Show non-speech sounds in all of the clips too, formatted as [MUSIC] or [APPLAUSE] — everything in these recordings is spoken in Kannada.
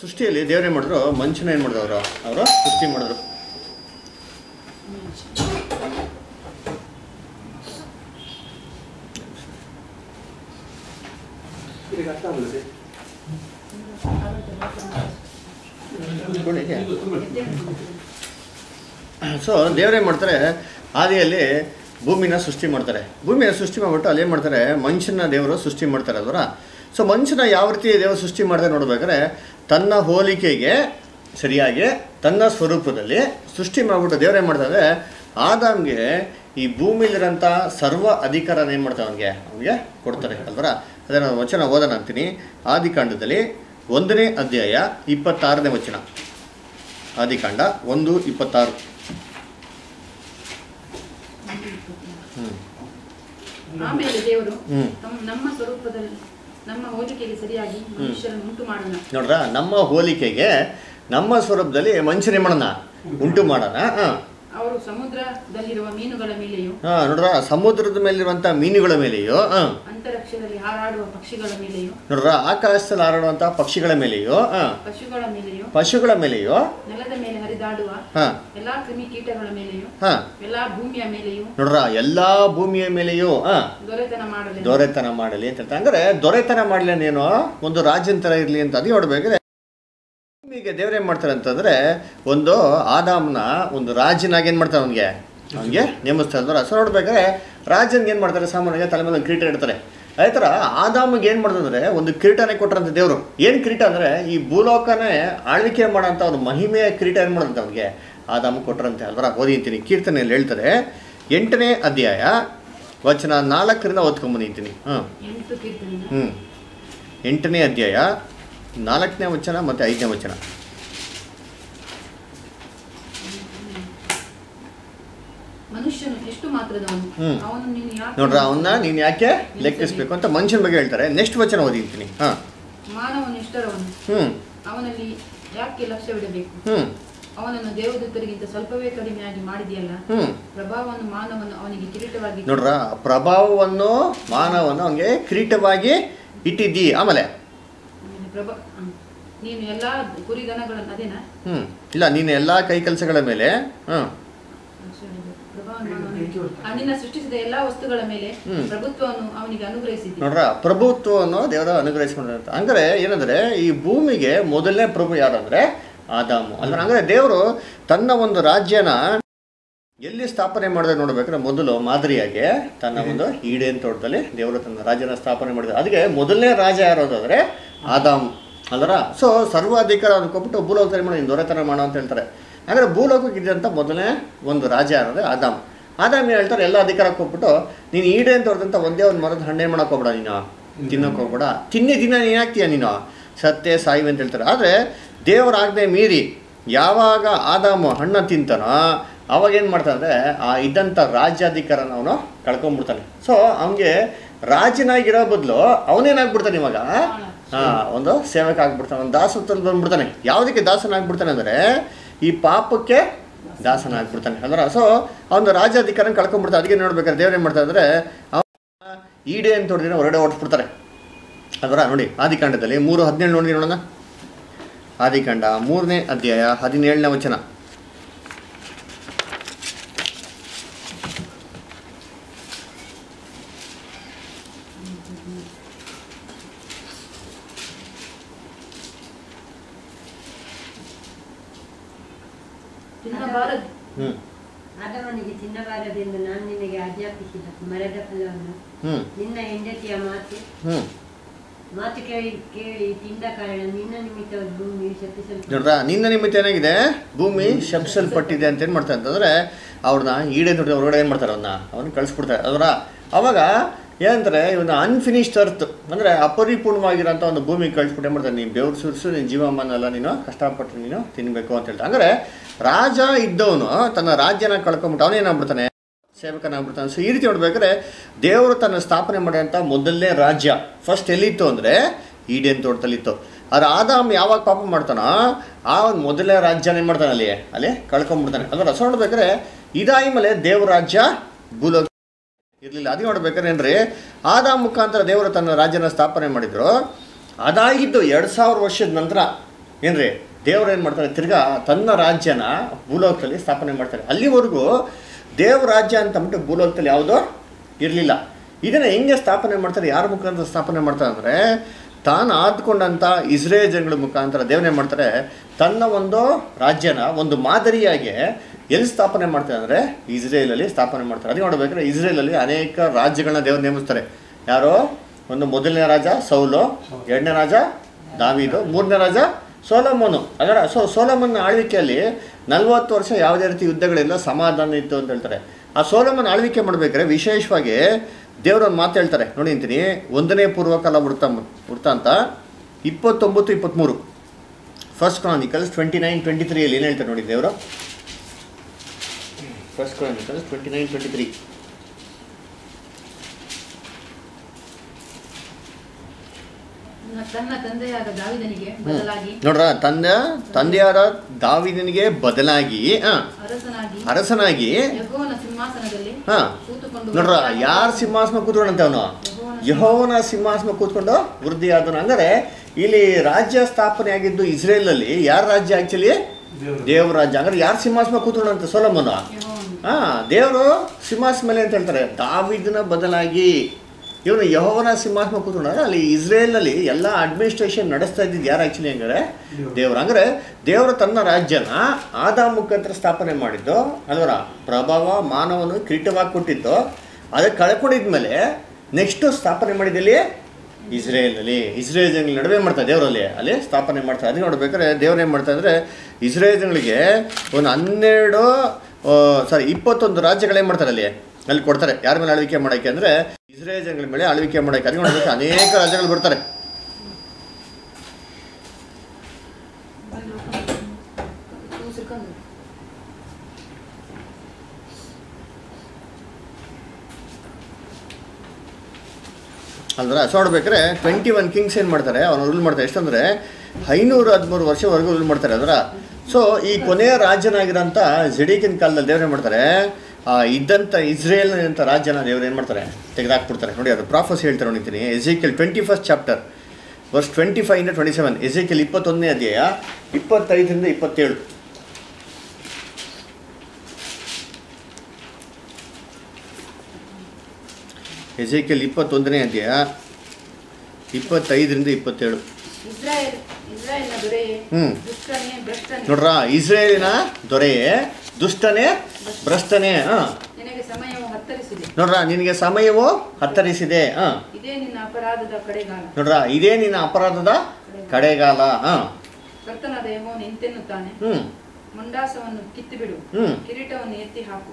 ಸೃಷ್ಟಿಯಲ್ಲಿ ದೇವ್ರೇನ್ ಮಾಡಿದ್ರು? ಮಂಚನ ಏನು ಮಾಡಿದ್ರು ಅವರು? ಅವರು ಸೃಷ್ಟಿ ಮಾಡಿದ್ರು. ಸೊ ದೇವ್ರೇನು ಮಾಡ್ತಾರೆ? ಆದಿಯಲ್ಲಿ ಭೂಮಿನ ಸೃಷ್ಟಿ ಮಾಡ್ತಾರೆ. ಭೂಮಿನ ಸೃಷ್ಟಿ ಮಾಡಿಬಿಟ್ಟು ಅಲ್ಲಿ ಏನು ಮಾಡ್ತಾರೆ? ಮನುಷ್ಯನ ದೇವರು ಸೃಷ್ಟಿ ಮಾಡ್ತಾರೆ ಅದರ ಸೊ ಮನುಷ್ಯನ ಯಾವ ರೀತಿ ದೇವರು ಸೃಷ್ಟಿ ಮಾಡ್ತಾರೆ ನೋಡ್ಬೇಕಾದ್ರೆ ತನ್ನ ಹೋಲಿಕೆಗೆ ಸರಿಯಾಗಿ ತನ್ನ ಸ್ವರೂಪದಲ್ಲಿ ಸೃಷ್ಟಿ ಮಾಡಿಬಿಟ್ಟು ದೇವ್ರು ಏನು ಮಾಡ್ತಾರೆ ಆದಾಮ್ಗೆ ಈ ಭೂಮಿಲಿರೋಂಥ ಸರ್ವ ಅಧಿಕಾರನ ಏನು ಮಾಡ್ತಾರೆ ಅವನಿಗೆ? ಅವನಿಗೆ ಕೊಡ್ತಾರೆ ಅಲ್ವರ? ನಾನು ವಚನ ಓದೋಣ ಅಂತೀನಿ. ಆದಿಕಾಂಡದಲ್ಲಿ ಒಂದನೇ ಅಧ್ಯಾಯ ಇಪ್ಪತ್ತಾರನೇ ವಚನ. ಆದಿಕಾಂಡ ಒಂದು ಇಪ್ಪತ್ತಾರು. ಹ್ಞೂ. ನಮ್ಮ ಸ್ವರೂಪದಲ್ಲಿ ನಮ್ಮ ಹೋಲಿಕೆಗೆ ಸರಿಯಾಗಿ ಮನುಷ್ಯರನ್ನು ಉಂಟು ಮಾಡೋಣ. ನೋಡ್ರ ನಮ್ಮ ಹೋಲಿಕೆಗೆ ನಮ್ಮ ಸ್ವರೂಪದಲ್ಲಿ ಮನುಷ್ಯನೇ ಮಾಡೋಣ ಉಂಟು ಮಾಡೋಣ. ಹಾಂ. ಅವರು ಸಮುದ್ರದಲ್ಲಿರುವ ಮೀನುಗಳ ಮೇಲೆಯೂ ಹಾಂ ನೋಡ್ರ ಸಮುದ್ರದ ಮೇಲಿರುವಂಥ ಮೀನುಗಳ ಮೇಲೆಯೋ ಅಂತರಿಕ್ಷದಲ್ಲಿ ಹಾರಾಡುವ ಪಕ್ಷಿಗಳ ಮೇಲೆಯೂ ನೋಡ್ರ ಆಕಾಶದಲ್ಲಿ ಹಾರಾಡುವಂಥ ಪಕ್ಷಿಗಳ ಮೇಲೆಯೋ ಹಾಂ. ಪಶುಗಳ ಮೇಲೆಯೂ ಪಶುಗಳ ಮೇಲೆಯೋ ನೆಲದ ಮೇಲೆ ಹರಿದಾಡುವ ಹಾಂ. ಎಲ್ಲಾ ಕ್ರಿಮಿ ಕೀಟಗಳ ಮೇಲೆಯೋ ಹಾಂ. ಎಲ್ಲಾ ಭೂಮಿಯ ಮೇಲೆಯೂ ನೋಡ್ರ ಎಲ್ಲಾ ಭೂಮಿಯ ಮೇಲೆಯೋ ಹಾಂ. ದೊರೆತನ ಮಾಡಲಿ ದೊರೆತನ ಮಾಡಲಿ ಅಂತ ಹೇಳ್ತಾರೆ. ಅಂದರೆ ದೊರೆತನ ಮಾಡಲಿ ಅಂದೇನೋ ಒಂದು ರಾಜ್ಯಂತರ ಇರ್ಲಿ ಇರಲಿ ಅಂತ ಅದು ನೋಡ್ಬೇಕಾದ್ರೆ ದೇವ್ರು ಏನು ಮಾಡ್ತಾರೆ ಅಂತಂದರೆ ಒಂದು ಆದಾಮ್ನ ಒಂದು ರಾಜನಾಗಿ ಏನು ಮಾಡ್ತಾರೆ ಅವನಿಗೆ? ಅವನಿಗೆ ನೇಮಿಸ್ತಾರೆ ಅಂದ್ರೆ ಸೊ ನೋಡ್ಬೇಕಾದ್ರೆ ರಾಜನ್ಗೆ ಏನು ಮಾಡ್ತಾರೆ? ಸಾಮಾನ್ಯವಾಗಿ ತಲೆ ಮೇಲೆ ಒಂದು ಕಿರೀಟ ಇಡ್ತಾರೆ. ಅದೇ ಥರ ಆದಾಮಿಗೆ ಏನು ಮಾಡ್ತಂದ್ರೆ ಒಂದು ಕಿರೀಟನೇ ಕೊಟ್ಟರಂತೆ ದೇವರು. ಏನು ಕಿರೀಟ ಅಂದರೆ ಈ ಭೂಲೋಕನೇ ಆಳ್ವಿಕೆ ಮಾಡೋಂಥ ಒಂದು ಮಹಿಮೆಯ ಕಿರೀಟ ಏನು ಮಾಡಂತೆ ಅವನಿಗೆ? ಆದಾಮ ಕೊಟ್ಟರಂತೆ ಅಲ್ವರ? ಓದಿಂತೀನಿ ಕೀರ್ತನೆಯಲ್ಲಿ ಹೇಳ್ತಾರೆ ಎಂಟನೇ ಅಧ್ಯಾಯ ವಚನ ನಾಲ್ಕರಿಂದ ಓದ್ಕೊಂಬಂದಿದ್ದೀನಿ ಹಾಂ ಹ್ಞೂ ಎಂಟನೇ ಅಧ್ಯಾಯ ನಾಲ್ಕನೇ ವಚನ ಮತ್ತು ಐದನೇ ವಚನ. ಮನುಷ್ಯನು ಎಷ್ಟು ನೋಡ್ರ ಅವನ್ನ ನೀನು ಯಾಕೆ ಲೆಕ್ಕಿಸ್ಬೇಕು ಅಂತ ಮನುಷ್ಯನ ಬಗ್ಗೆ ಹೇಳ್ತಾರೆ. ನೆಕ್ಸ್ಟ್ ವಚನ ಓದಿರ್ತೀನಿ. ಹಾಂ. ಹ್ಞೂ ಅವನಲ್ಲಿ ಯಾಕೆ ಲಕ್ಷ್ಯವಿಡಬೇಕು ಹ್ಞೂ ಅವನನ್ನು ದೇವದೂತರಿಗಿಂತ ಸ್ವಲ್ಪವೇ ಕಡಿಮೆಯಾಗಿ ಮಾಡಿದೆಯಲ್ಲ? ಪ್ರಭಾವವನ್ನು ಮಾನವನ ಅವನಿಗೆ ಕಿರೀಟವಾಗಿ ನೋಡ್ರ ಪ್ರಭಾವವನ್ನು ಮಾನವನ್ನು ಅವನಿಗೆ ಕಿರೀಟವಾಗಿ ಇಟ್ಟಿದ್ದಿ. ಆಮೇಲೆ ಪ್ರಭಾ ನೀನು ಎಲ್ಲಾ ಕುರಿದನಗಳನ್ನು ಅದೇನಾ? ಹ್ಞೂ ಇಲ್ಲ ನೀನು ಎಲ್ಲ ಕೈ ಕೆಲಸಗಳ ಮೇಲೆ ಸೃಷ್ಟಿಸಿದ ಎಲ್ಲಾ ವಸ್ತುಗಳ ಮೇಲೆ ಹ್ಮ್. ಪ್ರಭುತ್ವವನ್ನು ಅವನಿಗೆ ಅನುಗ್ರಹಿಸಿದೆ ನೋಡ್ರ ಪ್ರಭುತ್ವವನ್ನು ದೇವರ ಅನುಗ್ರಹಿಸ್ಕೊಂಡಂತ. ಅಂದ್ರೆ ಏನಂದ್ರೆ ಈ ಭೂಮಿಗೆ ಮೊದಲನೇ ಪ್ರಭು ಯಾರಂದ್ರೆ ಆದಾಮು. ಅಂದ್ರೆ ಅಂದ್ರೆ ದೇವರು ತನ್ನ ಒಂದು ರಾಜ್ಯನ ಎಲ್ಲಿ ಸ್ಥಾಪನೆ ಮಾಡಿದ್ರೆ ನೋಡ್ಬೇಕಂದ್ರೆ ಮೊದಲು ಮಾದರಿಯಾಗಿ ತನ್ನ ಒಂದು ಈಡೇನ್ ತೋಟದಲ್ಲಿ ದೇವರು ತನ್ನ ರಾಜ್ಯನ ಸ್ಥಾಪನೆ ಮಾಡಿದ್ರು ಅದಕ್ಕೆ ಮೊದಲನೇ ರಾಜ ಯಾರೋದಾದ್ರೆ ಆದಾಮ್ ಅಲ್ಲರ ಸೊ ಸರ್ವಾಧಿಕಾರ ಅನ್ಕೊಬಿಟ್ಟು ಮಾಡೋ ನಿ ದೊರೆತನ ಮಾಡೋ ಅಂತ ಹೇಳ್ತಾರೆ. ಅಂದರೆ ಭೂಲೋಕಕ್ಕೆ ಇದ್ದಂಥ ಮೊದಲನೇ ಒಂದು ರಾಜ ಅನ್ನೋದೇ ಆದಾಮ್. ಆದಾಮ್ ಏನು ಹೇಳ್ತಾರೆ? ಎಲ್ಲ ಅಧಿಕಾರ ಕೊಟ್ಬಿಟ್ಟು ನೀನು ಈಡೆ ಅಂತ ಹೊರದಂಥ ಒಂದೇ ಒಂದು ಮರದ ಹಣ್ಣೇನು ಮಾಡೋಕೆ ಹೋಗ್ಬೇಡ ನೀನು. ತಿನ್ನೋಕೆ ಹೋಗ್ಬೇಡ. ತಿನ್ನಿ ದಿನ ನೀನು ಹಾಕ್ತೀಯ ನೀನು? ಸತ್ಯ ಸಾಯಿವೆ ಅಂತ ಹೇಳ್ತಾರೆ. ಆದರೆ ದೇವರ ಆಜ್ಞೆ ಮೀರಿ ಯಾವಾಗ ಆದಾಮು ಹಣ್ಣು ತಿಂತಾನೋ ಅವಾಗ ಏನು ಮಾಡ್ತಾನೆ ಅಂದರೆ ಆ ಇದ್ದಂಥ ರಾಜ್ಯಾಧಿಕಾರನ ಅವನು ಕಳ್ಕೊಂಡ್ಬಿಡ್ತಾನೆ ಸೊ ಅವನಿಗೆ ರಾಜನಾಗಿರೋ ಬದಲು ಅವನೇನಾಗ್ಬಿಡ್ತಾನೆ ಇವಾಗ? ಹಾಂ ಒಂದು ಸೇವಕ ಆಗ್ಬಿಡ್ತಾನೆ, ಒಂದು ದಾಸತ್ವದಲ್ಲಿ ಬಂದ್ಬಿಡ್ತಾನೆ. ಯಾವುದಕ್ಕೆ ದಾಸನ ಆಗ್ಬಿಡ್ತಾನೆ ಅಂದರೆ, ಈ ಪಾಪಕ್ಕೆ ದಾಸನ ಆಗ್ಬಿಡ್ತಾನೆ. ಅಂದ್ರೆ ಸೊ ಅವನು ರಾಜ್ಯಾಧಿಕಾರನ ಕಳ್ಕೊಂಡ್ಬಿಡ್ತಾನೆ ಅದಕ್ಕೆ ನೋಡ್ಬೇಕಾದ್ರೆ ದೇವ್ರು ಏನು ಮಾಡ್ತಾರೆ ಅಂದರೆ ಈಡೆ ಅಂತ ಹೊಡೆದಿನ ಹೊರಗಡೆ ಓಡಿಸ್ಬಿಡ್ತಾರೆ. ಅದರ ನೋಡಿ, ಆದಿಕಾಂಡದಲ್ಲಿ ಮೂರು ಹದಿನೇಳು ನೋಡಿ ನೋಡೋಣ? ಆದಿಕಾಂಡ ಮೂರನೇ ಅಧ್ಯಾಯ ಹದಿನೇಳನೇ ವಚನ. ತಿನ್ನಬಾರದು ಹ್ಞೂ ನನಗೆ ತಿನ್ನಬಾರದೆಂದು ನಾನು ನಿನಗೆ ಆಜ್ಞಾಪಿಸಿದ ಮರದ ಫಲವನ್ನು. ನಿನ್ನ ಹೆಂಡತಿಯ ಮಾತು. ಮಾತು ಕೇಳಿ ಕೇಳಿ ತಿಂದ ಕಾರಣ ನಿನ್ನ ನಿಮಿತ್ತ ಭೂಮಿ ಶಪಿಸಲ್ಪಟ್ಟ ನೋಡ್ರ ನಿನ್ನ ನಿಮಿತ್ತ ಏನಾಗಿದೆ? ಭೂಮಿ ಶಪಿಸಲ್ಪಟ್ಟಿದೆ ಅಂತ ಏನು ಮಾಡ್ತಾರೆ ಅಂತಂದರೆ ಅವ್ರನ್ನ ಈಡೆ ನೋಡಿ ಹೊರಗಡೆ ಏನು ಮಾಡ್ತಾರೆ ಅವನ್ನ ಅವನ್ನ ಕಳಿಸ್ಬಿಡ್ತಾರೆ. ಅದರ ಅವಾಗ ಏನಂದ್ರೆ ಇವನ್ನ ಅನ್ಫಿನಿಶ್ಡ್ ಅರ್ತ್ ಅಂದರೆ ಅಪರಿಪೂರ್ಣವಾಗಿರೋಂಥ ಒಂದು ಭೂಮಿ ಕಳಿಸ್ಬಿಟ್ಟು ಏನು ಮಾಡ್ತಾರೆ ನೀನು ಬೆವ್ರು ಸುರಿಸು ನಿನ್ ಜೀವಮಾನ ಎಲ್ಲ ನೀನು ಕಷ್ಟಪಟ್ಟು ನೀನು ತಿನ್ನಬೇಕು ಅಂತ ಹೇಳ್ತಾರೆ. ಅಂದರೆ ರಾಜ ಇದ್ದವನು ತನ್ನ ರಾಜ್ಯನ ಕಳ್ಕೊಂಬಿಟ್ಟು ಅವನೇನಾಗ್ಬಿಡ್ತಾನೆ ಸೇವಕನಾಗ್ಬಿಡ್ತಾನೆ. ಸೊ ಈ ರೀತಿ ನೋಡ್ಬೇಕಾದ್ರೆ ದೇವರು ತನ್ನ ಸ್ಥಾಪನೆ ಮಾಡಿದಂಥ ಮೊದಲನೇ ರಾಜ್ಯ ಫಸ್ಟ್ ಎಲ್ಲಿತ್ತು ಅಂದರೆ ಈಡೇನ್ ತೋಟದಲ್ಲಿತ್ತು. ಆದ್ರೆ ಆದಾಮ್ ಯಾವಾಗ ಪಾಪ ಮಾಡ್ತಾನೋ, ಆ ಒಂದು ಮೊದಲನೇ ರಾಜ್ಯನ ಏನು ಮಾಡ್ತಾನೆ ಅಲ್ಲಿ? ಅಲ್ಲಿ ಕಳ್ಕೊಂಡ್ಬಿಡ್ತಾನೆ ಅಂದ್ರೆ ರಸ ನೋಡ್ಬೇಕಾದ್ರೆ ಇದಾಯಿ ಮೇಲೆ ದೇವ್ರ ರಾಜ್ಯ ಭೂಲೋಕ ಇರಲಿಲ್ಲ. ಅದು ನೋಡ್ಬೇಕಾದ್ರೆ ಏನ್ರಿ, ಆದಾಮ್ ಮುಖಾಂತರ ದೇವರು ತನ್ನ ರಾಜ್ಯನ ಸ್ಥಾಪನೆ ಮಾಡಿದ್ರು. ಅದಾಗಿದ್ದು ಎರಡು ಸಾವಿರ ವರ್ಷದ ನಂತರ. ಏನ್ರಿ ದೇವ್ರು ಏನು ಮಾಡ್ತಾರೆ? ತಿರ್ಗಾ ತನ್ನ ರಾಜ್ಯನ ಭೂಲೋಕದಲ್ಲಿ ಸ್ಥಾಪನೆ ಮಾಡ್ತಾರೆ. ಅಲ್ಲಿವರೆಗೂ ದೇವ್ರ ರಾಜ್ಯ ಅಂತ ಭೂಲೋಕದಲ್ಲಿ ಯಾವುದೋ ಇರಲಿಲ್ಲ. ಇದನ್ನು ಹೆಂಗೆ ಸ್ಥಾಪನೆ ಮಾಡ್ತಾರೆ? ಯಾರ ಮುಖಾಂತರ ಸ್ಥಾಪನೆ ಮಾಡ್ತಾರೆ ಅಂದರೆ, ತಾನು ಆದ್ಕೊಂಡಂಥ ಇಸ್ರೇಲ್ ಜನಗಳ ಮುಖಾಂತರ ದೇವನೇ ಮಾಡ್ತಾರೆ? ತನ್ನ ಒಂದು ರಾಜ್ಯನ ಒಂದು ಮಾದರಿಯಾಗಿ ಎಲ್ಲಿ ಸ್ಥಾಪನೆ ಮಾಡ್ತಾರೆ ಅಂದರೆ, ಇಸ್ರೇಲಲ್ಲಿ ಸ್ಥಾಪನೆ ಮಾಡ್ತಾರೆ. ಅದೇ ನೋಡ್ಬೇಕಾದ್ರೆ ಇಸ್ರೇಲಲ್ಲಿ ಅನೇಕ ರಾಜ್ಯಗಳನ್ನ ದೇವರು ನೇಮಿಸ್ತಾರೆ. ಯಾರೋ? ಒಂದು ಮೊದಲನೇ ರಾಜ ಸೌಲು, ಎರಡನೇ ರಾಜ ದಾವೀದು, ಮೂರನೇ ರಾಜ ಸೋಲಮೋನು, ಅದರ ಸೊ ಸೋಲಮನ್ ಆಳ್ವಿಕೆಯಲ್ಲಿ ನಲ್ವತ್ತು ವರ್ಷ ಯಾವುದೇ ರೀತಿ ಯುದ್ಧಗಳಿಲ್ಲ ಸಮಾಧಾನ ಇತ್ತು ಅಂತ ಹೇಳ್ತಾರೆ. ಆ ಸೋಲಮನ್ ಆಳ್ವಿಕೆ ಮಾಡಬೇಕಾದ್ರೆ ವಿಶೇಷವಾಗಿ ದೇವರೊಂದು ಮಾತು ಹೇಳ್ತಾರೆ. ನೋಡಿ ಅಂತೀನಿ, ಒಂದನೇ ಪೂರ್ವಕಾಲ ವೃತ್ತ ವೃತ್ತಾಂತ ಇಪ್ಪತ್ತೊಂಬತ್ತು ಇಪ್ಪತ್ತ್ಮೂರು First Chronicles twenty nine twenty ತ್ರೀಯಲ್ಲಿ ಏನು ಹೇಳ್ತಾರೆ ನೋಡಿ ದೇವರು? First Chronicles twenty nine twenty three ತನ್ನ ತಂದೆಯಾದ ದಾವಿದನಿಗೆ ಬದಲಾಗಿ ನೋಡ್ರ ತಂದೆ ತಂದೆಯಾದ ದಾವಿದನಿಗೆ ಬದಲಾಗಿ ಆ, ಅರಸನಾಗಿ ಅರಸನಾಗಿ ಯೆಹೋವನ ಸಿಂಹಾಸನದಲ್ಲಿ ಹಾ ಕೂತುಕೊಂಡು ನೋಡ್ರ ಯಾರ ಸಿಂಹಾಸನ ಕೂತ್ಕೊಂಡಂತೆ ಅವನು? ಯಹೋವನ ಸಿಂಹಾಸನ ಕೂತ್ಕೊಂಡು ವೃದ್ಧಿ ಆದನು ಅಂದರೆ ಇಲ್ಲಿ ರಾಜ್ಯ ಸ್ಥಾಪನೆ ಆಗಿದ್ದು ಇಸ್ರೇಲಲ್ಲಿ ಯಾರ ರಾಜ್ಯ ಆಕ್ಚುಲಿ ದೇವ್ರ ರಾಜ್ಯ. ಅಂದ್ರೆ ಯಾರ ಸಿಂಹಾಸನ ಕೂತ್ಕೊಂಡಂತೆ ಸೋಲಮ್ಮನ ಹಾ ದೇವರು ಸಿಂಹಾಸನ ಮೇಲೆ ಅಂತ ಹೇಳ್ತಾರೆ. ದಾವಿದನ ಬದಲಾಗಿ ಇವನು ಯಹೋವನ ಸಿಂಹಾಸನ ಕೂತ್ಕೊಂಡಾಗ ಅಲ್ಲಿ ಇಸ್ರೇಲ್ನಲ್ಲಿ ಎಲ್ಲ ಅಡ್ಮಿನಿಸ್ಟ್ರೇಷನ್ ನಡೆಸ್ತಾ ಇದ್ದಿದ್ದು ಯಾರು ಆ್ಯಕ್ಚುಲಿ ಹಂಗಾರೆ? ದೇವರು. ಅಂದರೆ ದೇವರು ತನ್ನ ರಾಜ್ಯನ ಆದ ಮುಖಾಂತರ ಸ್ಥಾಪನೆ ಮಾಡಿದ್ದು ಅಲ್ವರ? ಪ್ರಭಾವ ಮಾನವನು ಕಿರೀಟವಾಗಿ ಕೊಟ್ಟಿದ್ದು ಅದಕ್ಕೆ ಕಳ್ಕೊಂಡಿದ್ಮೇಲೆ ನೆಕ್ಸ್ಟು ಸ್ಥಾಪನೆ ಮಾಡಿದಲ್ಲಿ ಇಸ್ರೇಲಲ್ಲಿ ಇಸ್ರೇಲ್ ಜನಗಳ ನಡುವೆ ಮಾಡ್ತಾರೆ ದೇವರಲ್ಲಿ. ಅಲ್ಲಿ ಸ್ಥಾಪನೆ ಮಾಡ್ತಾರೆ ಅದನ್ನ ನೋಡ್ಬೇಕಾದ್ರೆ ದೇವ್ರು ಏನು ಮಾಡ್ತಾರೆ ಅಂದರೆ ಇಸ್ರೇಲ್ ಜನಗಳಿಗೆ ಒಂದು ಹನ್ನೆರಡು ಸಾರಿ ಇಪ್ಪತ್ತೊಂದು ರಾಜ್ಯಗಳೇನು ಮಾಡ್ತಾರೆ ಅಲ್ಲಿ? ಅಲ್ಲಿ ಕೊಡ್ತಾರೆ. ಯಾರ ಮೇಲೆ ಆಳ್ವಿಕೆ ಮಾಡೋಕ್ಕೆ ಅಂದರೆ ಇಸ್ರೇಲ್ ಜನಗಳ ಮೇಲೆ ಆಳ್ವಿಕೆ ಮಾಡೋಕೆ ಅದಕ್ಕೆ ಅನೇಕ ರಾಜ್ಯಗಳು ಬರ್ತಾರೆ ಅಂದ್ರೆ ಸೊ ನೋಡ್ಬೇಕಾದ್ರೆ ಟ್ವೆಂಟಿ ಒನ್ ಕಿಂಗ್ಸ್ ಏನು ಮಾಡ್ತಾರೆ? ಅವ್ನು ರೂಲ್ ಮಾಡ್ತಾರೆ. ಎಷ್ಟಂದ್ರೆ, ಐನೂರು ಹದಿಮೂರು ವರ್ಷವರೆಗೂ ರೂಲ್ ಮಾಡ್ತಾರೆ ಅದರ ಸೊ ಈ ಕೊನೆಯ ರಾಜ್ಯನಾಗಿರೋಂಥ ಜಿಡಿಕಿನ ಕಾಲದಲ್ಲಿ ದೇವ್ರೇನು ಮಾಡ್ತಾರೆ? ಇದ್ದಂಥ ಇಸ್ರೇಲ್ ಅಂತ ರಾಜ್ಯನ ದೇವರು ಏನು ಮಾಡ್ತಾರೆ? ತೆಗೆದಾಕ್ಬಿಡ್ತಾರೆ. ನೋಡಿ ಅದು ಪ್ರಾಫಸ್ ಹೇಳ್ತಾರೆ ನೋಡಿದ್ದೀನಿ ಎಜಿಕೆಲ್ ಟ್ವೆಂಟಿ ಫಸ್ಟ್ ಚಾಪ್ಟರ್ ವರ್ಷ ಟ್ವೆಂಟಿ ಫೈವಿಂದ ಟ್ವೆಂಟಿ ಸೆವೆನ್ ಎಜಿಕೆಲ್ ಇಪ್ಪತ್ತೊಂದನೇ ಅಧ್ಯಾಯ ಇಪ್ಪತ್ತೈದರಿಂದ ಇಪ್ಪತ್ತೇಳು. ಎಜೆಕೆಲ್ ಇಪ್ಪತ್ತೊಂದನೇ ಅಧ್ಯಾಯ ಇಪ್ಪತ್ತೈದರಿಂದ ಇಪ್ಪತ್ತೇಳು. ಹ್ಞೂ ನೋಡ್ರ ಇಸ್ರೇಲಿನ ದೊರೆಯೇ? ದುಷ್ಟನೇ ಭ್ರಷ್ಟನೇ ಹಾಂ. ನಿನಗೆ ಸಮಯವು ಹತ್ತರಿಸಿದೆ. ನೋಡ್ರ ನಿನಗೆ ಸಮಯವು ಹತ್ತರಿಸಿದೆ ಹಾಂ. ಇದೇ ನಿನ್ನ ಅಪರಾಧದ ಕಡೆಗಾಲ. ನೋಡ್ರ ಇದೇ ನಿನ್ನ ಅಪರಾಧದ ಕಡೆಗಾಲ ಹಾಂ. ಮುಂಡಾಸವನ್ನು ಕಿತ್ತುಬಿಡು. ಕಿರೀಟವನ್ನು ಎತ್ತಿ ಹಾಕು.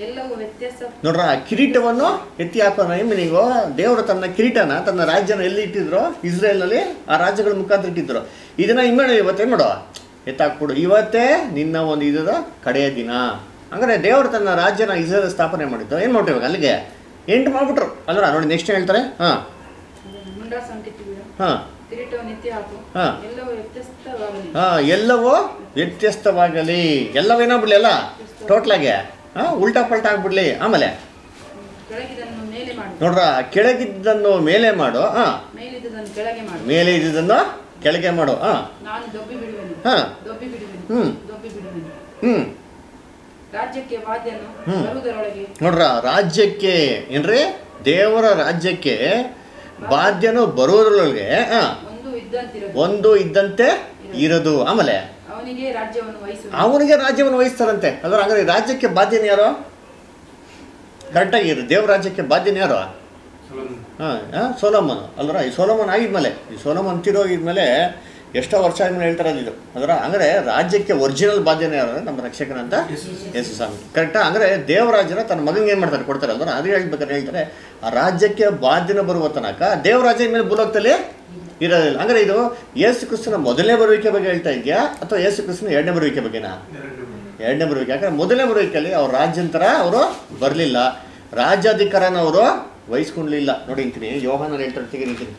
ಎಲ್ಲವೂ ವ್ಯತ್ಯಾಸ ನೋಡ್ರ ಕಿರೀಟವನ್ನು ಎತ್ತಿ ಹಾಕೋಣ ಮೀನಿಂಗು ದೇವರು ತನ್ನ ಕಿರೀಟನ ತನ್ನ ರಾಜ್ಯನ ಎಲ್ಲಿ ಇಟ್ಟಿದ್ರು ಇಸ್ರೇಲ್ನಲ್ಲಿ ಆ ರಾಜ್ಯಗಳ ಮುಖಾಂತರ ಇಟ್ಟಿದ್ರು. ಇದನ್ನ ಇಮ್ಮೇಲೆ ಇವತ್ತೇನ್ ಮಾಡೋ ಎತ್ತಾಕ್ಬಿಡು. ಇವತ್ತೇ ನಿನ್ನ ಒಂದು ಇದರ ಕಡೆಯ ದಿನ. ಅಂದರೆ ದೇವರು ತನ್ನ ರಾಜ್ಯನ ಇಸ್ರೇಲ್ ಸ್ಥಾಪನೆ ಮಾಡಿದ್ದು. ಏನು ಮಾಡ್ಬೇಕು ಅಲ್ಲಿಗೆ? ಎಂಟು ಮಾಡ್ಬಿಟ್ರು. ಅಲ್ಲ ನೋಡಿ ನೆಕ್ಸ್ಟ್ ಹೇಳ್ತಾರೆ? ಹಾಂ. ಹಾಂ. ಹಾ. ಎಲ್ಲವೂ ವ್ಯತ್ಯಸ್ತವಾಗಲಿ ಎಲ್ಲವೇನಾಗ್ಬಿಡ್ಲಿ ಅಲ್ಲ? ಟೋಟ್ಲಾಗೆ ಹಾಂ ಉಲ್ಟಾ ಪಲ್ಟಾ ಆಗ್ಬಿಡ್ಲಿ. ಆಮೇಲೆ? ನೋಡ್ರ ಕೆಳಗಿದ್ದನ್ನು ಮೇಲೆ ಮಾಡು. ಹಾಂ. ಮೇಲಿದ್ದದನ್ನು ಕೆಳಗೆ ಮಾಡು. ಮೇಲೆ ಇದ್ದದನ್ನು ಕೆಳಗೆ ಮಾಡು. ಹಾಂ. ಹಾಂ. ದೊಬ್ಬಿ ಬಿಡುವೆನು ಹ್ಮ್. ದೊಬ್ಬಿ ಬಿಡುವೆನು ಹ್ಞೂ ರಾಜ್ಯಕ್ಕೆ ವಾದ್ಯನು ಹ್ಮ್. ಬರುವುದರೊಳಗೆ. ನೋಡ್ರ ರಾಜ್ಯಕ್ಕೆ ಏನ್ರಿ? ದೇವರ ರಾಜ್ಯಕ್ಕೆ ಬಾಧ್ಯನು ಬರುವುದರೊಳಗೆ ಹಾಂ. ಒಂದು ಇದ್ದಂತೆ ಇರೋದು. ಆಮೇಲೆ ಅವನಿಗೆ ರಾಜ್ಯವನ್ನು ವಹಿಸ್ತಾರಂತೆ. ಅದ್ರ ಹಂಗಾರೆ ರಾಜ್ಯಕ್ಕೆ ಬಾಧ್ಯನ ಯಾರು? ಕರೆಕ್ಟಾಗಿ ಇರು ದೇವ್ರ ರಾಜ್ಯಕ್ಕೆ ಬಾಧ್ಯನ ಯಾರು? ಹಾಂ ಹಾಂ ಸೋಲಮನ್. ಅಲ್ರ ಈ ಸೋಲಮನ್ ಆಗಿದ್ಮೇಲೆ ಈ ಸೋಲಮನ್ ತೀರೋಗಿದ್ಮೇಲೆ ಎಷ್ಟೋ ವರ್ಷ ಆದ್ಮೇಲೆ ಹೇಳ್ತಾರೆ ಇದು. ಅದರ ಅಂದರೆ ರಾಜ್ಯಕ್ಕೆ ಒರಿಜಿನಲ್ ಬಾಧ್ಯನೇ ಅಂದ್ರೆ ನಮ್ಮ ರಕ್ಷಕನಂತ ಯೇಸು ಸ್ವಾಮಿ ಕರೆಕ್ಟಾ ಅಂದರೆ ದೇವರಾಜನ ತನ್ನ ಮಗನಿಗೆ ಏನು ಮಾಡ್ತಾರೆ ಕೊಡ್ತಾರೆ? ಅದನ್ನು ಅದು ಹೇಳ್ಬೇಕಾದ್ರೆ ಹೇಳ್ತಾರೆ, ಆ ರಾಜ್ಯಕ್ಕೆ ಬಾಧ್ಯನ ಬರುವ ತನಕ ದೇವರಾಜನ ಮೇಲೆ ಭೂಲೋಕದಲ್ಲಿ ಇರೋದಿಲ್ಲ. ಅಂದರೆ ಇದು ಯೇಸು ಕ್ರಿಸ್ತನ ಮೊದಲನೇ ಬರುವಿಕೆ ಬಗ್ಗೆ ಹೇಳ್ತಾ ಇದೆಯಾ? ಅಥವಾ ಯೇಸು ಕ್ರಿಸ್ತನ ಎರಡನೇ ಬರುವಿಕೆ ಬಗ್ಗೆನಾ? ಎರಡನೇ ಬರುವಿಕೆ. ಯಾಕಂದ್ರೆ ಮೊದಲನೇ ಬರುವಿಕೆಯಲ್ಲಿ ಅವ್ರ ರಾಜ್ಯಂತರ ಅವರು ಬರಲಿಲ್ಲ. ರಾಜ್ಯಾಧಿಕಾರನ ಅವರು ವಹಿಸ್ಕೊಂಡ್ಲಿಲ್ಲ ನೋಡಿ ಅಂತೀನಿ. ಯೋಹಾನಲ್ಲಿ ಹೇಳ್ತಾರೆ ತೆಗೆ ನಿಂತೀನಿ.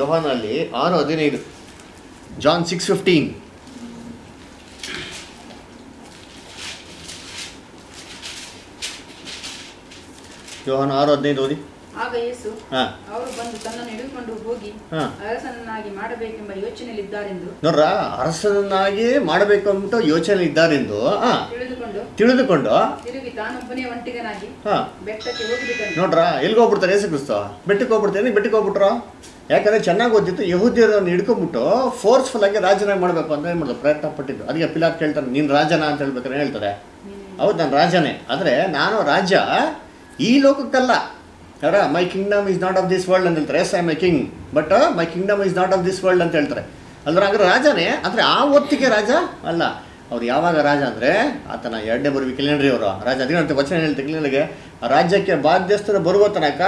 ಯೋಹಾನಲ್ಲಿ ಆರು ಹದಿನೈದು. ಜಾನ್ ಸಿಕ್ಸ್ ಫಿಫ್ಟೀನ್ ಯೋಹಾನ ಆರು ಹದಿನೈದು ಓದಿ. ಆಗ ಯೇಸು ಅವರು ಬಂದು ತನ್ನನ್ನು ಹಿಡಿದುಕೊಂಡು ಹೋಗಿ ಅರಸನನ್ನಾಗಿ ಮಾಡಬೇಕೆಂಬ ಯೋಚನೆಯಲ್ಲಿದ್ದಾರೆಂದು ನೋಡ್ರ ಅರಸನನ್ನಾಗಿ ಮಾಡಬೇಕು ಅಂತ ಯೋಚನೆ ಇದ್ದಾರೆಂದು ತಿಳಿದುಕೊಂಡು ತಿಳಿದುಕೊಂಡು ತಿರುಗಿ ತಾನೊಬ್ಬನೇ ಒಂಟಿಗನಾಗಿ ಬೆಟ್ಟಕ್ಕೆ ಹೋಗಿಬಿಟ್ಟನು. ನೋಡ್ರ ಎಲ್ಲಿಗೆ ಹೋಗ್ಬಿಡ್ತಾರೆ ಯೇಸು ಕ್ರಿಸ್ತ? ಬೆಟ್ಟಕ್ಕೆ ಹೋಗ್ಬಿಡ್ತಾರೆ ಬೆಟ್ಟಕ್ಕೆ ಹೋಗ್ಬಿಟ್ರು? ಯಾಕಂದ್ರೆ ಚೆನ್ನಾಗಿ ಓದಿತ್ತು ಯಹೂದ್ಯರನ್ನು ಹಿಡ್ಕೊಂಬಿಟ್ಟು ಫೋರ್ಸ್ಫುಲ್ ಆಗಿ ರಾಜನಾಗಿ ಮಾಡಬೇಕು ಅಂತ ಏನು ಮಾಡೋದು ಪ್ರಯತ್ನ ಪಟ್ಟಿದ್ದು ಅದಕ್ಕೆ ಪಿಲಾತ್ ಕೇಳ್ತಾನೆ, ನೀನು ರಾಜನ ಅಂತ ಹೇಳ್ಬೇಕಾದ್ರೆ ಹೇಳ್ತಾರೆ. ಹೌದು, ನಾನು ರಾಜನೇ. ಆದರೆ ನಾನು ರಾಜ ಈ ಲೋಕಕ್ಕಲ್ಲ. ಯಾರ? My kingdom is not of this world ಅಂತ ಹೇಳ್ತಾರೆ. Yes I my king but my kingdom is not of this world ಅಂತ ಹೇಳ್ತಾರೆ. ಅಂದ್ರೆ ಹಾಗಾದ್ರೆ ರಾಜನೇ? ಅಂದರೆ ಆ ಹೊತ್ತಿಗೆ ರಾಜ? ಅಲ್ಲ. ಅವ್ರು ಯಾವಾಗ ರಾಜ ಅಂದರೆ ಆತನ ಎರಡನೇ ಬರುವಿಕೆಲೇನ್ರಿ ಅವರು. ರಾಜ ಅದೇನಂತೆ ವಚನ ಹೇಳ್ತಾರೆ ಕ್ಲೀನಿಗೆ ರಾಜ್ಯಕ್ಕೆ ಬಾಧ್ಯಸ್ಥರು ಬರುವ ತನಕ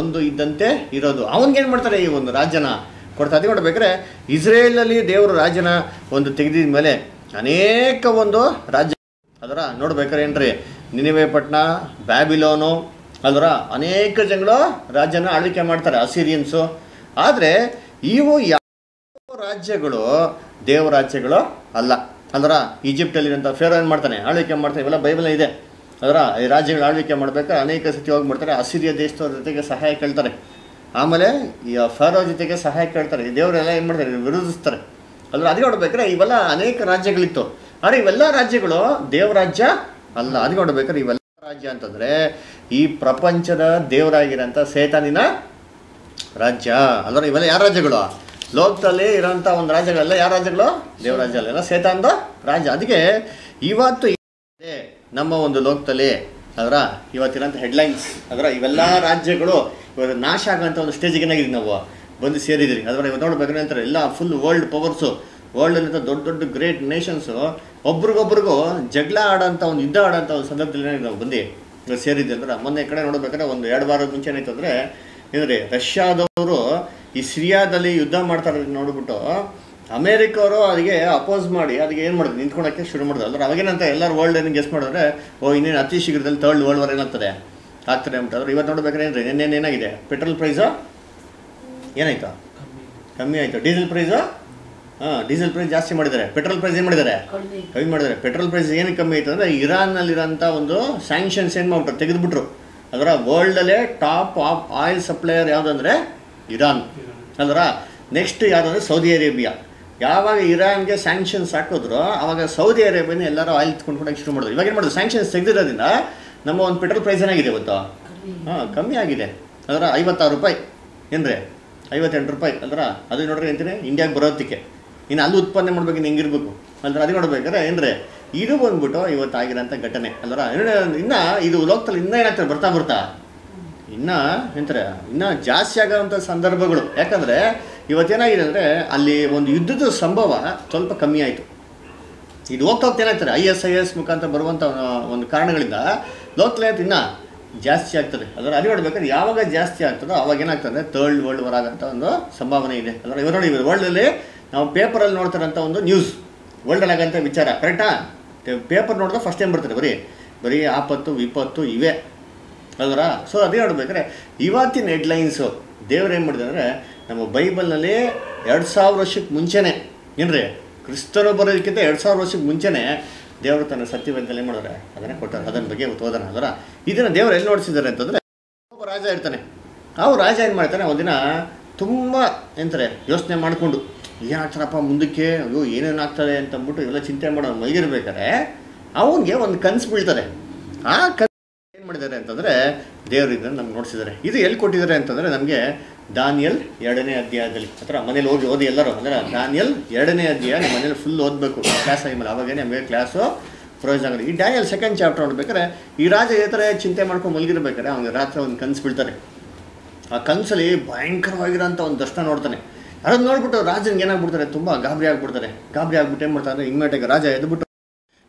ಒಂದು ಇದ್ದಂತೆ ಇರೋದು. ಏನು ಮಾಡ್ತಾರೆ ಈ ಒಂದು ರಾಜ್ಯನ? ಕೊಡ್ತಾ ಅದು ನೋಡ್ಬೇಕಾದ್ರೆ ಇಸ್ರೇಲಲ್ಲಿ ದೇವರು ರಾಜ್ಯನ ಒಂದು ತೆಗೆದಿದ ಮೇಲೆ ಅನೇಕ ಒಂದು ರಾಜ್ಯ ಅದರ ನೋಡ್ಬೇಕಾರೆ ಏನ್ರಿ? ನಿನಿವೆ ಪಟ್ಟಣ ಬ್ಯಾಬಿಲೋನು, ಅದರ ಅನೇಕ ಜನಗಳು ರಾಜ್ಯನ ಆಳ್ವಿಕೆ ಮಾಡ್ತಾರೆ, ಅಸಿರಿಯನ್ಸು. ಆದರೆ ಇವು ಯಾವ ರಾಜ್ಯಗಳು ದೇವರಾಜ್ಯಗಳು ಅಲ್ಲ. ಅದರ ಈಜಿಪ್ಟಲ್ಲಿರೋಂಥ ಫೇರೋ ಏನು ಮಾಡ್ತಾನೆ? ಆಳ್ವಿಕೆ ಮಾಡ್ತಾನೆ. ಇವೆಲ್ಲ ಬೈಬಲ್ ಇದೆ. ಅದರ ಈ ರಾಜ್ಯಗಳು ಆಳ್ವಿಕೆ ಮಾಡಬೇಕಾದ್ರೆ ಅನೇಕ ಸತಿ ಮಾಡ್ತಾರೆ. ಅಸಿರಿಯ ದೇಶದವ್ರ ಜೊತೆಗೆ ಸಹಾಯ ಕೇಳ್ತಾರೆ. ಆಮೇಲೆ ಈ ಫೇರೋ ಜೊತೆಗೆ ಸಹಾಯ ಕೇಳ್ತಾರೆ. ದೇವರೆಲ್ಲ ಏನು ಮಾಡ್ತಾರೆ? ವಿರೋಧಿಸ್ತಾರೆ. ಅದ್ರ ಅದೇ ನೋಡ್ಬೇಕಾದ್ರೆ ಇವೆಲ್ಲ ಅನೇಕ ರಾಜ್ಯಗಳಿತ್ತು. ಆದರೆ ಇವೆಲ್ಲ ರಾಜ್ಯಗಳು ದೇವರಾಜ್ಯ ಅಲ್ಲ. ಅದು ನೋಡ್ಬೇಕಾದ್ರೆ ಇವೆಲ್ಲ ರಾಜ್ಯ ಅಂತಂದರೆ ಈ ಪ್ರಪಂಚದ ದೇವರಾಗಿರೋಂಥ ಸೇತಾನಿನ ರಾಜ್ಯ. ಅಲ್ವ ಇವೆಲ್ಲ ಯಾವ ರಾಜ್ಯಗಳು? ಲೋಕದಲ್ಲಿ ಇರೋಂಥ ಒಂದು ರಾಜ್ಯಗಳೆಲ್ಲ ಯಾವ ರಾಜ್ಯಗಳು? ದೇವರಾಜ್ಯಗಳೆಲ್ಲ. ಸೇತಾಂದ ರಾಜ್ಯ. ಅದಕ್ಕೆ ಇವತ್ತು ನಮ್ಮ ಒಂದು ಲೋಕದಲ್ಲಿ ಅದರ ಇವತ್ತಿರೋಂಥ ಹೆಡ್ಲೈನ್ಸ್ ಅದರ ಇವೆಲ್ಲ ರಾಜ್ಯಗಳು ಇವಾಗ ನಾಶ ಆಗೋಂಥ ಒಂದು ಸ್ಟೇಜಿಗೆ ಏನಾಗಿದ್ವಿ ನಾವು? ಬಂದು ಸೇರಿದ್ರಿ ಅದರ ಇವತ್ತು ನೋಡ್ಬೇಕಾದ್ರೆ ಅಂತಾರೆ ಎಲ್ಲ ಫುಲ್ ವರ್ಲ್ಡ್ ಪವರ್ಸು ವರ್ಲ್ಡಲ್ಲಿ ದೊಡ್ಡ ದೊಡ್ಡ ಗ್ರೇಟ್ ನೇಷನ್ಸು ಒಬ್ರಿಗೊಬ್ರಿಗೂ ಜಗಳ ಆಡೋಂಥ ಒಂದು ಯುದ್ಧ ಆಡೋಂಥ ಒಂದು ಸಂದರ್ಭದಲ್ಲಿ ನಾವು ಬಂದು ಸೇರಿದ್ದೆ ಅಂದ್ರೆ ಮೊನ್ನೆ ಕಡೆ ನೋಡ್ಬೇಕಾದ್ರೆ ಒಂದು ಎರಡು ವಾರದ ಮುಂಚೆ ಏನಾಯ್ತು ಅಂದರೆ ಏನಂದ್ರೆ ರಷ್ಯಾದವರು ಈ ಸಿರಿಯಾದಲ್ಲಿ ಯುದ್ಧ ಮಾಡ್ತಾರೆ ನೋಡ್ಬಿಟ್ಟು ಅಮೇರಿಕವರು ಅದಕ್ಕೆ ಅಪೋಸ್ ಮಾಡಿ ಅದಕ್ಕೆ ಏನು ಮಾಡಿದ್ರು ನಿಂತ್ಕೊಳಕ್ಕೆ ಶುರು ಮಾಡಿದ್ರು ಅಂದ್ರೆ ಅವಾಗೇನಂತ ಎಲ್ಲರೂ ವರ್ಲ್ಡ್ ಏನು ಗೆಸ್ ಮಾಡಿದ್ರೆ ಓ ಇನ್ನೇನು ಅತಿ ಶೀಘ್ರದಲ್ಲಿ ಥರ್ಡ್ ವರ್ಲ್ಡ್ ವಾರ್ ಏನಾಗ್ತದೆ? ಆಗ್ತದೆ ಅಂತಾರೆ ಇವತ್ತು ನೋಡ್ಬೇಕಾದ್ರೆ ಏನು ನಿನ್ನೆ ಏನಾಗಿದೆ? ಪೆಟ್ರೋಲ್ ಪ್ರೈಸು ಏನಾಯ್ತು? ಕಮ್ಮಿ ಆಯಿತು. ಡೀಸೆಲ್ ಪ್ರೈಸು ಹಾಂ ಡೀಸೆಲ್ ಪ್ರೈಸ್ ಜಾಸ್ತಿ ಮಾಡಿದ್ದಾರೆ. ಪೆಟ್ರೋಲ್ ಪ್ರೈಸ್ ಏನು ಮಾಡಿದ್ದಾರೆ? ಕಮ್ಮಿ ಮಾಡಿದ್ದಾರೆ. ಪೆಟ್ರೋಲ್ ಪ್ರೈಸ್ ಏನು ಕಮ್ಮಿ ಆಯಿತು ಅಂದರೆ ಇರಾನ್ನಲ್ಲಿರೋಂಥ ಒಂದು ಸ್ಯಾಂಕ್ಷನ್ಸ್ ಏನು ಮಾಡ್ಬಿಟ್ರು? ತೆಗೆದುಬಿಟ್ರು. ಅದರ ವರ್ಲ್ಡಲ್ಲೇ ಟಾಪ್ ಆಫ್ ಆಯಿಲ್ ಸಪ್ಲೈಯರ್ ಯಾವುದಂದ್ರೆ ಇರಾನ್. ಅಲ್ರ ನೆಕ್ಸ್ಟ್ ಯಾವುದಂದ್ರೆ ಸೌದಿ ಅರೇಬಿಯಾ. ಯಾವಾಗ ಇರಾನ್ಗೆ ಸ್ಯಾಂಕ್ಷನ್ಸ್ ಹಾಕಿದ್ರು ಆವಾಗ ಸೌದಿ ಅರೇಬಿಯಾನ ಎಲ್ಲರೂ ಆಯಿಲ್ ಕೊಂಡ್ಕೊಳಕ್ಕೆ ಶುರು ಮಾಡಿದ್ರು. ಇವಾಗ ಏನು ಮಾಡೋದು? ಸ್ಯಾಂಕ್ಷನ್ಸ್ ತೆಗೆದಿರೋದ್ರಿಂದ ನಮ್ಮ ಒಂದು ಪೆಟ್ರೋಲ್ ಪ್ರೈಸ್ ಏನಾಗಿದೆ ಇವತ್ತು ಹಾಂ ಕಮ್ಮಿ ಆಗಿದೆ. ಅದರ ಐವತ್ತಾರು ರೂಪಾಯಿ. ಏನ್ರಿ? ಐವತ್ತೆಂಟು ರೂಪಾಯಿ. ಅಲ್ರ ಅದು ನೋಡ್ರಿ ಅಂತೀನಿ ಇಂಡಿಯಾಗೆ ಬರೋದಕ್ಕೆ. ಇನ್ನು ಅಲ್ಲಿ ಉತ್ಪಾದನೆ ಮಾಡ್ಬೇಕು ಇನ್ನು ಹೆಂಗಿರ್ಬೇಕು. ಅಲ್ರ ಅದು ನೋಡ್ಬೇಕಾದ್ರೆ ಏನ್ರಿ? ಇದು ಬಂದ್ಬಿಟ್ಟು ಇವತ್ತು ಆಗಿರೋಂಥ ಘಟನೆ. ಅಲ್ರ ಇನ್ನು- ಇನ್ನ ಇದು ಲೋಕದಲ್ಲಿ ಇನ್ನೂ ಏನಾಗ್ತಾರೆ ಬರ್ತಾ ಬರ್ತಾ. ಇನ್ನ ಎಂತಾರೆ, ಇನ್ನ ಜಾಸ್ತಿ ಆಗೋವಂಥ ಸಂದರ್ಭಗಳು. ಯಾಕಂದ್ರೆ ಇವತ್ತೇನಾಗಿದೆ ಅಂದರೆ, ಅಲ್ಲಿ ಒಂದು ಯುದ್ಧದ ಸಂಭವ ಸ್ವಲ್ಪ ಕಮ್ಮಿ ಆಯಿತು. ಇದು ಹೋಗ್ತಾ ಹೋಗ್ತಾ ಏನಾಗ್ತಾರೆ ಐ ಎಸ್ ಐ ಎಸ್ ಮುಖಾಂತರ ಬರುವಂಥ ಒಂದು ಕಾರಣಗಳಿಂದ ಲೋಕಲ್ ಏನಾಯ್ತು ಇನ್ನ ಜಾಸ್ತಿ ಆಗ್ತದೆ. ಅದರ ಅಲ್ಲಿ ನೋಡ್ಬೇಕಾದ್ರೆ ಯಾವಾಗ ಜಾಸ್ತಿ ಆಗ್ತದೋ ಅವಾಗ ಏನಾಗ್ತದೆ ಥರ್ಡ್ ವರ್ಲ್ಡ್ ವಾರ್ ಆಗಂಥ ಒಂದು ಸಂಭಾವನೆ ಇದೆ. ಅದರ ಇವರು ನೋಡಿ ವರ್ಲ್ಡಲ್ಲಿ ನಾವು ಪೇಪರಲ್ಲಿ ನೋಡ್ತಾರಂಥ ಒಂದು ನ್ಯೂಸ್ ವರ್ಲ್ಡಲ್ಲಿ ಆಗೋಂಥ ವಿಚಾರ ಕರೆಕ್ಟಾ ಪೇಪರ್ ನೋಡಿದ್ರೆ ಫಸ್ಟ್ ಟೈಮ್ ಬರ್ತದೆ ಬರೀ ಬರೀ ಆಪತ್ತು, ವಿಪತ್ತು ಇವೆ. ಅಲ್ವರ? ಸೊ ಅದೇ ನೋಡ್ಬೇಕಾದ್ರೆ ಇವತ್ತಿನ ಹೆಡ್ಲೈನ್ಸು ದೇವ್ರು ಏನು ಮಾಡಿದೆ ಅಂದರೆ, ನಮ್ಮ ಬೈಬಲ್ನಲ್ಲಿ ಎರಡು ಸಾವಿರ ವರ್ಷಕ್ಕೆ ಮುಂಚೆನೇ, ಏನ್ರಿ? ಕ್ರಿಸ್ತರು ಬರೋದಕ್ಕಿಂತ ಎರಡು ಸಾವಿರ ವರ್ಷಕ್ಕೆ ಮುಂಚೆನೇ ದೇವರು ತನ್ನ ಸತ್ಯವೇದದಲ್ಲಿ ಏನು ಮಾಡಿದ್ರೆ? ಅದನ್ನೇ ಕೊಟ್ಟಾರೆ. ಅದನ್ನ ಬಗ್ಗೆ ಇವತ್ತು ಓದೋಣ ಅದರ ಇದನ್ನು ದೇವರು ಎಲ್ಲಿ ನೋಡಿಸಿದ್ದಾರೆ ಅಂತಂದರೆ, ಒಬ್ಬ ರಾಜ ಇರ್ತಾನೆ. ಅವ್ರು ರಾಜ ಏನು ಮಾಡ್ತಾನೆ? ಒಂದಿನ ತುಂಬ, ಎಂತಾರೆ, ಯೋಚನೆ ಮಾಡಿಕೊಂಡು ಏನಾಗ್ತಾರಪ್ಪ ಮುಂದಕ್ಕೆ, ಅಯ್ಯೋ, ಏನೇನು ಆಗ್ತದೆ? ಅಂತ ಅಂದ್ಬಿಟ್ಟು ಇವೆಲ್ಲ ಚಿಂತೆ ಮಾಡೋ ಮೈಗಿರ್ಬೇಕಾರೆ ಅವನಿಗೆ ಒಂದು ಕನಸು ಬೀಳ್ತಾರೆ ಆ ಕನ್ ಮಾಡಿದ್ದಾರೆ ಅಂತಂದರೆ ದೇವರು ಇದನ್ನು ನಮ್ಗೆ ನೋಡಿಸಿದ್ದಾರೆ ಇದು ಎಲ್ಲಿ ಕೊಟ್ಟಿದ್ದಾರೆ ಅಂತಂದರೆ ನಮಗೆ ದಾನಿಯಲ್ ಎರಡನೇ ಅಧ್ಯಾಯದಲ್ಲಿ. ಹತ್ರ ಮನೇಲಿ ಹೋಗಿ ಓದಿ ಎಲ್ಲರೂ. ಅಂದರೆ ದಾನಿಯಲ್ ಎರಡನೇ ಅಧ್ಯಾಯ ನಿಮ್ಮ ಮನೇಲಿ ಫುಲ್ ಓದಬೇಕು. ಕ್ಲಾಸ್ ಟೈಮಲ್ಲಿ ಅವಾಗೇ ನಮಗೆ ಕ್ಲಾಸು ಪ್ರಯೋಜನ ಆಗುತ್ತೆ. ಈ ಡ್ಯಾನಿಯಲ್ ಸೆಕೆಂಡ್ ಚಾಪ್ಟರ್ ನೋಡ್ಬೇಕಾದ್ರೆ ಈ ರಾಜ ಥರ ಚಿಂತೆ ಮಾಡ್ಕೊಂಡು ಮಲಗಿರ್ಬೇಕಾದ್ರೆ ಅವ್ನಿಗೆ ರಾತ್ರಿ ಒಂದು ಕನಸು ಬೀಳ್ತಾರೆ. ಆ ಕನಸಲ್ಲಿ ಭಯಂಕರವಾಗಿರೋಂಥ ಒಂದು ದರ್ಶನ ನೋಡ್ತಾನೆ. ಅದನ್ನು ನೋಡ್ಬಿಟ್ಟು ರಾಜನಿಗೆ ಏನಾಗ್ಬಿಡ್ತಾರೆ? ತುಂಬ ಗಾಬರಿ ಆಗ್ಬಿಡ್ತಾರೆ. ಗಾಬರಿ ಆಗ್ಬಿಟ್ಟು ಏನು ಮಾಡ್ತಾರೆ ಇಮ್ಮಿಡಿಯೇಟಾಗಿ ರಾಜ ಎದ್ಬಿಟ್ಟು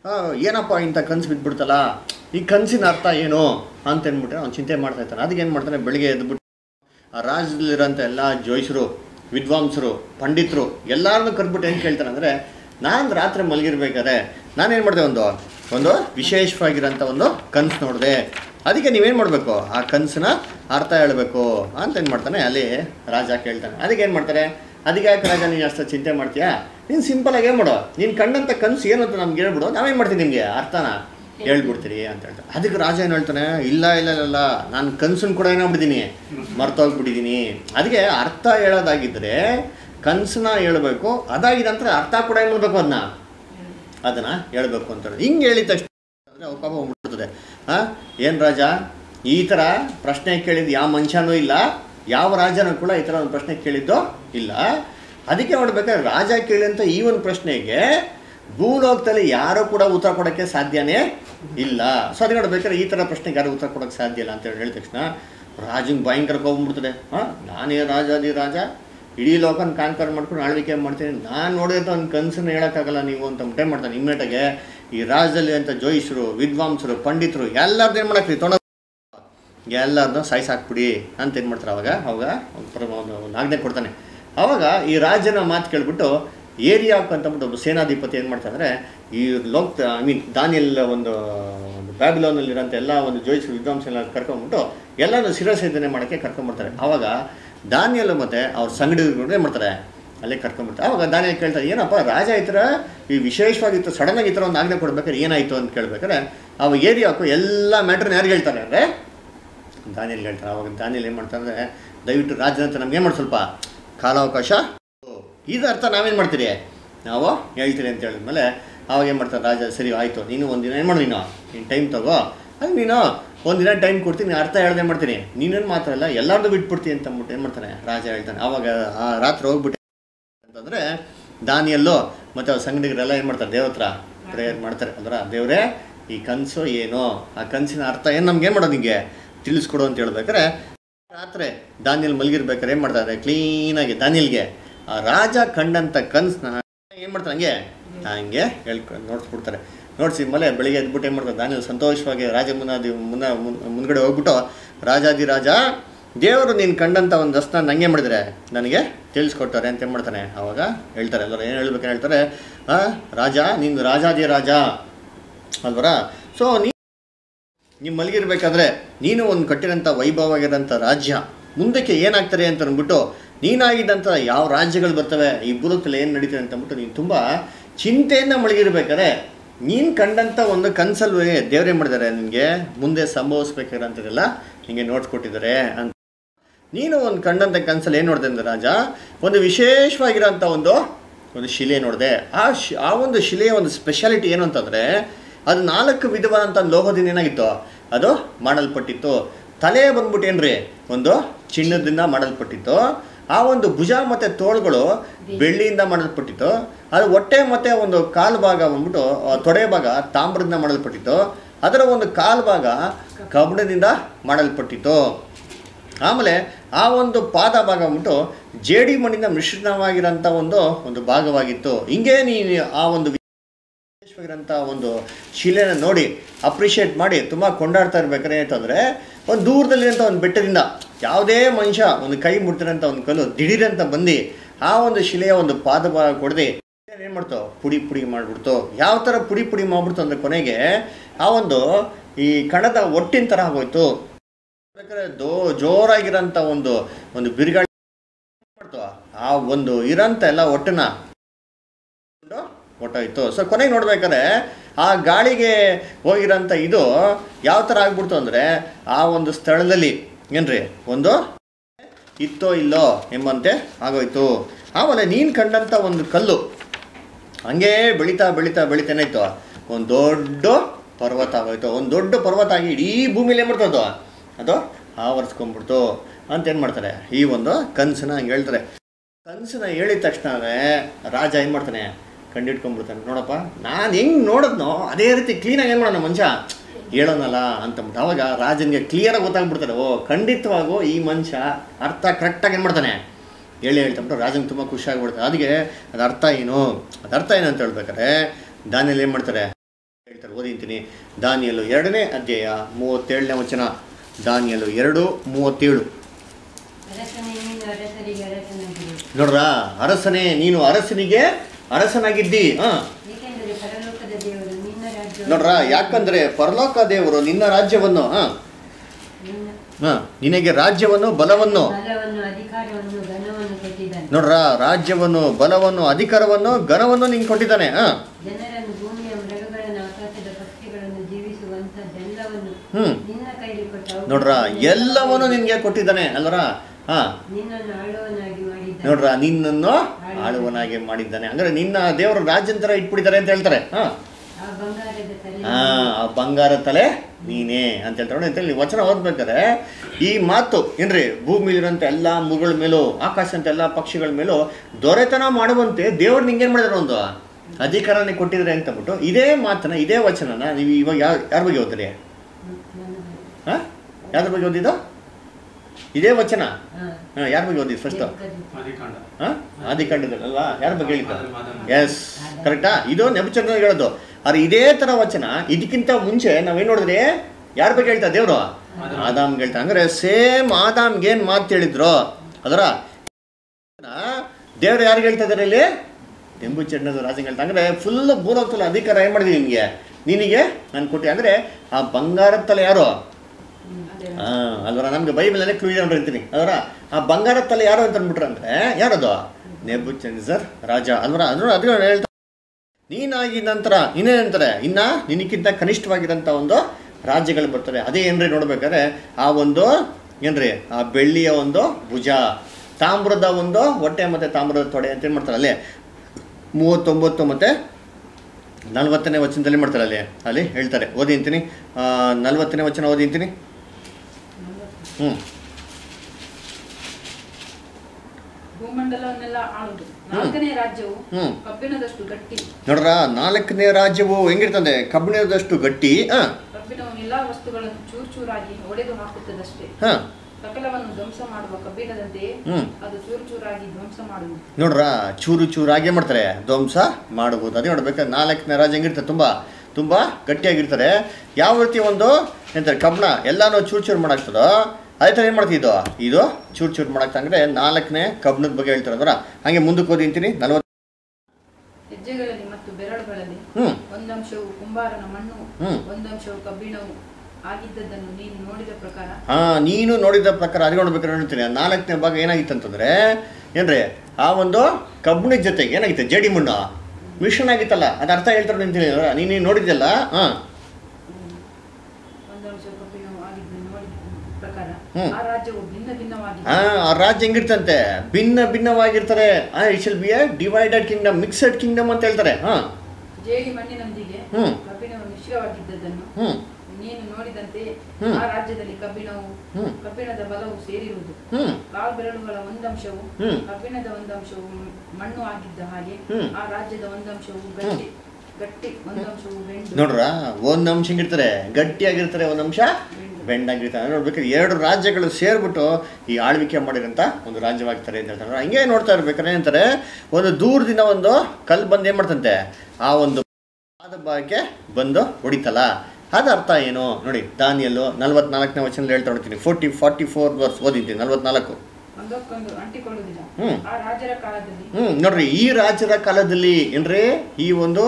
ಆ, ಏನಪ್ಪ ಇಂಥ ಕನಸು ಬಿದ್ದುಬಿಡ್ತಲ್ಲ ಈ ಕನಸಿನ ಅರ್ಥ ಏನು ಅಂತ ಅಂದ್ಬಿಟ್ಟು ಅವ್ನು ಚಿಂತೆ ಮಾಡ್ತಾ ಇರ್ತಾನೆ. ಅದಕ್ಕೆ ಏನು ಮಾಡ್ತಾನೆ? ಬೆಳಿಗ್ಗೆ ಎದ್ಬಿಟ್ಟು ಆ ರಾಜ್ಯದಲ್ಲಿರೋಂಥ ಎಲ್ಲ ಜೋಯಿಸರು, ವಿದ್ವಾಂಸರು, ಪಂಡಿತರು ಎಲ್ಲರನ್ನೂ ಕರೆದ್ಬಿಟ್ಟು ಏನು ಕೇಳ್ತಾನೆ ಅಂದರೆ, ನಾನು ರಾತ್ರಿ ಮಲಗಿರ್ಬೇಕಾದ್ರೆ ನಾನೇನು ಮಾಡಿದೆ ಒಂದು ಒಂದು ವಿಶೇಷವಾಗಿರೋಂಥ ಒಂದು ಕನಸು ನೋಡಿದೆ. ಅದಕ್ಕೆ ನೀವೇನು ಮಾಡಬೇಕು? ಆ ಕನಸನ್ನ ಅರ್ಥ ಹೇಳಬೇಕು ಅಂತ ಏನು ಮಾಡ್ತಾನೆ? ಅಲ್ಲಿ ರಾಜ ಕೇಳ್ತಾನೆ. ಅದಕ್ಕೆ ಏನು ಮಾಡ್ತಾರೆ? ಅದಕ್ಕೆ ಯಾಕೆ ರಾಜ ನೀನು ಅಷ್ಟು ಚಿಂತೆ ಮಾಡ್ತೀಯಾ? ನೀನು ಸಿಂಪಲಾಗಿ ಏನು ಮಾಡು. ನೀನು ಕಂಡಂಥ ಕನಸು ಏನು ಅಂತ ನಮ್ಗೆ ಹೇಳ್ಬಿಡು. ನಾವೇನು ಮಾಡ್ತೀನಿ ನಿಮಗೆ? ಅರ್ಥನ? ಹೇಳ್ಬಿಡ್ತೀರಿ ಅಂತ ಹೇಳ್ತಾರೆ ಅದಕ್ಕೆ ರಾಜ ಏನು ಹೇಳ್ತಾನೆ ಇಲ್ಲ ಇಲ್ಲ ಇಲ್ಲ, ನಾನು ಕನ್ಸನ್ನು ಕೂಡ ಏನಾಗ್ಬಿಟ್ಟಿದ್ದೀನಿ ಮರ್ತೋಗ್ಬಿಟ್ಟಿದ್ದೀನಿ ಅದಕ್ಕೆ ಅರ್ಥ ಹೇಳೋದಾಗಿದ್ದರೆ ಕನ್ಸನ್ನ ಹೇಳಬೇಕು ಅದಾಗಿದೆ ನಂತರ ಅರ್ಥ ಕೂಡ ಏನು ಮಾಡಬೇಕು ಅದನ್ನ ಅದನ್ನ ಹೇಳಬೇಕು ಅಂತ ಹಿಂಗೆ ಹೇಳಿದ ತಕ್ಷಣ ಅಂದರೆ ಅವ್ರ ಪಾಪ ಹೋಗ್ಬಿಡ್ತದೆ ಹಾಂ ಏನು ರಾಜ? ಈ ಥರ ಪ್ರಶ್ನೆ ಕೇಳಿದ್ದು ಯಾವ ಮನುಷ್ಯನೂ ಇಲ್ಲ ಯಾವ ರಾಜನೂ ಕೂಡ ಈ ಥರ ಒಂದು ಪ್ರಶ್ನೆ ಕೇಳಿದ್ದು ಇಲ್ಲ. ಅದಕ್ಕೆ ನೋಡ್ಬೇಕಾದ್ರೆ ರಾಜ ಕೇಳಿದಂಥ ಈ ಒಂದು ಪ್ರಶ್ನೆಗೆ ಭೂಲೋಕದಲ್ಲಿ ಯಾರೂ ಕೂಡ ಉತ್ತರ ಕೊಡೋಕ್ಕೆ ಸಾಧ್ಯನೇ ಇಲ್ಲ. ಸೊ ಅದಕ್ಕೆ ನೋಡ್ಬೇಕಾದ್ರೆ ಈ ಥರ ಪ್ರಶ್ನೆಗೆ ಯಾರು ಉತ್ತರ ಕೊಡೋಕ್ಕೆ ಸಾಧ್ಯ ಇಲ್ಲ ಅಂತೇಳಿ ಹೇಳಿದ ತಕ್ಷಣ ರಾಜಂಗೆ ಭಯಂಕರ ಹೋಗ್ಬಿಡ್ತದೆ ಹಾಂ, ನಾನೇ ರಾಜಾದಿ ರಾಜ, ಇಡೀ ಲೋಕನ ಕಾನ್ಕರ್ ಮಾಡ್ಕೊಂಡು ಆಳ್ವಿಕೆ ಮಾಡ್ತೀನಿ. ನಾನು ನೋಡಿದಂಥ ಒಂದು ಕನಸನ್ನು ಹೇಳೋಕ್ಕಾಗಲ್ಲ ನೀವು ಅಂತ ಮುಟ್ಟೆ ಮಾಡ್ತಾನೆ. ಇಮ್ಮಿಡಿಯೇಟಾಗೆ ಈ ರಾಜ್ಯದಲ್ಲಿ ಅಂತ ಜೋಯಿಸರು, ವಿದ್ವಾಂಸರು, ಪಂಡಿತರು ಎಲ್ಲರದ್ದು ಏನು ಮಾಡಕ್ರಿ ತೊಣ ಎಲ್ಲರನ್ನೂ ಸಾಯಿಸಾಕ್ಬಿಡಿ ಅಂತ ಏನು ಮಾಡ್ತಾರೆ ಅವಾಗ? ಅವಾಗ ಒಂದು ಒಂದು ಆಜ್ಞೆ ಕೊಡ್ತಾನೆ. ಅವಾಗ ಈ ರಾಜನ ಮಾತು ಕೇಳ್ಬಿಟ್ಟು ಏರಿಯಾಕ್ ಅಂತಂದ್ಬಿಟ್ಟು ಒಬ್ಬ ಸೇನಾಧಿಪತಿ ಏನು ಮಾಡ್ತಾ ಅಂದರೆ ಈ ಲೋಕ್, ಐ ಮೀನ್ ದಾನಿಯಲ್ ಒಂದು ಬ್ಯಾಬಿಲೋನಲ್ಲಿರೋಂಥ ಎಲ್ಲ ಒಂದು ಜೋಯಿಸ್ ವಿದ್ವಾಂಸ ಎಲ್ಲ ಕರ್ಕೊಂಡ್ಬಿಟ್ಟು ಎಲ್ಲನೂ ಶಿರಸೇಧನೆ ಮಾಡೋಕ್ಕೆ ಕರ್ಕೊಂಡ್ಬರ್ತಾರೆ ಆವಾಗ ದಾನಿಯಲ್ ಮತ್ತು ಅವ್ರ ಸಂಗಡಿಗಳು ಏನು ಮಾಡ್ತಾರೆ, ಅಲ್ಲೇ ಕರ್ಕೊಂಡ್ಬಿಡ್ತಾರೆ. ಆವಾಗ ದಾನಿಯಲ್ಲಿ ಕೇಳ್ತಾರೆ ಏನಪ್ಪ ರಾಜ ಈ ಥರ ಈ ವಿಶೇಷವಾಗಿತ್ತು ಸಡನ್ನಾಗಿ ಈ ಒಂದು ಆಜ್ಞೆ ಕೊಡ್ಬೇಕಾದ್ರೆ ಏನಾಯಿತು ಅಂತ ಕೇಳ್ಬೇಕಾದ್ರೆ ಅವ ಏರಿಯಾಕು ಎಲ್ಲ ಮ್ಯಾಟ್ರನ್ನ ಯಾರಿಗೆ ಹೇಳ್ತಾರೆ ಅಂದರೆ ದಾನಿಯಲ್ಲಿ ಹೇಳ್ತಾರೆ. ಆವಾಗ ದಾನಿಯಲ್ಲಿ ಏನು ಮಾಡ್ತಾರೆ ಅಂದರೆ ದಯವಿಟ್ಟು ರಾಜನ ಹತ್ರ ನಮ್ಗೆ ಏನು ಮಾಡಿ ಸ್ವಲ್ಪ, ಕಾಲಾವಕಾಶ ಇದು ಅರ್ಥ ನಾವೇನು ಮಾಡ್ತೀರಿ? ನಾವು ಹೇಳ್ತೀರಿ ಅಂತ ಹೇಳಿದ್ಮೇಲೆ ಅವಾಗ ಏನು ಮಾಡ್ತಾರೆ, ರಾಜ ಸರಿ ಆಯಿತು, ನೀನು ಒಂದಿನ ಏನು ಮಾಡು ನೀನು? ನೀನು ಟೈಮ್ ತಗೋ. ಅದು ನೀನು ಒಂದಿನ ಟೈಮ್ ಕೊಡ್ತೀನಿ ಅರ್ಥ ಹೇಳ್ದೆ ಮಾಡ್ತೀನಿ? ನೀನೇನು ಮಾತ್ರ ಅಲ್ಲ ಎಲ್ಲರದ್ದು ಬಿಟ್ಬಿಡ್ತೀನಿ ಅಂತ ಅಂದ್ಬಿಟ್ಟು ಏನು ಮಾಡ್ತಾನೆ, ರಾಜ ಹೇಳ್ತಾನೆ. ಆವಾಗ ಆ ರಾತ್ರಿ ಹೋಗ್ಬಿಟ್ಟು ಅಂತಂದರೆ ದಾನಿಯಲ್ಲೋ ಮತ್ತು ಅವ್ರ ಸಂಗಡಿಗರೆಲ್ಲ ಏನು ಮಾಡ್ತಾರೆ, ದೇವ್ರ ಪ್ರೇಯರ್ ಮಾಡ್ತಾರೆ. ಅಂದ್ರೆ, ದೇವರೇ, ಈ ಕನಸು ಏನು? ಆ ಕನಸಿನ ಅರ್ಥ ಏನು ನಮ್ಗೆ ಏನು ಮಾಡೋದು ನಿಮಗೆ ತಿಳಿಸ್ಕೊಡು ಅಂತ ಹೇಳ್ಬೇಕಾರೆ ರಾತ್ರಿ ದಾನಿಯಲ್ಲಿ ಮಲಗಿರ್ಬೇಕಾರೆ ಏನು ಮಾಡ್ತಾರೆ ಕ್ಲೀನಾಗಿ ದಾನಿಯಲ್ಗೆ ಆ ರಾಜ ಕಂಡಂಥ ಕನಸನ್ನ ಏನು ಮಾಡ್ತಾರೆ ಹಂಗೆ? ಹಂಗೆ ಹೇಳ್ಕೊಂಡು ನೋಡ್ಸ್ಬಿಡ್ತಾರೆ. ನೋಡಿಸಿ ಮಲೆ ಬೆಳಿಗ್ಗೆ ಎದ್ಬಿಟ್ಟು ಏನು ಮಾಡ್ತಾರೆ? ನಾನು ಸಂತೋಷವಾಗಿ ರಾಜ ಮುನ್ನಾದಿ ಮುನ್ನ ಮುನ್- ಮುಂದ್ಗಡೆ ಹೋಗ್ಬಿಟ್ಟು, ರಾಜಾದಿ ರಾಜ, ದೇವರು ನೀನು ಕಂಡಂಥ ಒಂದು ದರ್ಶನ ನಂಗೆ ಮಾಡಿದ್ರೆ ನನಗೆ ತಿಳಿಸ್ಕೊಡ್ತಾರೆ ಅಂತ ಏನು ಮಾಡ್ತಾನೆ? ಅವಾಗ ಹೇಳ್ತಾರೆ. ಎಲ್ಲರೂ ಏನು ಹೇಳ್ಬೇಕು ಹೇಳ್ತಾರೆ? ಆ, ರಾಜ, ನೀನು ರಾಜಾದಿ ರಾಜ. ಅಲ್ವರ? ಸೊ ನೀ ನೀವು ಮಲಗಿರ್ಬೇಕಾದ್ರೆ ನೀನು ಒಂದು ಕಟ್ಟಿರೋಂಥ ವೈಭವವಾಗಿರೋಂಥ ರಾಜ್ಯ ಮುಂದಕ್ಕೆ ಏನಾಗ್ತಾರೆ ಅಂತ ಅಂದ್ಬಿಟ್ಟು ನೀನಾಗಿದ್ದಂಥ ಯಾವ ರಾಜ್ಯಗಳು ಬರ್ತವೆ, ಈ ಏನು ನಡೀತದೆ ಅಂತ ಅಂದ್ಬಿಟ್ಟು ನೀನು ತುಂಬ ಚಿಂತೆಯಿಂದ ಮುಳುಗಿರ್ಬೇಕಾದ್ರೆ ನೀನು ಕಂಡಂಥ ಒಂದು ಕನ್ಸಲ್ವೇ ದೇವರೇ ಮಾಡಿದ್ದಾರೆ ನಿನಗೆ ಮುಂದೆ ಸಂಭವಿಸ್ಬೇಕಾಗಿರೋಂಥದ್ದೆಲ್ಲ ನಿಮಗೆ ನೋಟ್ಸ್ ಕೊಟ್ಟಿದ್ದಾರೆ ಅಂತ. ನೀನು ಒಂದು ಕಂಡಂಥ ಕನಸಲ್ಲಿ ಏನು ನೋಡಿದೆ ಅಂದ್ರೆ ರಾಜ, ಒಂದು ವಿಶೇಷವಾಗಿರೋಂಥ ಒಂದು ಒಂದು ಶಿಲೆ ನೋಡಿದೆ. ಆ ಶಿ, ಆ ಒಂದು ಶಿಲೆಯ ಒಂದು ಸ್ಪೆಷಾಲಿಟಿ ಏನು ಅಂತಂದರೆ, ಅದು ನಾಲ್ಕು ವಿಧವಾದಂಥ ಲೋಹದಿಂದ ಏನಾಗಿತ್ತು, ಅದು ಮಾಡಲ್ಪಟ್ಟಿತ್ತು. ತಲೆ ಬಂದ್ಬಿಟ್ಟು ಏನ್ರಿ, ಒಂದು ಚಿನ್ನದಿಂದ ಮಾಡಲ್ಪಟ್ಟಿತ್ತು. ಆ ಒಂದು ಭುಜ ಮತ್ತು ತೋಳುಗಳು ಬೆಳ್ಳಿಯಿಂದ ಮಾಡಲ್ಪಟ್ಟಿತ್ತು. ಅದು ಹೊಟ್ಟೆ ಮತ್ತು ಒಂದು ಕಾಲು ಭಾಗ ಬಂದ್ಬಿಟ್ಟು ತೊಡೆ ಭಾಗ ತಾಮ್ರದಿಂದ ಮಾಡಲ್ಪಟ್ಟಿತ್ತು. ಅದರ ಒಂದು ಕಾಲು ಭಾಗ ಕಬ್ಬಿಣದಿಂದ ಮಾಡಲ್ಪಟ್ಟಿತ್ತು. ಆಮೇಲೆ ಆ ಒಂದು ಪಾದ ಭಾಗ ಬಂದ್ಬಿಟ್ಟು ಜೇಡಿ ಮಣ್ಣಿನ ಮಿಶ್ರಣವಾಗಿರೋಂಥ ಒಂದು ಒಂದು ಭಾಗವಾಗಿತ್ತು. ಹಿಂಗೆ ನೀನು ಆ ಒಂದು ವಿಶೇಷವಾಗಿರೋಂಥ ಒಂದು ಶಿಲೆನ ನೋಡಿ ಅಪ್ರಿಷಿಯೇಟ್ ಮಾಡಿ ತುಂಬ ಕೊಂಡಾಡ್ತಾ ಇರ್ಬೇಕಾದ್ರೆ ಅಂತಂದರೆ ಒಂದು ದೂರದಲ್ಲಿರುವಂಥ ಒಂದು ಬೆಟ್ಟದಿಂದ ಯಾವುದೇ ಮನುಷ್ಯ ಒಂದು ಕೈ ಮುಟ್ಟಿರೋಂಥ ಒಂದು ಕಲ್ಲು ದಿಢೀರಂತ ಬಂದು ಆ ಒಂದು ಶಿಲೆಯ ಒಂದು ಪಾದ ಕೊಡದೆ ಏನು ಮಾಡ್ತು? ಪುಡಿ ಪುಡಿ ಮಾಡಿಬಿಡ್ತು? ಯಾವ ಥರ ಪುಡಿ ಪುಡಿ ಮಾಡಿಬಿಡ್ತು ಅಂದರೆ ಕೊನೆಗೆ ಆ ಒಂದು ಈ ಕಣದ ಒಟ್ಟಿನ ಥರ ಬೇಕಾದ್ರೆ ದೋ ಜೋರಾಗಿರೋಂಥ ಒಂದು ಒಂದು ಬಿರುಗಾಳಿ ಮಾಡ್ತು? ಆ ಒಂದು ಇರೋಂಥ ಎಲ್ಲ ಒಟ್ಟನ್ನ ಹೊಟ್ಟೋಯ್ತು ಸೊ ಕೊನೆಗೆ ನೋಡ್ಬೇಕಾದ್ರೆ ಆ ಗಾಳಿಗೆ ಹೋಗಿರೋಂಥ ಇದು ಯಾವ ಥರ ಆಗ್ಬಿಡ್ತು ಅಂದರೆ ಆ ಒಂದು ಸ್ಥಳದಲ್ಲಿ ಏನ್ರಿ? ಒಂದು ಇತ್ತೋ ಇಲ್ಲೋ ಎಂಬಂತೆ ಆಗೋಯ್ತು. ಆಮೇಲೆ ನೀನು ಕಂಡಂಥ ಒಂದು ಕಲ್ಲು ಹಂಗೆ ಬೆಳೀತಾ ಬೆಳೀತಾ ಬೆಳಿತಾನೆ ಇತ್ತು. ಒಂದು ದೊಡ್ಡ ಪರ್ವತ ಆಗೋಯ್ತು. ಒಂದು ದೊಡ್ಡ ಪರ್ವತ ಆಗಿ ಇಡೀ ಭೂಮಿಲಿ ಏನು ಮಾಡ್ತದೆ ಅದು? ಆವರಿಸ್ಕೊಂಡ್ಬಿಡ್ತು. ಅಂತ ಏನು ಮಾಡ್ತಾರೆ? ಈ ಒಂದು ಕನಸನ್ನ ಹಂಗೆ ಹೇಳ್ತಾರೆ. ಕನಸನ್ನ ಹೇಳಿದ ತಕ್ಷಣವೇ ರಾಜ ಏನು ಮಾಡ್ತಾನೆ? ಕಂಡಿಡ್ಕೊಂಡ್ಬಿಡ್ತಾನೆ ನೋಡಪ್ಪ ನಾನು ಹೆಂಗೆ ನೋಡಿದ್ನೋ ಅದೇ ರೀತಿ ಕ್ಲೀನಾಗಿ ಏನು ಮಾಡೋಣ ಮನುಷ್ಯ? ಹೇಳೋನಲ್ಲ ಅಂತಂದ್ಬಿಟ್ಟು. ಅವಾಗ ರಾಜನಿಗೆ ಕ್ಲಿಯರಾಗಿ ಗೊತ್ತಾಗ್ಬಿಡ್ತಾರೆ ಓ ಖಂಡಿತವಾಗೂ ಈ ಮನುಷ್ಯ ಅರ್ಥ ಕರೆಕ್ಟಾಗಿ ಏನು ಮಾಡ್ತಾನೆ? ಹೇಳಿ ಹೇಳ್ತಂಬಿಟ್ಟು ರಾಜನಿಗೆ ತುಂಬ ಖುಷಿ ಆಗ್ಬಿಡ್ತಾರೆ ಅದಕ್ಕೆ ಅದು ಅರ್ಥ ಏನು? ಅದು ಅರ್ಥ ಏನು ಅಂತ ಹೇಳ್ಬೇಕಾದ್ರೆ ದಾನಿಯಲ್ಲಿ ಏನು ಮಾಡ್ತಾರೆ? ಹೇಳ್ತಾರೆ ಓದಿಂತೀನಿ ದಾನಿಯಲ್ಲು ಎರಡನೇ ಅಧ್ಯಾಯ ಮೂವತ್ತೇಳನೇ ವಚನ. ದಾನಿಯಲು ಎರಡು ಮೂವತ್ತೇಳು. ನೋಡ್ರ ಅರಸನೇ ನೀನು ಅರಸನಿಗೆ ಅರಸನಾಗಿದ್ದಿ ಹಾಂ. ನೋಡ್ರ ಯಾಕಂದ್ರೆ ಪರಲೋಕ ದೇವರು ನಿನ್ನ ರಾಜ್ಯವನ್ನು ಹ. ನಿನಗೆ ರಾಜ್ಯವನ್ನು ಬಲವನ್ನು. ನೋಡ್ರ ರಾಜ್ಯವನ್ನು ಬಲವನ್ನು ಅಧಿಕಾರವನ್ನು ಘನವನ್ನು ನಿಂಗೆ ಕೊಟ್ಟಿದ್ದಾನೆ ಹ. ಹ್ಮ್. ನೋಡ್ರ ಎಲ್ಲವನ್ನು ನಿನ್ಗೆ ಕೊಟ್ಟಿದ್ದಾನೆ ಅಲ್ವರ? ಹಾ. ನೋಡ್ರ ನಿನ್ನನ್ನು ಆಳುವನಾಗಿ ಮಾಡಿದ್ದಾನೆ. ಅಂದ್ರೆ ನಿನ್ನ ದೇವರು ರಾಜ್ಯಂತರ ಇಟ್ಬಿಟ್ಟಿದ್ದಾರೆ ಅಂತ ಹೇಳ್ತಾರೆ. ಹಾ. ಆ ಬಂಗಾರ ತಲೆ ನೀನೇ ಅಂತ ಹೇಳ್ತಾರೆ. ಅಂತ ಹೇಳಿ ವಚನ ಓದ್ಬೇಕಾದ್ರೆ ಈ ಮಾತು ಏನ್ರಿ ಭೂಮಿಲಿರೋಂಥ ಎಲ್ಲ ಮುಗಳ ಮೇಲೂ ಆಕಾಶ ಅಂತ ಎಲ್ಲ ಪಕ್ಷಿಗಳ ಮೇಲೂ ದೊರೆತನ ಮಾಡುವಂತೆ ದೇವರು ನಿಂಗೇನ್ ಮಾಡಿದ್ರು ಒಂದು? ಅಧಿಕಾರನೇ ಕೊಟ್ಟಿದ್ರೆ ಅಂತ ಬಿಟ್ಟು ಇದೇ ಮಾತನ ಇದೇ ವಚನನ ನೀವು ಇವಾಗ ಯಾರು ಯಾರ ಬಗ್ಗೆ ಓದ್ತೀರಿ? ಹಾಂ ಹಾ? ಯಾವ್ದ್ರ ಬಗ್ಗೆ ಓದಿದ್ದು? ಇದೇ ವಚನ? ಯಾರ ಬಗ್ಗೆ ಓದಿದ್ದು ಫಸ್ಟ್ ಆದಿಕಾಂಡ. ಹಾ ಆದಿಕಾಂಡದಲ್ವಾ ಯಾರ ಬಗ್ಗೆ ಹೇಳಿದ್ದು. ಎಸ್ ಕರೆಕ್ಟಾ ಇದು ನೆಪಚಂದ್ರ ಹೇಳೋದು. ಅದ್ರ ಇದೇ ತರ ವಚನ ಇದಕ್ಕಿಂತ ಮುಂಚೆ ನಾವೇನ್ ನೋಡಿದ್ರಿ? ಯಾರ ಬಗ್ಗೆ ಹೇಳ್ತಾ ದೇವ್ರು? ಆದಾಮ್. ಆದಾಮ್ಗೆ ಹೇಳ್ತಾ. ಅಂದ್ರೆ ಸೇಮ್ ಆದಾಮ್ಗೆ ಏನ್ ಮಾತು ಹೇಳಿದ್ರು? ಅದರ? ದೇವ್ರು ಯಾರು ಹೇಳ್ತಾ ಇದ್ದಾರೆ ಇಲ್ಲಿ? ನೆಂಬು ಚೆನ್ನದ ರಾಜಂಗೆ ಹೇಳ್ತಾ. ಅಂದ್ರೆ ಫುಲ್ ಭೂಲೋಕದಲ್ಲಿ ಅಧಿಕಾರ ಏನ್ ಮಾಡಿದ್ವಿ ನಿಮ್ಗೆ? ನಿನಗೆ? ನಾನು ಕೊಟ್ಟೆ. ಅಂದ್ರೆ ಆ ಬಂಗಾರದ ತಲೆ ಯಾರು? ಅಲ್ವರ ನಮ್ಗೆ ಬೈಬಲಲ್ಲೇ ಕ್ಲೂ ಇದೆ ಅಂತೀನಿ. ಅದರ ಆ ಬಂಗಾರದ ತಲೆ ಯಾರು ಅಂತ ಅಂದ್ಬಿಟ್ರೆ ಅಂದ್ರೆ, ಯಾರದು? ನೆಬು ಚಂದ್ರ ರಾಜ. ಅಲ್ವರ? ಅದ್ರ ಅದು ಹೇಳ್ತಾ ನೀನಾಗಿ ನಂತರ ಇನ್ನೇನಂತಾರೆ ಇನ್ನ ನಿನಕ್ಕಿಂತ ಕನಿಷ್ಠವಾಗಿರೋಂಥ ಒಂದು ರಾಜ್ಯಗಳು ಬರ್ತವೆ. ಅದೇ ಏನ್ರಿ ನೋಡ್ಬೇಕಾದ್ರೆ, ಆ ಒಂದು ಏನ್ರಿ? ಆ ಬೆಳ್ಳಿಯ ಒಂದು ಭುಜ. ತಾಮ್ರದ ಒಂದು ಹೊಟ್ಟೆ ಮತ್ತೆ ತಾಮ್ರದ ತೊಡೆ ಅಂತ ಏನ್ ಮಾಡ್ತಾರೆ ಅಲ್ಲೇ? ಮೂವತ್ತೊಂಬತ್ತು ಮತ್ತೆ ನಲ್ವತ್ತನೇ ವಚನದಲ್ಲಿ ಮಾಡ್ತಾರೆ ಅಲ್ಲಿ. ಅಲ್ಲಿ ಹೇಳ್ತಾರೆ. ಓದಿ ಅಂತೀನಿ. ನಲ್ವತ್ತನೇ ವಚನ ಓದಿ ಅಂತೀನಿ. ಹ್ಞೂ. ನೋಡ್ರ ನಾಲ್ಕನೇ ರಾಜ್ಯವು ಹೆಂಗಿರ್ತದೆ? ಕಬ್ಬಿಣದಷ್ಟು ಗಟ್ಟಿ ನೋಡ್ರ ಚೂರು ಚೂರಾಗೆ ಮಾಡ್ತಾರೆ. ಧ್ವಂಸ ಮಾಡಬಹುದು ಅದೇ ನೋಡ್ಬೇಕು ನಾಲ್ಕನೇ ರಾಜ್ಯ ಹೆಂಗಿರ್ತದೆ? ತುಂಬಾ ತುಂಬಾ ಗಟ್ಟಿಯಾಗಿರ್ತಾರೆ ಯಾವ ರೀತಿ ಒಂದು ಎಂತಾರೆ ಕಬ್ಬಣ ಎಲ್ಲಾನು ಚೂರು ಚೂರು ಮಾಡಾಕ್ತದೋ ಅದೇ ಥರ ಏನು ಮಾಡ್ತೀವಿ ಇದು? ಇದು ಚೂರು ಚೂರು ಮಾಡಕ್ಕೆ ಅಂದರೆ ನಾಲ್ಕನೇ ಕಬ್ಬಣದ ಬಗ್ಗೆ ಹೇಳ್ತಾರೆ ಅದರ. ಹಾಗೆ ಮುಂದಕ್ಕೆ ಓದಿ ಅಂತೀನಿ. ನಲ್ವತ್ತು ಹೆಜ್ಜೆಗಳಲ್ಲಿ ಮತ್ತು ಬೆರಳುಗಳಲ್ಲಿ ಹ್ಞೂ ಒಂದಂಶವು ಕುಂಬಾರನ ಮಣ್ಣು ಹ್ಮ್. ಒಂದಂಶವು ಕಬ್ಬಿಣವು ಆಗಿದ್ದದ್ದನ್ನು ನೀನು ನೋಡಿದ ಪ್ರಕಾರ. ಹಾ ನೀನು ನೋಡಿದ ಪ್ರಕಾರ ಅದು ನೋಡ್ಬೇಕಾದ್ರೆ ಹೇಳ್ತೀನಿ. ನಾಲ್ಕನೇ ಭಾಗ ಏನಾಗಿತ್ತು ಅಂತಂದ್ರೆ ಏನ್ರಿ ಆ ಒಂದು ಕಬ್ಬಿಣದ ಜೊತೆಗೆ ಏನಾಗಿತ್ತು? ಜಡಿ ಮಣ್ಣು ಮಿಶ್ರಣ ಆಗಿತ್ತಲ್ಲ ಅದು ಅರ್ಥ ಹೇಳ್ತಾರೆ ನಿಂತೀನಿ ನೀನು ನೋಡಿದ್ಯಲ್ಲ? ಹಾಂ ಒಂದಂಶವು ಕಬ್ಬಿಣವು ಆಗಿದ್ದನ್ನು ನೋಡಿದ ಪ್ರಕಾರ ಹ್ಮ್. ಆ ರಾಜ್ಯ ಹೆಂಗಿರ್ತಂತೆ? ಭಿನ್ನ ಭಿನ್ನವಾಗಿರ್ತಾರೆ. It shall be a divided kingdom mixed kingdom ಅಂತ ಹೇಳ್ತಾರೆ. ಹಾ. ಜೇಡಿ ಮಣ್ಣಿನೊಂದಿಗೆ. ಕಬ್ಬಿಣವು ಮಿಶ್ರವಾಗಿದ್ದದ್ದನ್ನು ನೀನು ನೋಡಿದಂತೆ ಆ ರಾಜ್ಯದಲ್ಲಿ ಕಬ್ಬಿಣವು. ಕಬ್ಬಿಣದ ಬಲವು ಸೇರಿರುವುದು. ಹ್ಞೂ ಕಾಲ್ ಬೆರಳುಗಳ ಒಂದಂಶವು. ಕಬ್ಬಿಣದ ಒಂದಂಶವು ಮಣ್ಣು ಆಗಿದ್ದ ಹಾಗೆ ಆ ರಾಜ್ಯದ ಒಂದಂಶವು ಗಟ್ಟಿ ಗಟ್ಟಿ ಒಂದಂಶವು ನೋಡ್ರ ಒಂದು ಅಂಶ ಹೆಂಗಿರ್ತಾರೆ? ಗಟ್ಟಿಯಾಗಿರ್ತಾರೆ ಒಂದು ಅಂಶ ಬೆಂಡಾಗಿರ್ತಾರೆ ನೋಡ್ಬೇಕಾದ್ರೆ ಎರಡು ರಾಜ್ಯಗಳು ಸೇರಿಬಿಟ್ಟು ಈ ಆಳ್ವಿಕೆ ಮಾಡಿರೋಂಥ ಒಂದು ರಾಜ್ಯವಾಗ್ತಾರೆ ಅಂತ ಹೇಳ್ತಾರೆ. ಹಂಗೆ ನೋಡ್ತಾ ಇರ್ಬೇಕಾದ್ರೆ ಏನಂತಾರೆ ಒಂದು ದೂರದಿಂದ ಒಂದು ಕಲ್ಲು ಬಂದು ಏನು ಮಾಡ್ತಂತೆ? ಆ ಒಂದು ಪಾದ ಭಾಗಕ್ಕೆ ಬಂದು ಹೊಡಿತಲ್ಲ. ಅದ ಅರ್ಥ ಏನು? ನೋಡಿ ದಾನಿಯಲ್ಲು ನಲ್ವತ್ನಾಲ್ಕನೇ ವಚನ ಹೇಳ್ತಾ ನೋಡ್ತೀನಿ ಫೋರ್ಟಿ ಫಾರ್ಟಿ ಫೋರ್ ವರ್ಸ್ ಓದಿದ್ದೀನಿ ನಲ್ವತ್ನಾಲ್ಕು. ಹ್ಞೂ ಹ್ಞೂ ನೋಡ್ರಿ ಈ ರಾಜ್ಯದ ಕಾಲದಲ್ಲಿ ಏನ್ರಿ? ಈ ಒಂದು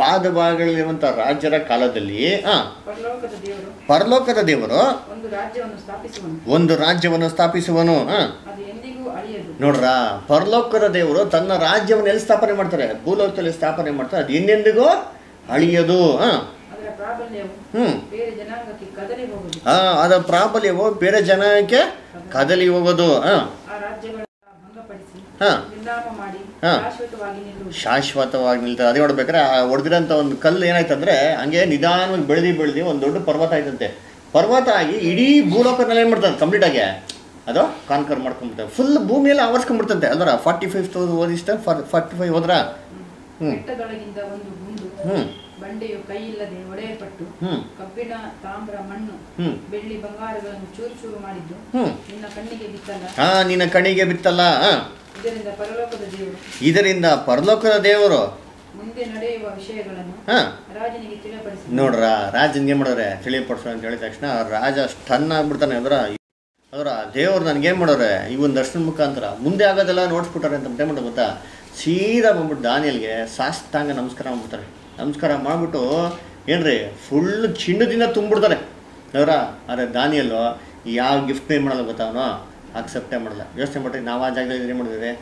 ಪಾದ ಭಾಗಗಳಲ್ಲಿರುವಂಥ ರಾಜರ ಕಾಲದಲ್ಲಿ ಹಾಂ ಪರಲೋಕದ ದೇವರು. ಒಂದು ರಾಜ್ಯವನ್ನು ಸ್ಥಾಪಿಸುವನು. ನೋಡ್ರ ಪರಲೋಕದ ದೇವರು ತನ್ನ ರಾಜ್ಯವನ್ನು ಎಲ್ಲಿ ಸ್ಥಾಪನೆ ಮಾಡ್ತಾರೆ? ಭೂಲೋಕದಲ್ಲಿ ಸ್ಥಾಪನೆ ಮಾಡ್ತಾರೆ. ಅದು ಇನ್ನೆಂದಿಗೂ ಅಳಿಯದು ಹ್ಮ್. ಅದರ ಪ್ರಾಬಲ್ಯವು ಬೇರೆ ಜನಕ್ಕೆ ಕದಲಿ ಹೋಗೋದು ಹ ಆ ರಾಜ್ಯಗಳ ಭಂಗಪಡಿಸಿ ಹಾ. ವಿಲಾಪ ಮಾಡಿ ಹಾ. ಶಾಶ್ವತವಾಗಿ ನಿಲ್ತದೆ ಅದೇ ನೋಡ್ಬೇಕಾದ್ರೆ ಆ ಹೊಡೆದಿರೋಂಥ ಒಂದು ಕಲ್ಲು ಏನಾಯ್ತಂದ್ರೆ ಹಂಗೆ ನಿಧಾನವಾಗಿ ಬೆಳೆದಿ ಬೆಳೆದಿ ಒಂದು ದೊಡ್ಡ ಪರ್ವತ ಆಯ್ತಂತೆ. ಪರ್ವತ ಆಗಿ ಇಡೀ ಭೂಲೋಕದಲ್ಲಿ ಏನು ಮಾಡ್ತದೆ ಕಂಪ್ಲೀಟ್ ಆಗಿ? ಅದು ಕಾನ್ಕರ್ ಮಾಡ್ಕೊಂಡ್ಬಿಡ್ತಾರೆ ಫುಲ್ ಭೂಮಿಯಲ್ಲಿ ಆವರಿಸ್ಕೊಂಡ್ಬಿಡ್ತಂತೆ ಅಲ್ವರ? ಫಾರ್ಟಿ ಫೈವ್ ತೌಸಂಡ್ ಓದಿಷ್ಟ ಫಾರ್ಟಿ ಫೈವ್ ಹೋದ್ರ? ಹ್ಮ್. ಹ್ಞೂ ಹ್ಮ್. ಬಂಡೆಯು ಕೈ ಇಲ್ಲದೆ ಒಡೆಯಲ್ಪಟ್ಟು ಕಬ್ಬಿಣ ತಾಮ್ರ ಮಣ್ಣು ಬೆಳ್ಳಿ ಬಂಗಾರಗಳನ್ನು ಚೂರು ಚೂರು ಮಾಡಿದ್ದು. ನಿನ್ನ ಕಣ್ಣಿಗೆ ಬಿತ್ತಲ್ಲ? ಹಾ ನಿನ್ನ ಕಣ್ಣಿಗೆ ಬಿತ್ತಲ್ಲ. ಹಾ. ಇದರಿಂದ ಪರಲೋಕದ ದೇವರು. ನೋಡ್ರ ರಾಜನ್ಗೆ ಮಾಡೋರೆ? ತಿಳಿಪಡಿಸೋ ಅಂತ ಹೇಳಿದ ತಕ್ಷಣ ರಾಜ ಸ್ಟನ್ ಆಗ್ಬಿಡ್ತಾನೆ. ಅದರ ಅದರ ದೇವ್ರು ನನ್ಗೇನು ಮಾಡೋರೆ? ಈ ಒಂದು ದರ್ಶನ ಮುಖಾಂತರ ಮುಂದೆ ಆಗೋದೆಲ್ಲ ನೋಡ್ಸ್ಬಿಟ್ಟಾರೆ ಅಂತ ಟೈಮ್ ಗೊತ್ತಾ? ಸೀದಾ ಬಂದ್ಬಿಟ್ಟು ದಾನಿಯಲ್ಗೆ ಸಾಷ್ಟಾಂಗ ನಮಸ್ಕಾರ ಮಾಡ್ಬಿಡ್ತಾರೆ. ನಮಸ್ಕಾರ ಮಾಡಿಬಿಟ್ಟು ಏನ್ರಿ ಫುಲ್ ಚಿನ್ನದಿಂದ ತುಂಬಿಡ್ತಾರೆ ಅವರ ಅರೆ ದಾನಿಯಲ್ಲು ಯಾವ ಗಿಫ್ಟ್ ಏನು ಮಾಡಲ್ಲ ಗೊತ್ತಾ ಅವನು? ಅಕ್ಸೆಪ್ಟೇ ಮಾಡಲ್ಲ ಯೋಚನೆ ಮಾಡ್ರಿ, ನಾವು ಆ ಜಾಗದಲ್ಲಿ ಏನು ಮಾಡಿದ್ವಿ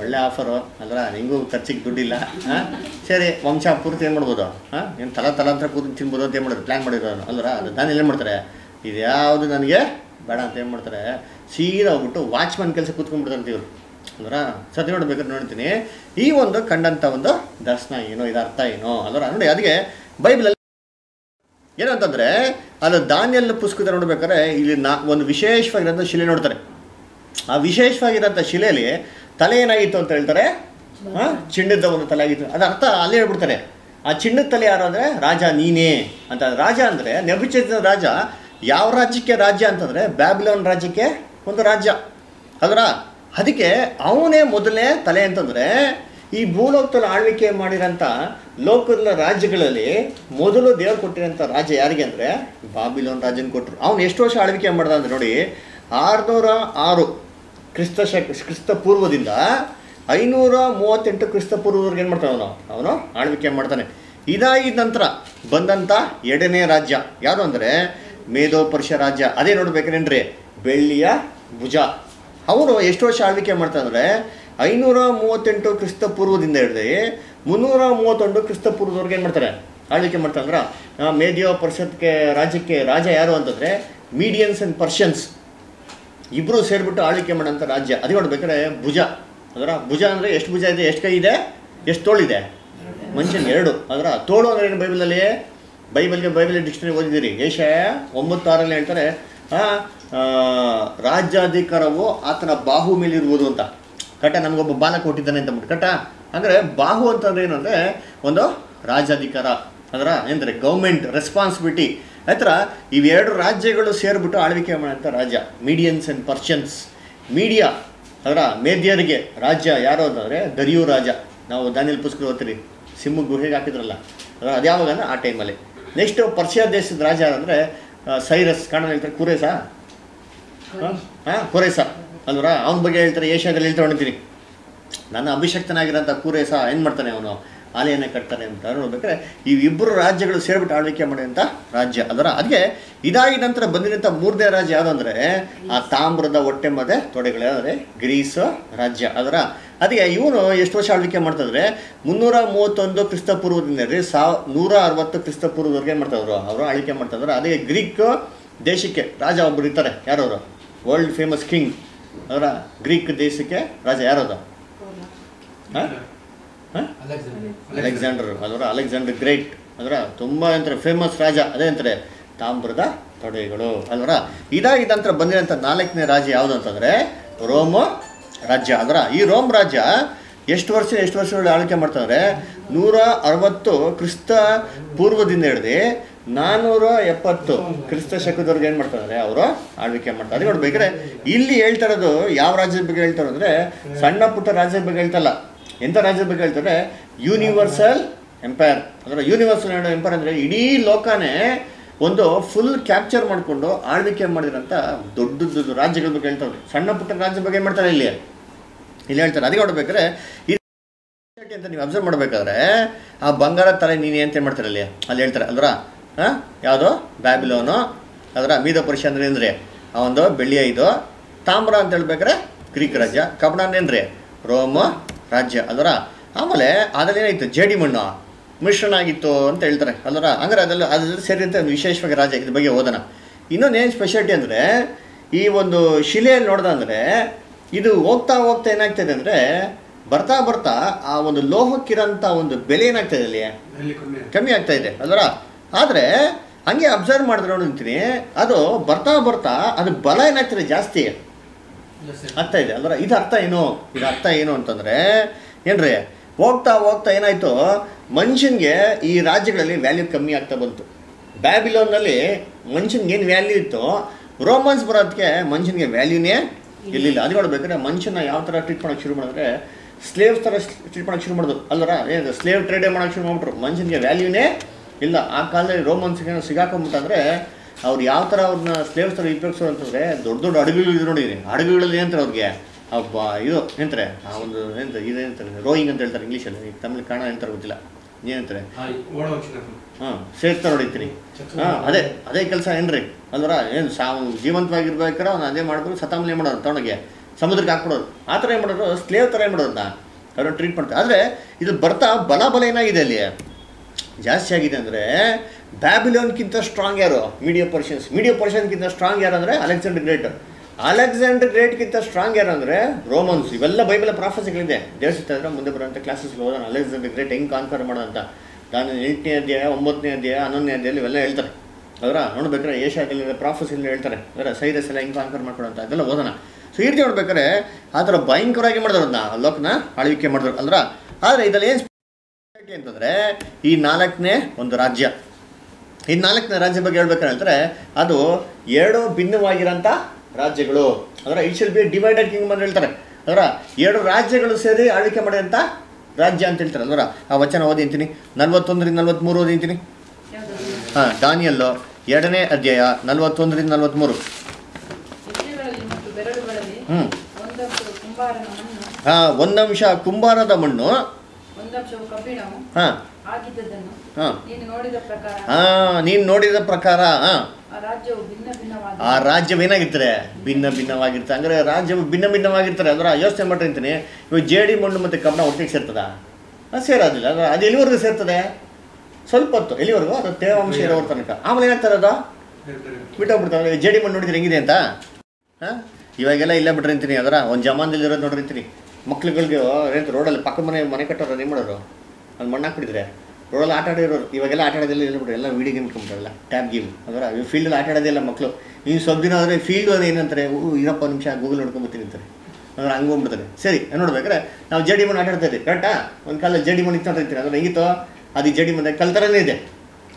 ಒಳ್ಳೆ ಆಫರು ಅಲ್ವಾ ನಿಂಗೂ ಖರ್ಚಿಗೆ ದುಡ್ಡಿಲ್ಲ. ಹಾಂ? ಸರಿ, ವಂಶ ಪೂರ್ತಿ ಏನು ಮಾಡ್ಬೋದು? ಹಾಂ? ಏನು ತಲ ತಲಾಂತರ ಕೂತು ತಿನ್ಬೋದು ಅಂತ ಏನು ಮಾಡೋದು? ಪ್ಲ್ಯಾನ್ ಮಾಡಿರೋನು ಅಲ್ಲರ ಅದು ನಾನು ಏನು ಮಾಡ್ತಾರೆ? ಇದು ಯಾವುದು ನನಗೆ ಬೇಡ ಅಂತ ಏನು ಮಾಡ್ತಾರೆ? ಸೀದಾ ಹೋಗ್ಬಿಟ್ಟು ವಾಚ್ಮನ್ ಕೆಲಸ ಕೂತ್ಕೊಂಡ್ಬಿಡ್ತಾರೆ ಇವರು. ಅಲ್ರ ಸತಿ ನೋಡ್ಬೇಕಾದ್ರೆ ನೋಡ್ತೀನಿ. ಈ ಒಂದು ಕಂಡಂಥ ಒಂದು ದರ್ಶನ ಏನೋ, ಇದು ಅರ್ಥ ಏನೋ. ಅಲ್ಲರ ನೋಡಿ ಅದಕ್ಕೆ ಬೈಬಲಲ್ಲಿ ಏನಂತಂದ್ರೆ, ಅದು ಧಾನ್ಯಲ್ಲ ಪುಸ್ತಕದ ನೋಡ್ಬೇಕಾದ್ರೆ ಇಲ್ಲಿ ನಾ, ಒಂದು ವಿಶೇಷವಾಗಿರೋಂಥ ಶಿಲೆ ನೋಡ್ತಾರೆ. ಆ ವಿಶೇಷವಾಗಿರೋಂಥ ಶಿಲೆಯಲ್ಲಿ ತಲೆ ಏನಾಗಿತ್ತು ಅಂತ ಹೇಳ್ತಾರೆ? ಹಾಂ? ಚಿನ್ನದ ಒಂದು ತಲೆ ಆಗಿತ್ತು. ಅದು ಅರ್ಥ ಅಲ್ಲೇ ಹೇಳ್ಬಿಡ್ತಾರೆ. ಆ ಚಿನ್ನದ ತಲೆ ಯಾರು ಅಂದರೆ? ರಾಜ ನೀನೇ ಅಂತ. ರಾಜ ಅಂದರೆ ನೆಬುಚೇತನ ರಾಜ ಯಾವ ರಾಜ್ಯಕ್ಕೆ ರಾಜ್ಯ ಅಂತಂದರೆ ಬ್ಯಾಬಿಲೋನ್ ರಾಜ್ಯಕ್ಕೆ ಒಂದು ರಾಜ್ಯ. ಅದರ ಅದಕ್ಕೆ ಅವನೇ ಮೊದಲನೇ ತಲೆ ಅಂತಂದರೆ ಈ ಭೂಲೋಕದಲ್ಲಿ ಆಳ್ವಿಕೆ ಮಾಡಿರೋಂಥ ಲೋಕದ ರಾಜ್ಯಗಳಲ್ಲಿ ಮೊದಲು ದೇವರು ಕೊಟ್ಟಿರೋಂಥ ರಾಜ್ಯ ಯಾರಿಗೆ ಅಂದರೆ ಬಾಬಿಲೋನ್ ರಾಜನ ಕೊಟ್ಟರು ಅವನು ಎಷ್ಟು ವರ್ಷ ಆಳ್ವಿಕೆ ಮಾಡ್ದ ಅಂದ್ರೆ ನೋಡಿ ಆರುನೂರ ಆರು. ಕ್ರಿಸ್ತ ಶಕ ಕ್ರಿಸ್ತ ಪೂರ್ವದಿಂದ ಐನೂರ ಮೂವತ್ತೆಂಟು ಕ್ರಿಸ್ತ ಪೂರ್ವದವ್ರಿಗೆ ಏನು ಮಾಡ್ತಾನೆ ಅವನು? ಅವನು ಆಳ್ವಿಕೆ ಮಾಡ್ತಾನೆ. ಇದಾಗಿದ ನಂತರ ಬಂದಂಥ ಎರಡನೇ ರಾಜ್ಯ ಯಾರು ಅಂದರೆ? ಮೇಧೋಪರ್ಷ ರಾಜ್ಯ. ಅದೇ ನೋಡ್ಬೇಕೇನ್ರಿ? ಬೆಳ್ಳಿಯ ಭುಜ. ಅವರು ಎಷ್ಟು ವರ್ಷ ಆಳ್ವಿಕೆ ಮಾಡ್ತಾರೆ ಐನೂರ ಮೂವತ್ತೆಂಟು ಕ್ರಿಸ್ತ ಪೂರ್ವದಿಂದ ಹಿಡಿದು ಮುನ್ನೂರ ಮೂವತ್ತೊಂದು ಕ್ರಿಸ್ತ ಪೂರ್ವದವ್ರಿಗೆ ಏನು ಮಾಡ್ತಾರೆ? ಆಳ್ವಿಕೆ ಮಾಡ್ತಾರೆ ಅಂದ್ರೆ ಆ, ಪರಿಷತ್ಗೆ ರಾಜ್ಯಕ್ಕೆ ರಾಜ ಯಾರು ಅಂತಂದರೆ ಮೀಡಿಯನ್ಸ್ ಆ್ಯಂಡ್ ಪರ್ಷನ್ಸ್ ಇಬ್ಬರು ಸೇರಿಬಿಟ್ಟು ಆಳ್ವಿಕೆ ಮಾಡೋಂಥ ರಾಜ್ಯ. ಅದೇ ನೋಡ್ಬೇಕಾದ್ರೆ ಭುಜ. ಅದರ ಭುಜ ಅಂದರೆ ಎಷ್ಟು ಭುಜ ಇದೆ? ಎಷ್ಟು ಕೈ ಇದೆ? ಎಷ್ಟು ತೋಳಿದೆ ಮನುಷ್ಯನ ಎರಡು. ಅದರ ತೋಳು ಅಂದರೆ ಏನು ಬೈಬಲಲ್ಲಿ ಬೈಬಲ್ಗೆ ಬೈಬಲ್ ಡಿಕ್ಷನರಿ ಓದಿದ್ದೀರಿ. ಏಷ್ಯಾ ಒಂಬತ್ತಾರಲ್ಲಿ ಹೇಳ್ತಾರೆ ರಾಜ್ಯಾಧಿಕಾರವು ಆತನ ಬಾಹು ಮೇಲಿರ್ಬೋದು ಅಂತ. ಕಟ್ಟ ನಮಗೊಬ್ಬ ಬಾಲ ಕೊಟ್ಟಿದ್ದಾನೆ ಅಂತ ಅಂದ್ಬಿಟ್ಟು. ಕಟ್ಟ ಅಂದರೆ ಬಾಹು ಅಂತಂದ್ರೆ ಏನು ಅಂದರೆ ಒಂದು ರಾಜ್ಯಾಧಿಕಾರ. ಅದರ ಏನಂದರೆ ಗೌರ್ಮೆಂಟ್ ರೆಸ್ಪಾನ್ಸಿಬಿಲಿಟಿ ಆಯ್ತರ ಇವೆರಡು ರಾಜ್ಯಗಳು ಸೇರಿಬಿಟ್ಟು ಆಳ್ವಿಕೆ ಮಾಡೋಂಥ ರಾಜ್ಯ ಮೀಡಿಯನ್ಸ್ ಆ್ಯಂಡ್ ಪರ್ಷಿಯನ್ಸ್ ಮೀಡಿಯಾ ಅದರ ಮೇದ್ಯರಿಗೆ ರಾಜ್ಯ ಯಾರು ಅಂತಂದರೆ ದರಿಯು ರಾಜ. ನಾವು ದಾನಿಲ್ ಪುಸ್ತಕ ಓದ್ತೀರಿ ಸಿಂಹ ಗುಹೆಗೆ ಹಾಕಿದ್ರಲ್ಲ ಅದರ ಅದು ಯಾವಾಗ ಅಂದ್ರೆ ಆ ಟೈಮಲ್ಲಿ ನೆಕ್ಸ್ಟು ಪರ್ಷಿಯಾ ದೇಶದ ರಾಜ ಅಂದರೆ ಸೈರಸ್ ಕಾರಣ ಹೇಳ್ತಾರೆ ಕುರೇಸ ಹಾಂ ಕುರೇಸ ಅಲ್ವರ? ಅವನ ಬಗ್ಗೆ ಹೇಳ್ತಾರೆ ಏಷ್ಯಾದಲ್ಲಿ ಹೇಳ್ತಾ ಹೊಡಿತೀನಿ ನನ್ನ ಅಭಿಷಕ್ತನಾಗಿರೋಂಥ ಕೂರೇಸ ಏನು ಮಾಡ್ತಾನೆ ಅವನು? ಆಲೆಯನ್ನು ಕಟ್ತಾನೆ ಅಂತ ನೋಡ್ಬೇಕಾದ್ರೆ ಇವಿಬ್ಬರು ರಾಜ್ಯಗಳು ಸೇರಿಬಿಟ್ಟು ಆಳ್ವಿಕೆ ಮಾಡಿದಂಥ ರಾಜ್ಯ ಅದರ. ಅದಕ್ಕೆ ಇದಾಗಿ ನಂತರ ಬಂದಿರೋಂಥ ಮೂರನೇ ರಾಜ್ಯ ಯಾವುದು ಅಂದರೆ ಆ ತಾಮ್ರದ ಹೊಟ್ಟೆ ಮದೆ ತೊಡೆಗಳು ಅಂದರೆ ಗ್ರೀಸ್ ರಾಜ್ಯ ಅದರ. ಅದಕ್ಕೆ ಇವನು ಎಷ್ಟು ವರ್ಷ ಆಳ್ವಿಕೆ ಮಾಡ್ತಿದ್ರೆ ಮುನ್ನೂರ ಮೂವತ್ತೊಂದು ಕ್ರಿಸ್ತಪೂರ್ವದಿಂದ ಸಾವಿರ ರೀ ಸಾವ್ ನೂರ ಅರವತ್ತು ಕ್ರಿಸ್ತಪೂರ್ವದವರೆಗೆ ಮಾಡ್ತಾಯಿದ್ರು ಅವರು ಆಳ್ವಿಕೆ ಮಾಡ್ತಾಯಿದ್ರು ಅದೇ ಗ್ರೀಕ್ ದೇಶಕ್ಕೆ ರಾಜ ಒಬ್ಬರು ಇರ್ತಾರೆ ಯಾರವರು? ವರ್ಲ್ಡ್ ಫೇಮಸ್ ಕಿಂಗ್ ಅದರ ಗ್ರೀಕ್ ದೇಶಕ್ಕೆ ರಾಜ ಯಾರದು ಹಾಂ? ಅಲೆಕ್ಸಾಂಡರ್. ಅದರ ಅಲೆಕ್ಸಾಂಡರ್ ಗ್ರೇಟ್. ಅದರ ತುಂಬ ಅಂತಾರೆ ಫೇಮಸ್ ರಾಜ. ಅದೇ ಅಂತಾರೆ ತಾಮ್ರದ ತೊಡೆಗಳು. ಅಲ್ವರ? ಇದಾಗಿದ್ದಂತರ ನಂತರ ಬಂದಿರೋಂಥ ನಾಲ್ಕನೇ ರಾಜ್ಯ ಯಾವುದು ಅಂತಂದರೆ ರೋಮ್ ರಾಜ್ಯ. ಅದರ ಈ ರೋಮ್ ರಾಜ್ಯ ಎಷ್ಟು ವರ್ಷ ಎಷ್ಟು ವರ್ಷಗಳು ಆಳ್ವಿಕೆ ಮಾಡ್ತಾರೆ ನೂರ ಅರವತ್ತು ಕ್ರಿಸ್ತ ಪೂರ್ವದಿಂದ ಹಿಡ್ದು ನಾನ್ನೂರ ಎಪ್ಪತ್ತು ಕ್ರಿಸ್ತ ಶಕದವ್ರಿಗೆ ಏನು ಮಾಡ್ತಾರೆ ಅವರು ಆಳ್ವಿಕೆ ಮಾಡ್ತಾರೆ. ಅದು ನೋಡ್ಬೇಕಾದ್ರೆ ಇಲ್ಲಿ ಹೇಳ್ತಾ ಇರೋದು ಯಾವ ರಾಜ್ಯದ ಬಗ್ಗೆ ಹೇಳ್ತಾರೆ ಅಂದರೆ ಸಣ್ಣ ಪುಟ್ಟ ರಾಜ್ಯದ ಬಗ್ಗೆ ಹೇಳ್ತಲ್ಲ ಎಂಥ ರಾಜ್ಯದ ಬಗ್ಗೆ ಹೇಳ್ತಾರೆ? Universal empire universal empire empire ಅಂದರೆ ಇಡೀ ಲೋಕನೇ ಒಂದು ಫುಲ್ ಕ್ಯಾಪ್ಚರ್ ಮಾಡಿಕೊಂಡು ಆಳ್ವಿಕೆ ಮಾಡಿದಂಥ ದೊಡ್ಡ ದೊಡ್ಡ ರಾಜ್ಯಗಳ ಬಗ್ಗೆ ಹೇಳ್ತಾರೆ ಸಣ್ಣ ಪುಟ್ಟ ರಾಜ್ಯದ ಬಗ್ಗೆ ಏನು ಮಾಡ್ತಾರೆ ಇಲ್ಲಿ? ಇಲ್ಲಿ ಹೇಳ್ತಾರೆ. ಅದಕ್ಕೆ ನೋಡ್ಬೇಕಾದ್ರೆ ಅಂತ ನೀವು ಅಬ್ಸರ್ವ್ ಮಾಡಬೇಕಾದ್ರೆ ಆ ಬಂಗಾರ ತಲೆ ನೀನು ಅಂತ ಮಾಡ್ತಾರೆ ಅಲ್ಲಿ? ಅಲ್ಲಿ ಹೇಳ್ತಾರೆ ಅದರ ಹಾಂ? ಯಾವುದು? ಬ್ಯಾಬಿಲೋನು. ಅದರ ಮೀದ ಪುರುಷ ಅಂದ್ರೆ ಏನ್ರಿ? ಆ ಒಂದು ಬೆಳ್ಳಿಯ ಇದು ತಾಮ್ರ ಅಂತ ಹೇಳ್ಬೇಕಾರೆ ಗ್ರೀಕ್ ರಾಜ್ಯ. ಕಬಣ ಏನ್ರಿ? ರೋಮ. ರಾಜ್ಯ. ಅಲ್ವರ? ಆಮೇಲೆ ಅದರಲ್ಲಿ ಏನಾಯಿತು? ಜೇಡಿ ಮಣ್ಣು ಮಿಶ್ರಣ ಆಗಿತ್ತು ಅಂತ ಹೇಳ್ತಾರೆ. ಅಲ್ವರ? ಹಂಗಾರೆ ಅದೆಲ್ಲ ಅದರಲ್ಲಿ ಸೇರಿದಂತೆ ಒಂದು ವಿಶೇಷವಾಗಿ ರಾಜ್ಯ ಇದ್ರ ಬಗ್ಗೆ ಓದೋಣ. ಇನ್ನೊಂದು ಏನು ಸ್ಪೆಷಾಲಿಟಿ ಅಂದರೆ ಈ ಒಂದು ಶಿಲೆಯಲ್ಲಿ ನೋಡ್ದಂದ್ರೆ ಇದು ಹೋಗ್ತಾ ಹೋಗ್ತಾ ಏನಾಗ್ತದೆ ಅಂದರೆ ಬರ್ತಾ ಬರ್ತಾ ಆ ಒಂದು ಲೋಹಕ್ಕಿರೋಂಥ ಒಂದು ಬೆಲೆ ಏನಾಗ್ತದೆ ಅಲ್ಲಿ? ಕಮ್ಮಿ ಆಗ್ತಾ ಇದೆ. ಅಲ್ವರ? ಆದರೆ ಹಂಗೆ ಅಬ್ಸರ್ವ್ ಮಾಡಿದ್ರೆ ನೋಡಿ ಅದು ಬರ್ತಾ ಬರ್ತಾ ಅದು ಬಲ ಏನಾಗ್ತದೆ ಜಾಸ್ತಿ. ಆಗ್ತಾ ಇದೆ. ಅಂದ್ರೆ ಇದು ಅರ್ಥ ಏನು? ಇದು ಅರ್ಥ ಏನು ಅಂತಂದರೆ ಏನ್ರಿ? ಹೋಗ್ತಾ ಹೋಗ್ತಾ ಏನಾಯಿತು? ಮನುಷ್ಯನಿಗೆ ಈ ರಾಜ್ಯಗಳಲ್ಲಿ ವ್ಯಾಲ್ಯೂ ಕಮ್ಮಿ ಆಗ್ತಾ ಬಂತು. ಬ್ಯಾಬಿಲೋನ್ನಲ್ಲಿ ಮನುಷ್ಯನಿಗೆ ಏನು ವ್ಯಾಲ್ಯೂ ಇತ್ತು? ರೋಮನ್ಸ್ ಬರೋದಕ್ಕೆ ಮನುಷ್ಯನಿಗೆ ವ್ಯಾಲ್ಯೂನೇ ಇರಲಿಲ್ಲ. ಅದು ನೋಡ್ಬೇಕಾದ್ರೆ ಮನುಷ್ಯನ ಯಾವ ಥರ ಟ್ರೀಟ್ ಮಾಡೋಕ್ಕೆ ಶುರು ಮಾಡಿದ್ರೆ ಸ್ಲೇವ್ಸ್ ಥರ ಟ್ರೀಟ್ ಮಾಡೋಕ್ಕೆ ಶುರು ಮಾಡಿದ್ರು. ಅಲ್ಲರ ಏನು ಸ್ಲೇವ್ ಟ್ರೇಡೇ ಮಾಡೋಕ್ಕೆ ಶುರು ಮಾಡ್ಬಿಟ್ರು. ಮನುಷ್ಯನಿಗೆ ವ್ಯಾಲ್ಯೂನೇ ಇಲ್ಲ. ಆ ಕಾಲದಲ್ಲಿ ರೋಮನ್ಸ್ಗೆ ಸಿಗಾಕೊಂಬಿಟ್ಟಂದ್ರೆ ಅವ್ರು ಯಾವ ಥರ ಅವ್ರನ್ನ ಸ್ಲೇವ್ಸ್ ಥರ ಉಪಯೋಗಿಸೋರು ಅಂತಂದರೆ ದೊಡ್ಡ ದೊಡ್ಡ ಅಡುಗೆಗಳು ಇದು ನೋಡಿದ್ರಿ ಅಡುಗೆಗಳಲ್ಲಿ ಏನಂತಾರೆ ಅವ್ರಿಗೆ? ಅಬ್ಬ ಇದು ಏನಂತಾರೆ? ಆ ಒಂದು ಏನಂತಾರೆ ಇದೇನಂತಾರೆ ರೋಯಿಂಗ್ ಅಂತ ಹೇಳ್ತಾರೆ ಇಂಗ್ಲೀಷಲ್ಲಿ ತಮಿಳು ಕನ್ನಡ ಏನಂತಾರೆ ಗೊತ್ತಿಲ್ಲ. ಏನಂತಾರೆ? ಹಾಂ ಸೇರ್ತಾರೆ ಹೊಡಿತೀನಿ ಹಾಂ ಅದೇ ಅದೇ ಕೆಲಸ ಏನ್ರಿ? ಅಲ್ವರ ಏನು ಸಾ ಜೀವಂತವಾಗಿರ್ಬೇಕಾರೆ ಅವ್ನು ಅದೇ ಮಾಡ್ಬೋದು ಸತಾಮಲೆ ಮಾಡೋದು ತವಣಿಗೆ. ಸಮುದ್ರಕ್ಕೆ ಹಾಕ್ಬಿಡೋದು ಆ ಥರ ಏನು ಮಾಡೋದು ಸ್ಲೇವ್ ಥರ ಏನು ಮಾಡೋದನ್ನ ಅವ್ರನ್ನ ಟ್ರೀಟ್ ಮಾಡ್ತಾರೆ. ಆದರೆ ಇದು ಬರ್ತಾ ಬಲ ಬಲ ಏನಾಗಿದೆ ಅಲ್ಲಿ. ಜಾಸ್ತಿ ಆಗಿದೆ ಅಂದರೆ ಬ್ಯಾಬಿಲೋನ್ಗಿಂತ ಸ್ಟ್ರಾಂಗ್ ಯಾರು? ಮೀಡಿಯೋ ಪರ್ಷನ್ಸ್ ಮೀಡಿಯೋ ಪರ್ಷನ್ಗಿಂತ ಸ್ಟ್ರಾಂಗ್ ಯಾರು ಅಂದರೆ ಅಲೆಕ್ಸಾಂಡರ್ ಗ್ರೇಟ್ ಅಲೆಕ್ಸಾಂಡರ್ ಗ್ರೇಟ್ಗಿಂತ ಸ್ಟ್ರಾಂಗ್ ಯಾರು ಅಂದರೆ ರೋಮನ್ಸ್ ಇವೆಲ್ಲ ಬೈಬಲ್ ಪ್ರಾಫೆಸ್ಗಳಿದೆ ದೇವಸ್ಥಾನ ಮುಂದೆ ಬರುವಂಥ ಕ್ಲಾಸಸ್ಗೆ ಹೋದ ಅಲೆಕ್ಸಾಂಡರ್ ಗ್ರೇಟ್ ಹೆಂಗೆ ಕಾನ್ಕರ್ ಮಾಡೋದಂತ ನಾನು ಎಂಟನೇ ಅಧ್ಯಾಯ, ಒಂಬತ್ತನೇ ಅಧ್ಯಾಯ, ಹನ್ನೊಂದನೇ ಅಧ್ಯಾಯಲ್ಲಿ ಇವೆಲ್ಲ ಹೇಳ್ತಾರೆ. ಅವರ ನೋಡ್ಬೇಕಾರೆ ಏಷ್ಯಾದಲ್ಲಿ ಪ್ರಾಫೆಸಿಲ್ಲಿ ಹೇಳ್ತಾರೆ. ಅಂದರೆ ಸೈರಸ್ ಎಲ್ಲ ಹೆಂಗೆ ಕಾನ್ಕರ್ ಅಂತ ಅದೆಲ್ಲ ಓದೋಣ. ಸೊ ಈ ರೀತಿ ನೋಡ್ಬೇಕಾದ್ರೆ ಆ ಥರ ಭಯಂಕರವಾಗಿ ಮಾಡಿದ್ರು ಅದನ್ನ ಲೋಕನ ಆಳ್ವಿಕೆ ಮಾಡಿದ್ರು. ಅಲ್ರ ಆದರೆ ಇದರಲ್ಲಿ ಏನು ಅಂತಂದರೆ ಈ ನಾಲ್ಕನೇ ಒಂದು ರಾಜ್ಯ. ಈ ನಾಲ್ಕನೇ ರಾಜ್ಯ ಬಗ್ಗೆ ಹೇಳ್ಬೇಕಂದ್ರೆ ಅದು ಎರಡು ಭಿನ್ನವಾಗಿರೋಂಥ ರಾಜ್ಯಗಳು. ಅಂದ್ರೆ it shall be divided king ಅಂತ ಹೇಳ್ತಾರೆ. ಅದರ ಎರಡು ರಾಜ್ಯಗಳು ಸೇರಿ ಆಳ್ವಿಕೆ ಮಾಡಿದಂಥ ರಾಜ್ಯ ಅಂತ ಹೇಳ್ತಾರೆ. ಅದರ ಆ ವಚನ ಓದಿಂತೀನಿ ನಲ್ವತ್ತೊಂದರಿಂದ ನಲ್ವತ್ತ್ಮೂರು ಓದಿಂತೀನಿ ಹಾಂ ಡಾನಿಯಲ್ ಎರಡನೇ ಅಧ್ಯಾಯ ನಲ್ವತ್ತೊಂದರಿಂದ ನಲ್ವತ್ತ್ಮೂರು ಹ್ಞೂ ಹಾಂ ಒಂದಂಶ ಕುಂಬಾರದ ಮಣ್ಣು. ಹಾಂ. ನೀನು ನೋಡಿದ ಪ್ರಕಾರ ಹಾಂ ನೀನು ನೋಡಿದ ಪ್ರಕಾರ ಹಾಂ. ಆ ರಾಜ್ಯವೇನಾಗಿರ್ತಾರೆ ಭಿನ್ನ ಭಿನ್ನವಾಗಿರ್ತಾರೆ ಅಂದರೆ ರಾಜ್ಯವು ಭಿನ್ನ ಭಿನ್ನವಾಗಿರ್ತಾರೆ. ಅದರ ಯೋಚನೆ ಮಾಡಿರ್ತೀನಿ ಇವಾಗ ಜೇಡಿ ಮಣ್ಣು ಮತ್ತು ಕಬ್ಬಣ ಒಟ್ಟಿಗೆ ಸೇರ್ತದ? ಅದು ಸೇರೋದಿಲ್ಲ. ಅದು ಅದು ಎಲ್ಲಿವರೆಗೂ ಸೇರ್ತದೆ? ಸ್ವಲ್ಪ ಹೊತ್ತು. ಎಲ್ಲಿವರೆಗೂ? ಅದು ತೇವಾಂಶ ಇರೋ ತನಕ. ಆಮೇಲೆ ಏನಾಗ್ತದೆ ಅದು? ಬಿಟ್ಟೋಗ್ಬಿಡ್ತಾರೆ ಜೇಡಿ ಮಣ್ಣು ನೋಡಿದ್ರೆ ಹೆಂಗಿದೆ ಅಂತ? ಹಾಂ? ಇವಾಗೆಲ್ಲ ಇಲ್ಲ ಬಿಟ್ರಿ ಅಂತೀನಿ. ಅದರ ಒಂದು ಜಮಾನದಲ್ಲಿ ಇರೋದು ನೋಡ್ರಿ ಅಂತೀನಿ. ಮಕ್ಳುಗಳಿಗೆ ರೈತರು ರೋಡಲ್ಲಿ ಪಕ್ಕದ ಮನೆ ಮನೆ ಕಟ್ಟೋರು ಏನು ಮಾಡೋರು? ಅಲ್ಲಿ ಮಣ್ಣು ಹಾಕ್ಬಿಟ್ಟಿದ್ರೆ ರೋಡಲ್ಲಿ ಆಟ ಆಡಿರೋರು ಇವಾಗೆಲ್ಲ ಆಟ ಆಡೋದಿಲ್ಲ ಹೇಳ್ಬಿಟ್ರೆ ಎಲ್ಲ ವೀಡಿಯೋ ಗೇಮ್ ಇಟ್ಕೊಂಡ್ಬಿಟ್ರಲ್ಲ ಟ್ಯಾಬ್ ಗೇಮ್ ಅದರ ಫೀಲ್ಡಲ್ಲಿ ಆಟ ಆಡೋದಿಲ್ಲ ಮಕ್ಕಳು ಇನ್ನು ಸ್ವಲ್ಪ ದಿನ ಆದರೆ ಫೀಲ್ಡ್ ಅದು ಏನಂತಾರೆ ಇರಪ್ಪ ನಿಮಿಷ ಗೂಗಲ್ ನೋಡ್ಕೊಂಬತ್ತೀನಿ ಅಂತಾರೆ. ಅಂದ್ರೆ ಹಂಗೆ ಹೋಗ್ಬಿಡ್ತಾರೆ. ಸರಿ ನೋಡ್ಬೇಕಾದ್ರೆ ನಾವು ಜಡಿ ಮಣ್ಣು ಆಟ ಕರೆಕ್ಟಾ ಒಂದು ಕಾಲ ಜಡಿ ಮಣ್ಣು ಇತ್ತು ಇರ್ತೀರಿ ಅದ್ರ ಹೆಂಗಿತ್ತು? ಅದು ಜಡಿ ಮಣ್ಣು ಕಲ್ ಥರನೇ ಇದೆ.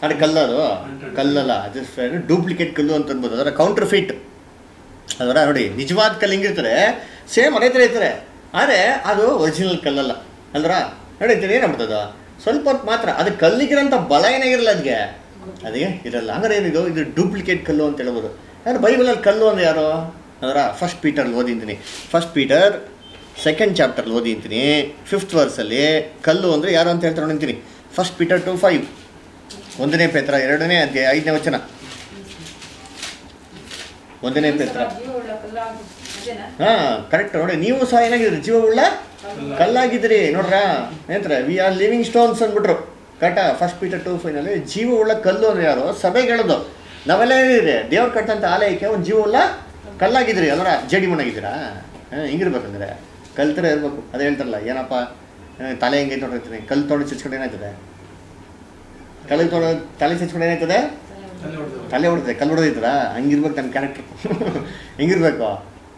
ಅದು ಕಲ್ಲದು ಕಲ್ಲಲ್ಲ, ಅದು ಡೂಪ್ಲಿಕೇಟ್ ಕಲ್ಲು ಅಂತ ಅನ್ಬೋದು ಅದರ ಕೌಂಟರ್ ಫಿಟ್ ಅದರ ನೋಡಿ, ನಿಜವಾದ ಕಲ್ಲು ಹಿಂಗಿರ್ತಾರೆ ಸೇಮ್ ಅದೇ ಥರ ಇರ್ತಾರೆ ಆದರೆ ಅದು ಒರಿಜಿನಲ್ ಕಲ್ಲಲ್ಲ. ಅಲ್ರ ನಡೀತಾರೆ ಏನಾಗ್ಬಿಡ್ತದ ಸ್ವಲ್ಪ ಹೊತ್ತು ಮಾತ್ರ, ಅದು ಕಲ್ಲಿಗಿರೋಂಥ ಬಲ ಏನಾಗಿರಲ್ಲ ಅದಕ್ಕೆ ಅದೇ ಇರಲ್ಲ. ಹಂಗಾರೆ ಏನಿದು ಇದು ಡೂಪ್ಲಿಕೇಟ್ ಕಲ್ಲು ಅಂತ ಹೇಳ್ಬೋದು. ಯಾರು ಬೈಬಲಲ್ಲಿ ಕಲ್ಲು ಅಂದರೆ ಯಾರು? ಅದರ ಫಸ್ಟ್ ಪೀಟರ್ಲಿ ಓದಿಂತೀನಿ ಫಸ್ಟ್ ಪೀಟರ್ ಸೆಕೆಂಡ್ ಚಾಪ್ಟರ್ಲಿ ಓದಿಂತೀನಿ ಫಿಫ್ತ್ ವರ್ಸಲ್ಲಿ ಕಲ್ಲು ಅಂದರೆ ಯಾರು ಅಂತ ಹೇಳ್ತಾರೆ ನಿಂತೀನಿ ಫಸ್ಟ್ ಪೀಟರ್ ಟು ಫೈವ್ ಒಂದನೇ ಪೇತ್ರ, ಎರಡನೇ ಅಧ್ಯಾಯ, ಐದನೇ ವಚನ. ಒಂದನೇ ಪೇತ್ರ. ಹಾಂ ಕರೆಕ್ಟ್ ನೋಡಿ ನೀವು ಸಹ ಏನಾಗಿದ್ರಿ ಜೀವವುಳ್ಳ ಕಲ್ಲಾಗಿದ್ರಿ ನೋಡ್ರ ಏನಂತಾರೆ ವಿ ಆರ್ ಲಿವಿಂಗ್ ಸ್ಟೋನ್ಸ್ ಅಂದ್ಬಿಟ್ರು. ಕಟ ಫಸ್ಟ್ ಪೀಟರ್ ಟು ಫೈನಲ್ಲಿ ಜೀವವುಳ್ಳ ಕಲ್ಲು ಅಂದ್ರೆ ಯಾರು? ಸಭೆಗಳದು. ನಾವೆಲ್ಲ ಏನಿದೆ ದೇವ್ರ ಕಟ್ಟಂತ ಆಲಯಕ್ಕೆ ಒಂದು ಜೀವವುಳ್ಳ ಕಲ್ಲಾಗಿದ್ರಿ ಅಲ್ವರ? ಜಡಿ ಮಣ್ಣಾಗಿದ್ದೀರಾ? ಹಾಂ ಹಿಂಗಿರ್ಬೇಕಂದ್ರೆ? ಕಲ್ ಥರ ಇರಬೇಕು. ಅದೇ ಹೇಳ್ತಾರಲ್ಲ ಏನಪ್ಪ? ತಲೆ ಹೆಂಗೆ ನೋಡಿರ್ತೀನಿ ಕಲ್ಲು ತೊಗೊಂಡು ಚಿಚ್ಕೊಂಡು ಏನಾಯ್ತದೆ? ಕಲ್ಲು ತೊಗೊಂಡು ತಲೆ ಚಿಚ್ಕೊಂಡು ಏನಾಯ್ತದೆ? ತಲೆ ಹೊಡೆದ್ರೆ ಕಲ್ಲು ಹೊಡೆದಿತ್ತದ ಹಂಗಿರ್ಬೇಕು ನನ್ನ ಕ್ಯಾರೆಕ್ಟರ್ [LAUGHS] ಹೆಂಗಿರ್ಬೇಕು?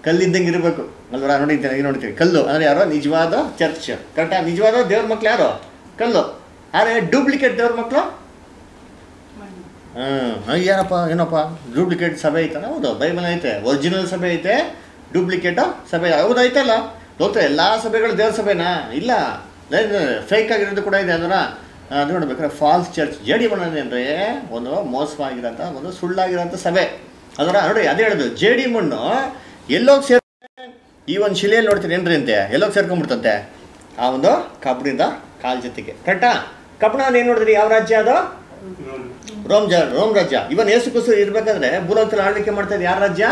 ಕಲ್ಲಿದ್ದಂಗೆ ಇರಬೇಕು. ಅಲ್ವರ ನೋಡಿದ್ದೀನಿ ಈಗ ನೋಡ್ತೀವಿ. ಕಲ್ಲು, ಅಂದರೆ ಯಾರೋ? ನಿಜವಾದ ಚರ್ಚ್. ಕರೆಕ್ಟಾ ನಿಜವಾದ ದೇವ್ರ ಮಕ್ಳು ಯಾರು? ಕಲ್ಲು. ಆದರೆ ಡೂಪ್ಲಿಕೇಟ್ ದೇವ್ರ ಮಕ್ಕಳು ಹ್ಞೂ ಏನಪ್ಪ ಏನಪ್ಪ? ಡೂಪ್ಲಿಕೇಟ್ ಸಭೆ ಐತಲ್ಲ, ಹೌದು, ಬೈಬಲ್ ಐತೆ. ಒರಿಜಿನಲ್ ಸಭೆ ಐತೆ ಡೂಪ್ಲಿಕೇಟು ಸಭೆ. ಹೌದು, ಐತಲ್ಲ. ಗೊತ್ತೆ ಎಲ್ಲ ಸಭೆಗಳು ದೇವ್ರ ಸಭೆನಾ? ಇಲ್ಲ. ಫೇಕ್ ಆಗಿರೋದು ಕೂಡ ಇದೆ ಅದನ್ನ ಅದು ನೋಡ್ಬೇಕಾದ್ರೆ ಫಾಲ್ಸ್ ಚರ್ಚ್ ಜೇಡಿ ಮಣ್ಣು ಅಂದರೆ ಒಂದು ಮೋಸವಾಗಿರೋಂಥ, ಒಂದು ಸುಳ್ಳಾಗಿರೋಂಥ ಸಭೆ. ಅದರ ನೋಡಿ, ಅದೇ ಹೇಳೋದು ಜೇಡಿ ಮಣ್ಣು ಎಲ್ಲೋಗಿ ಸೇರ್ ಈ ಒಂದು ಶಿಲೆಯಲ್ಲಿ ನೋಡ್ತೀನಿ ಏನ್ರಿ ಅಂತೆ? ಎಲ್ಲೋಗಿ ಸೇರ್ಕೊಂಡ್ಬಿಡ್ತಂತೆ. ಆ ಒಂದು ಕಬ್ಬಿಣದ ಕಾಲ್ ಜೊತೆಗೆ. ಕರೆಕ್ಟಾ ಕಬ್ಬಣ ಏನು ನೋಡಿದ್ರಿ? ಯಾವ ರಾಜ್ಯ ಅದು? ರೋಮ್ ಜ ರೋಮ್ ರಾಜ್ಯ. ಇವನ್ ಏಸು ಕುಸು ಇರ್ಬೇಕಂದ್ರೆ ಭೂಲೋಕದಲ್ಲಿ ಆಳ್ವಿಕೆ ಮಾಡ್ತಾ ಇದ್ದ ಯಾರ ರಾಜ್ಯ?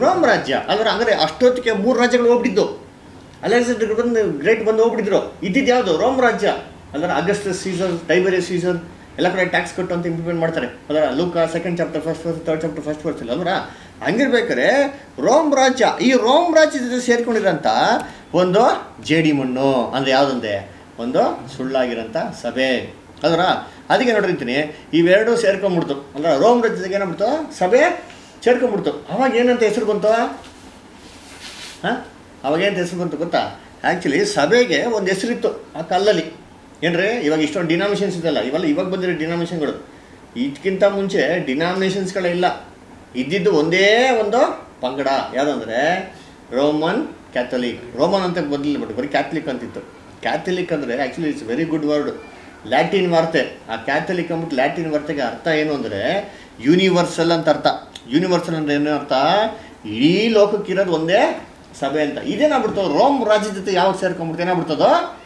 ರೋಮ್ ರಾಜ್ಯ. ಅಂದ್ರೆ ಅಂದ್ರೆ ಅಷ್ಟೊತ್ತಿಗೆ ಮೂರು ರಾಜ್ಯಗಳು ಹೋಗ್ಬಿಟ್ಟಿದ್ದು. ಅಲೆಕ್ಸಾಂಡರ್ ಬಂದು ಗ್ರೇಟ್ ಬಂದು ಹೋಗ್ಬಿಟ್ಟಿದ್ರು. ಇದ್ದಿದ್ದು ಯಾವುದು? ರೋಮ್ ರಾಜ್ಯ. ಅಂದ್ರೆ ಅಗಸ್ಟ್ ಸೀಸನ್ ಟೈಬರಿ ಸೀಸನ್ ಎಲ್ಲ ಕಡೆ ಟ್ಯಾಕ್ಸ್ ಕೊಟ್ಟು ಅಂತ ಇಂಪ್ಲಿಮೆಂಟ್ ಮಾಡ್ತಾರೆ. ಅದರ ಲೂಕ second chapter first first third chapter first first ಅಲ್ವರ? ಹಂಗಿರ್ಬೇಕಾದ್ರೆ ರೋಮ್ ರಾಜ್ಯ, ಈ ರೋಮ್ ರಾಜ್ಯದ ಜೊತೆ ಸೇರ್ಕೊಂಡಿರೋಂಥ ಒಂದು ಜೇಡಿ ಮಣ್ಣು, ಅಂದರೆ ಯಾವುದಂದೆ? ಒಂದು ಸುಳ್ಳಾಗಿರೋಂಥ ಸಭೆ. ಅದರ ಅದಕ್ಕೆ ನೋಡಿರ್ತೀನಿ ಇವೆರಡೂ ಸೇರ್ಕೊಂಡ್ಬಿಡ್ತು ಅಂದ್ರೆ ರೋಮ್ ರಾಜ್ಯದಾಗ ಏನಾಗ್ಬಿಡ್ತು? ಸಭೆ ಸೇರ್ಕೊಂಡ್ಬಿಡ್ತು ಅವಾಗ ಏನಂತ ಹೆಸರು ಬಂತು? ಹಾಂ? ಅವಾಗೇನಂತ ಹೆಸರು ಬಂತು ಗೊತ್ತಾ? ಆ್ಯಕ್ಚುಲಿ ಸಭೆಗೆ ಒಂದು ಹೆಸರಿತ್ತು ಆ ಕಾಲದಲ್ಲಿ ಏನ್ರಿ? ಇವಾಗ ಇಷ್ಟೊಂದು ಡಿನಾಮಿನೇಷನ್ಸ್ ಇದೆಲ್ಲ ಇವೆಲ್ಲ ಇವಾಗ ಬಂದಿರೋ ಡಿನಾಮಿನೇಷನ್ಗಳು ಇದಕ್ಕಿಂತ ಮುಂಚೆ ಡಿನಾಮಿನೇಷನ್ಸ್ಗಳಿಲ್ಲ ಇದ್ದಿದ್ದು ಒಂದೇ ಒಂದು ಪಂಗಡ. ಯಾವುದಂದ್ರೆ? ರೋಮನ್ ಕ್ಯಾಥಲಿಕ್ ರೋಮನ್ ಅಂತ ಬದಲಿಲ್ಲ ಬಿಟ್ಟು ಬರೀ ಕ್ಯಾಥಲಿಕ್ ಅಂತಿತ್ತು. ಕ್ಯಾಥಲಿಕ್ ಅಂದರೆ actually it's very good word Latin ವಾರ್ತೆ. ಆ ಕ್ಯಾಥಲಿಕ್ ಅಂದ್ಬಿಟ್ಟು ಲ್ಯಾಟಿನ್ ವಾರ್ತೆಗೆ ಅರ್ಥ ಏನು ಅಂದರೆ ಯೂನಿವರ್ಸಲ್ ಅಂತ ಅರ್ಥ. ಯೂನಿವರ್ಸಲ್ ಅಂದ್ರೆ ಏನು ಅರ್ಥ? ಇಡೀ ಲೋಕಕ್ಕಿರೋದು ಒಂದೇ ಸಭೆ ಅಂತ. ಇದೇನಾಗ್ಬಿಡ್ತದೆ ರೋಮ್ ರಾಜ್ಯದ ಜೊತೆ ಯಾವಾಗ ಸೇರ್ಕೊಂಡ್ಬಿಡ್ತು? ಏನಾಗ್ಬಿಡ್ತದೋ?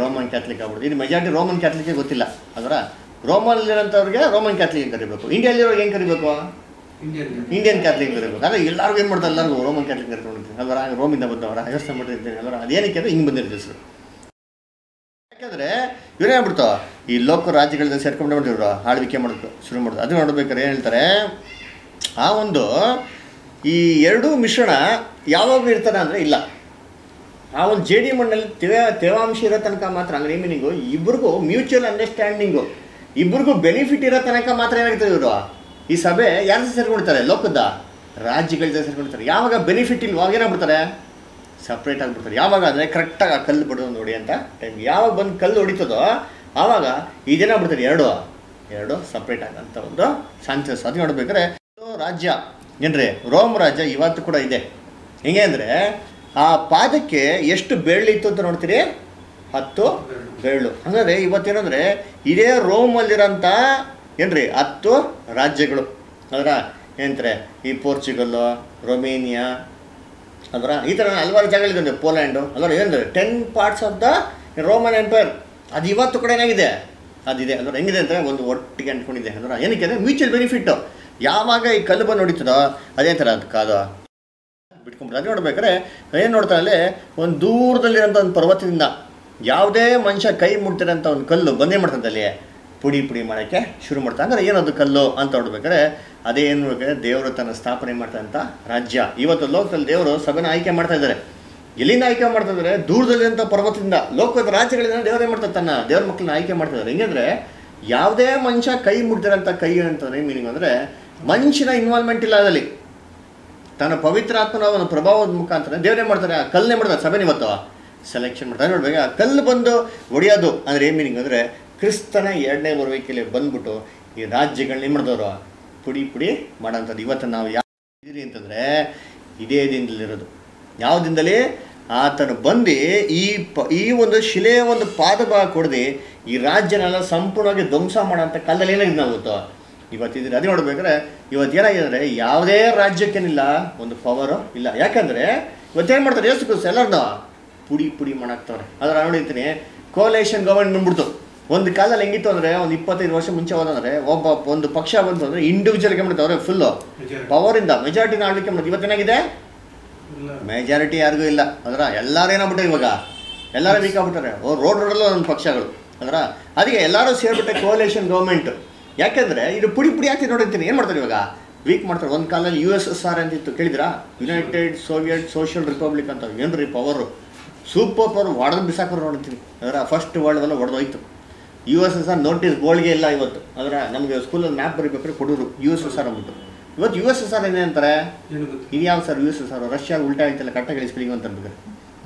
ರೋಮನ್ ಕ್ಯಾಥಲಿಕ್ ಆಗ್ಬಿಡ್ತು ಇದು ಮೆಜಾರಿಟಿ ರೋಮನ್ ಕ್ಯಾಥಲಿಕ್ ಗೊತ್ತಿಲ್ಲ. ಅದರ ರೋಮಲ್ಲಿರೋಂಥವ್ರಿಗೆ ರೋಮನ್ ಕ್ಯಾಥಲಿಕ್ ಕರಿಬೇಕು? ಇಂಡಿಯಾಲಿರೋರ್ಗೆ ಏನು ಕರಿಬೇಕು? ಇಂಡಿಯನ್ ಕ್ಯಾಥಲಿಕ್ ಕರಿಬೇಕು. ಆದರೆ ಎಲ್ಲರಿಗೂ ಏನು ಮಾಡ್ತಾರೆ? ಎಲ್ಲರಿಗೂ ರೋಮನ್ ಕ್ಯಾಥಲಿಕ್ ಕರ್ಕೊಂಡಿರ್ತೀನಿ ಅದರ ರೋಮಿಂದ ಬಂದವರ ಯೋಚನೆ ಮಾಡಿರ್ತೀನಿ ಅದರ ಅದೇನಕ್ಕೆ ಅಂದರೆ ಹಿಂಗೆ ಬಂದಿರುತ್ತೆ ಹೆಸರು. ಯಾಕಂದರೆ ಇವರೇ ಆಗ್ಬಿಡ್ತಾವ ಈ ಲೋಕ ರಾಜ್ಯಗಳಿಂದ ಸೇರ್ಕೊಂಡು ಮಾಡಿದ್ರು ಆಳ್ವಿಕೆ ಮಾಡೋದು ಶುರು ಮಾಡೋದು. ಅದು ನೋಡ್ಬೇಕಾದ್ರೆ ಏನು ಹೇಳ್ತಾರೆ? ಆ ಒಂದು ಈ ಎರಡೂ ಮಿಶ್ರಣ ಯಾವಾಗ ಇರ್ತಾರೆ ಅಂದರೆ ಇಲ್ಲ. ಆ ಒಂದು ಡಿ ಮಣ್ಣಲ್ಲಿ ತೇವ, ತೇವಾಂಶ ಇರೋ ತನಕ ಮಾತ್ರ ಅಂದ್ರೆ ಮೀನಿಂಗು, ಇಬ್ರಿಗೂ ಮ್ಯೂಚುವಲ್ ಅಂಡರ್ಸ್ಟ್ಯಾಂಡಿಂಗು ಇಬ್ರಿಗೂ ಬೆನಿಫಿಟ್ ಇರೋ ತನಕ ಮಾತ್ರ ಏನಾಗ್ತದೆ ಇವರು? ಈ ಸಭೆ ಯಾರ ಸೇರ್ಕೊಂಡಿರ್ತಾರೆ? ಲೋಕದ ರಾಜ್ಯಗಳ ಸೇರ್ಕೊಂಡಿರ್ತಾರೆ. ಯಾವಾಗ ಬೆನಿಫಿಟ್ ಇಲ್ಲ ಅವಾಗ ಏನಾಗ್ಬಿಡ್ತಾರೆ? ಸಪ್ರೇಟ್ ಆಗಿಬಿಡ್ತಾರೆ. ಯಾವಾಗ ಅಂದರೆ ಕರೆಕ್ಟಾಗಿ ಆ ಕಲ್ಲು ಬಿಡೋದು ನೋಡಿ ಅಂತ ಟೈಮ್ ಯಾವಾಗ ಬಂದು ಕಲ್ಲು ಹೊಡಿತದೋ, ಆವಾಗ ಇದೇನಾಗ್ಬಿಡ್ತಾರೆ ಎರಡು. ಎರಡು ಸಪ್ರೇಟ್ ಆಗಂತ ಒಂದು ಚಾನ್ಸಸ್ ಅದು ನೋಡ್ಬೇಕಾದ್ರೆ ರಾಜ್ಯ. ಏನ್ರಿ? ರೋಮ್ ರಾಜ್ಯ ಇವತ್ತು ಕೂಡ ಇದೆ. ಹೆಂಗೆ ಅಂದರೆ ಆ ಪಾದಕ್ಕೆ ಎಷ್ಟು ಬೆರಳಿತ್ತು ಅಂತ ನೋಡ್ತೀರಿ? ಹತ್ತು ಬೆರಳು ಹಂಗಾದ್ರೆ ಇವತ್ತೇನಂದ್ರೆ ಇದೇ ರೋಮಲ್ಲಿರೋಂಥ ಏನ್ರಿ? ಹತ್ತು ರಾಜ್ಯಗಳು. ಅದರ ಏನಂತಾರೆ? ಈ ಪೋರ್ಚುಗಲ್ಲು ರೊಮೇನಿಯಾ, ಅದರ ಈ ಥರ ಹಲವಾರು ಜಾಗಗಳಿದೆ ಪೋಲ್ಯಾಂಡು, ಅದರ ಏನಂದ್ರೆ ten parts of the Roman empire ಅದು ಇವತ್ತು ಕೂಡ ಏನಾಗಿದೆ ಅದಿದೆ. ಅಂದ್ರೆ ಹೆಂಗಿದೆ ಅಂದರೆ ಒಂದು ಒಟ್ಟಿಗೆ ಅಂಟ್ಕೊಂಡಿದೆ ಅಂದ್ರೆ ಏನಕ್ಕೆ ಅಂದ್ರೆ ಮ್ಯೂಚುವಲ್ ಬೆನಿಫಿಟ್ಟು ಯಾವಾಗ ಈ ಕಲ್ಲು ಬಂದು ಹೊಡಿತದೋ ಅದೇ ಥರ ಅದು ಬಿಟ್ಕೊಂಡ್ಬಿಟ್ಟು ಅದು ನೋಡ್ಬೇಕಾದ್ರೆ ಏನು ನೋಡ್ತಾರೆ ಅಲ್ಲಿ ಒಂದು ದೂರದಲ್ಲಿರೋಂಥ ಒಂದು ಪರ್ವತದಿಂದ ಯಾವುದೇ ಮನುಷ್ಯ ಕೈ ಮುಟ್ತಿರೋಂಥ ಒಂದು ಕಲ್ಲು ಬಂದೇ ಮಾಡ್ತಾನೆ ಅಲ್ಲಿ? ಪುಡಿ ಪುಡಿ ಮಾಡೋಕ್ಕೆ ಶುರು ಮಾಡ್ತಾ ಅಂದರೆ ಏನದು ಕಲ್ಲು ಅಂತ ನೋಡ್ಬೇಕಾದ್ರೆ ಅದೇ ಏನು ನೋಡ್ಬೇಕಾದ್ರೆ ದೇವರು ತನ್ನ ಸ್ಥಾಪನೆ ಮಾಡ್ತಂಥ ರಾಜ್ಯ. ಇವತ್ತು ಲೋಕದಲ್ಲಿ ದೇವರು ಸಭೆನ ಆಯ್ಕೆ ಮಾಡ್ತಾ ಇದ್ದಾರೆ. ಎಲ್ಲಿಂದ ಆಯ್ಕೆ ಮಾಡ್ತಾ ಇದ್ದಾರೆ? ದೂರದಲ್ಲಿರೋಂಥ ಪರ್ವತದಿಂದ. ಲೋಕದ ರಾಜ್ಯಗಳಿಂದ ದೇವರೇ ಮಾಡ್ತಾರೆ ತನ್ನ ದೇವ್ರ ಮಕ್ಕಳನ್ನ ಆಯ್ಕೆ ಮಾಡ್ತಾ ಇದ್ದಾರೆ. ಹೆಂಗಂದ್ರೆ ಯಾವುದೇ ಮನುಷ್ಯ ಕೈ ಮುಟ್ತಿರೋಂಥ ಕೈ ಅಂತಂದರೆ ಮೀನಿಂಗ್ ಅಂದರೆ ಮನುಷ್ಯನ ಇನ್ವಾಲ್ವ್ಮೆಂಟ್ ಇಲ್ಲ ಅದರಲ್ಲಿ. ತನ್ನ ಪವಿತ್ರಾತ್ಮನ ಒಂದು ಪ್ರಭಾವದ ಮುಖಾಂತರ ದೇವರೇ ಮಾಡ್ತಾರೆ? ಆ ಕಲ್ಲನ್ನೇ ಮಾಡ್ತಾರೆ? ಸಭೆ ಇವತ್ತು ಸೆಲೆಕ್ಷನ್ ಮಾಡ್ತಾರೆ. ನೋಡ್ಬೇಕು, ಆ ಕಲ್ಲು ಬಂದು ಒಡೆಯೋದು ಅಂದರೆ ಏನು ಮೀನಿಂಗ್ ಅಂದರೆ ಕ್ರಿಸ್ತನ ಎರಡನೇ ಬರುವಿಕೆಯಲ್ಲಿ ಬಂದ್ಬಿಟ್ಟು ಈ ರಾಜ್ಯಗಳನ್ನ ಏನು ಮಾಡಿದವರು? ಪುಡಿ ಪುಡಿ ಮಾಡೋಂಥದ್ದು ಇವತ್ತು ನಾವು ಯಾವ ಅಂತಂದರೆ ಇದೇ ದಿನದಲ್ಲಿರೋದು ಯಾವ ದಿನದಲ್ಲಿ? ಆತನು ಬಂದು ಈ ಪ, ಈ ಒಂದು ಶಿಲೆಯ ಒಂದು ಪಾದಭಾಗ ಕೊಡದೆ ಈ ರಾಜ್ಯನೆಲ್ಲ ಸಂಪೂರ್ಣವಾಗಿ ಧ್ವಂಸ ಮಾಡೋಂಥ ಕಾಲದಲ್ಲಿ ಏನಾಗಿದೆ ನಾವು ಇವತ್ತಿದ್ರೆ ಅದೇ ನೋಡ್ಬೇಕಾದ್ರೆ ಇವತ್ತು ಏನಾಗಿದೆ ಅಂದರೆ ಯಾವುದೇ ರಾಜ್ಯಕ್ಕೇನಿಲ್ಲ ಒಂದು ಪವರು ಇಲ್ಲ. ಯಾಕಂದರೆ ಇವತ್ತೇನು ಮಾಡ್ತಾರೆ ಎಷ್ಟು ಕ್ರಿಸ್ತ ಎಲ್ಲರನ್ನೂ ಪುಡಿ ಪುಡಿ ಮಾಡಾಕ್ತವ್ರೆ ಅದರ ನೋಡಿರ್ತೀನಿ ಕೋಲೇಷನ್ ಗೌರ್ಮೆಂಟ್ ಬಂದ್ಬಿಡ್ತು. ಒಂದು ಕಾಲದಲ್ಲಿ ಹೆಂಗಿತ್ತು ಅಂದರೆ ಒಂದು ಇಪ್ಪತ್ತೈದು ವರ್ಷ ಮುಂಚೆ ಹೋದಂದ್ರೆ ಒಬ್ಬ ಒಂದು ಪಕ್ಷ ಬಂತು ಅಂದರೆ ಇಂಡಿವಿಜುವಲ್ಗೆ ಮಾಡ್ತಾರೆ ಫುಲ್ಲು ಪವರಿಂದ ಮೆಜಾರಿಟಿನ ಆಳ್ವಿಕೆ ಮಾಡೋದು ಇವತ್ತೇನಾಗಿದೆ ಮೆಜಾರಿಟಿ ಯಾರಿಗೂ ಇಲ್ಲ. ಅದರ ಎಲ್ಲರೂ ಏನಾಗ್ಬಿಟ್ಟಾರೆ ಇವಾಗ? ಎಲ್ಲರೂ ವೀಕ್ ಆಗ್ಬಿಟ್ಟಾರೆ. ರೋಡ್ ರೋಡಲ್ಲೂ ಒಂದು ಪಕ್ಷಗಳು. ಅದರ ಅದಕ್ಕೆ ಎಲ್ಲರೂ ಸೇರ್ಬಿಟ್ಟೆ ಕೋಲೇಷನ್ ಗೌರ್ಮೆಂಟ್ ಯಾಕೆಂದರೆ ಇದು ಪುಡಿ ಪುಡಿ ಆಗ್ತಿದೆ ನೋಡಿರ್ತೀನಿ ಏನು ಮಾಡ್ತಾರೆ ಇವಾಗ? ವೀಕ್ ಮಾಡ್ತಾರೆ. ಒಂದು ಕಾಲದಲ್ಲಿ ಯು ಎಸ್ ಎಸ್ ಆರ್ ಅಂತಿತ್ತು ಕೇಳಿದ್ರಾ? ಯುನೈಟೆಡ್ ಸೋವಿಯಟ್ ಸೋಷಿಯಲ್ ರಿಪಬ್ಲಿಕ್ ಅಂತ. ಏನ್ರಿ ಪವರು ಸೂಪರ್ ಪವರ್ ಹೊಡೆದು ಬಿಸಾಕೋರು ನೋಡ್ತೀನಿ ಅದರ ಫಸ್ಟ್ ವರ್ಲ್ಡ್ ಎಲ್ಲ ಹೊಡೆದೋಯ್ತು. U S S R notice ಬೋರ್ಡ್ಗೆ ಇಲ್ಲ ಇವತ್ತು. ಅದರ ನಮಗೆ ಸ್ಕೂಲಲ್ಲಿ ಮ್ಯಾಪ್ ಬರೀಬೇಕಾದ್ರೆ ಕೊಡೋರು. ಯು ಎಸ್ ಎಸ್ ಆರ್ ಅಂದ್ಬಿಟ್ಟು ಇವತ್ತು ಯು ಎಸ್ ಎಸ್ ಆರ್ ಏನಂತಾರೆ ಇದು ಯಾವ sir U S S R Russia ಉಲ್ಟಾ ಆಯ್ತಲ್ಲ ಕಟ್ಟ ಸ್ಪೆಲ್ಲಿಂಗ್ ಅಂತ ಅನ್ಬೇಕು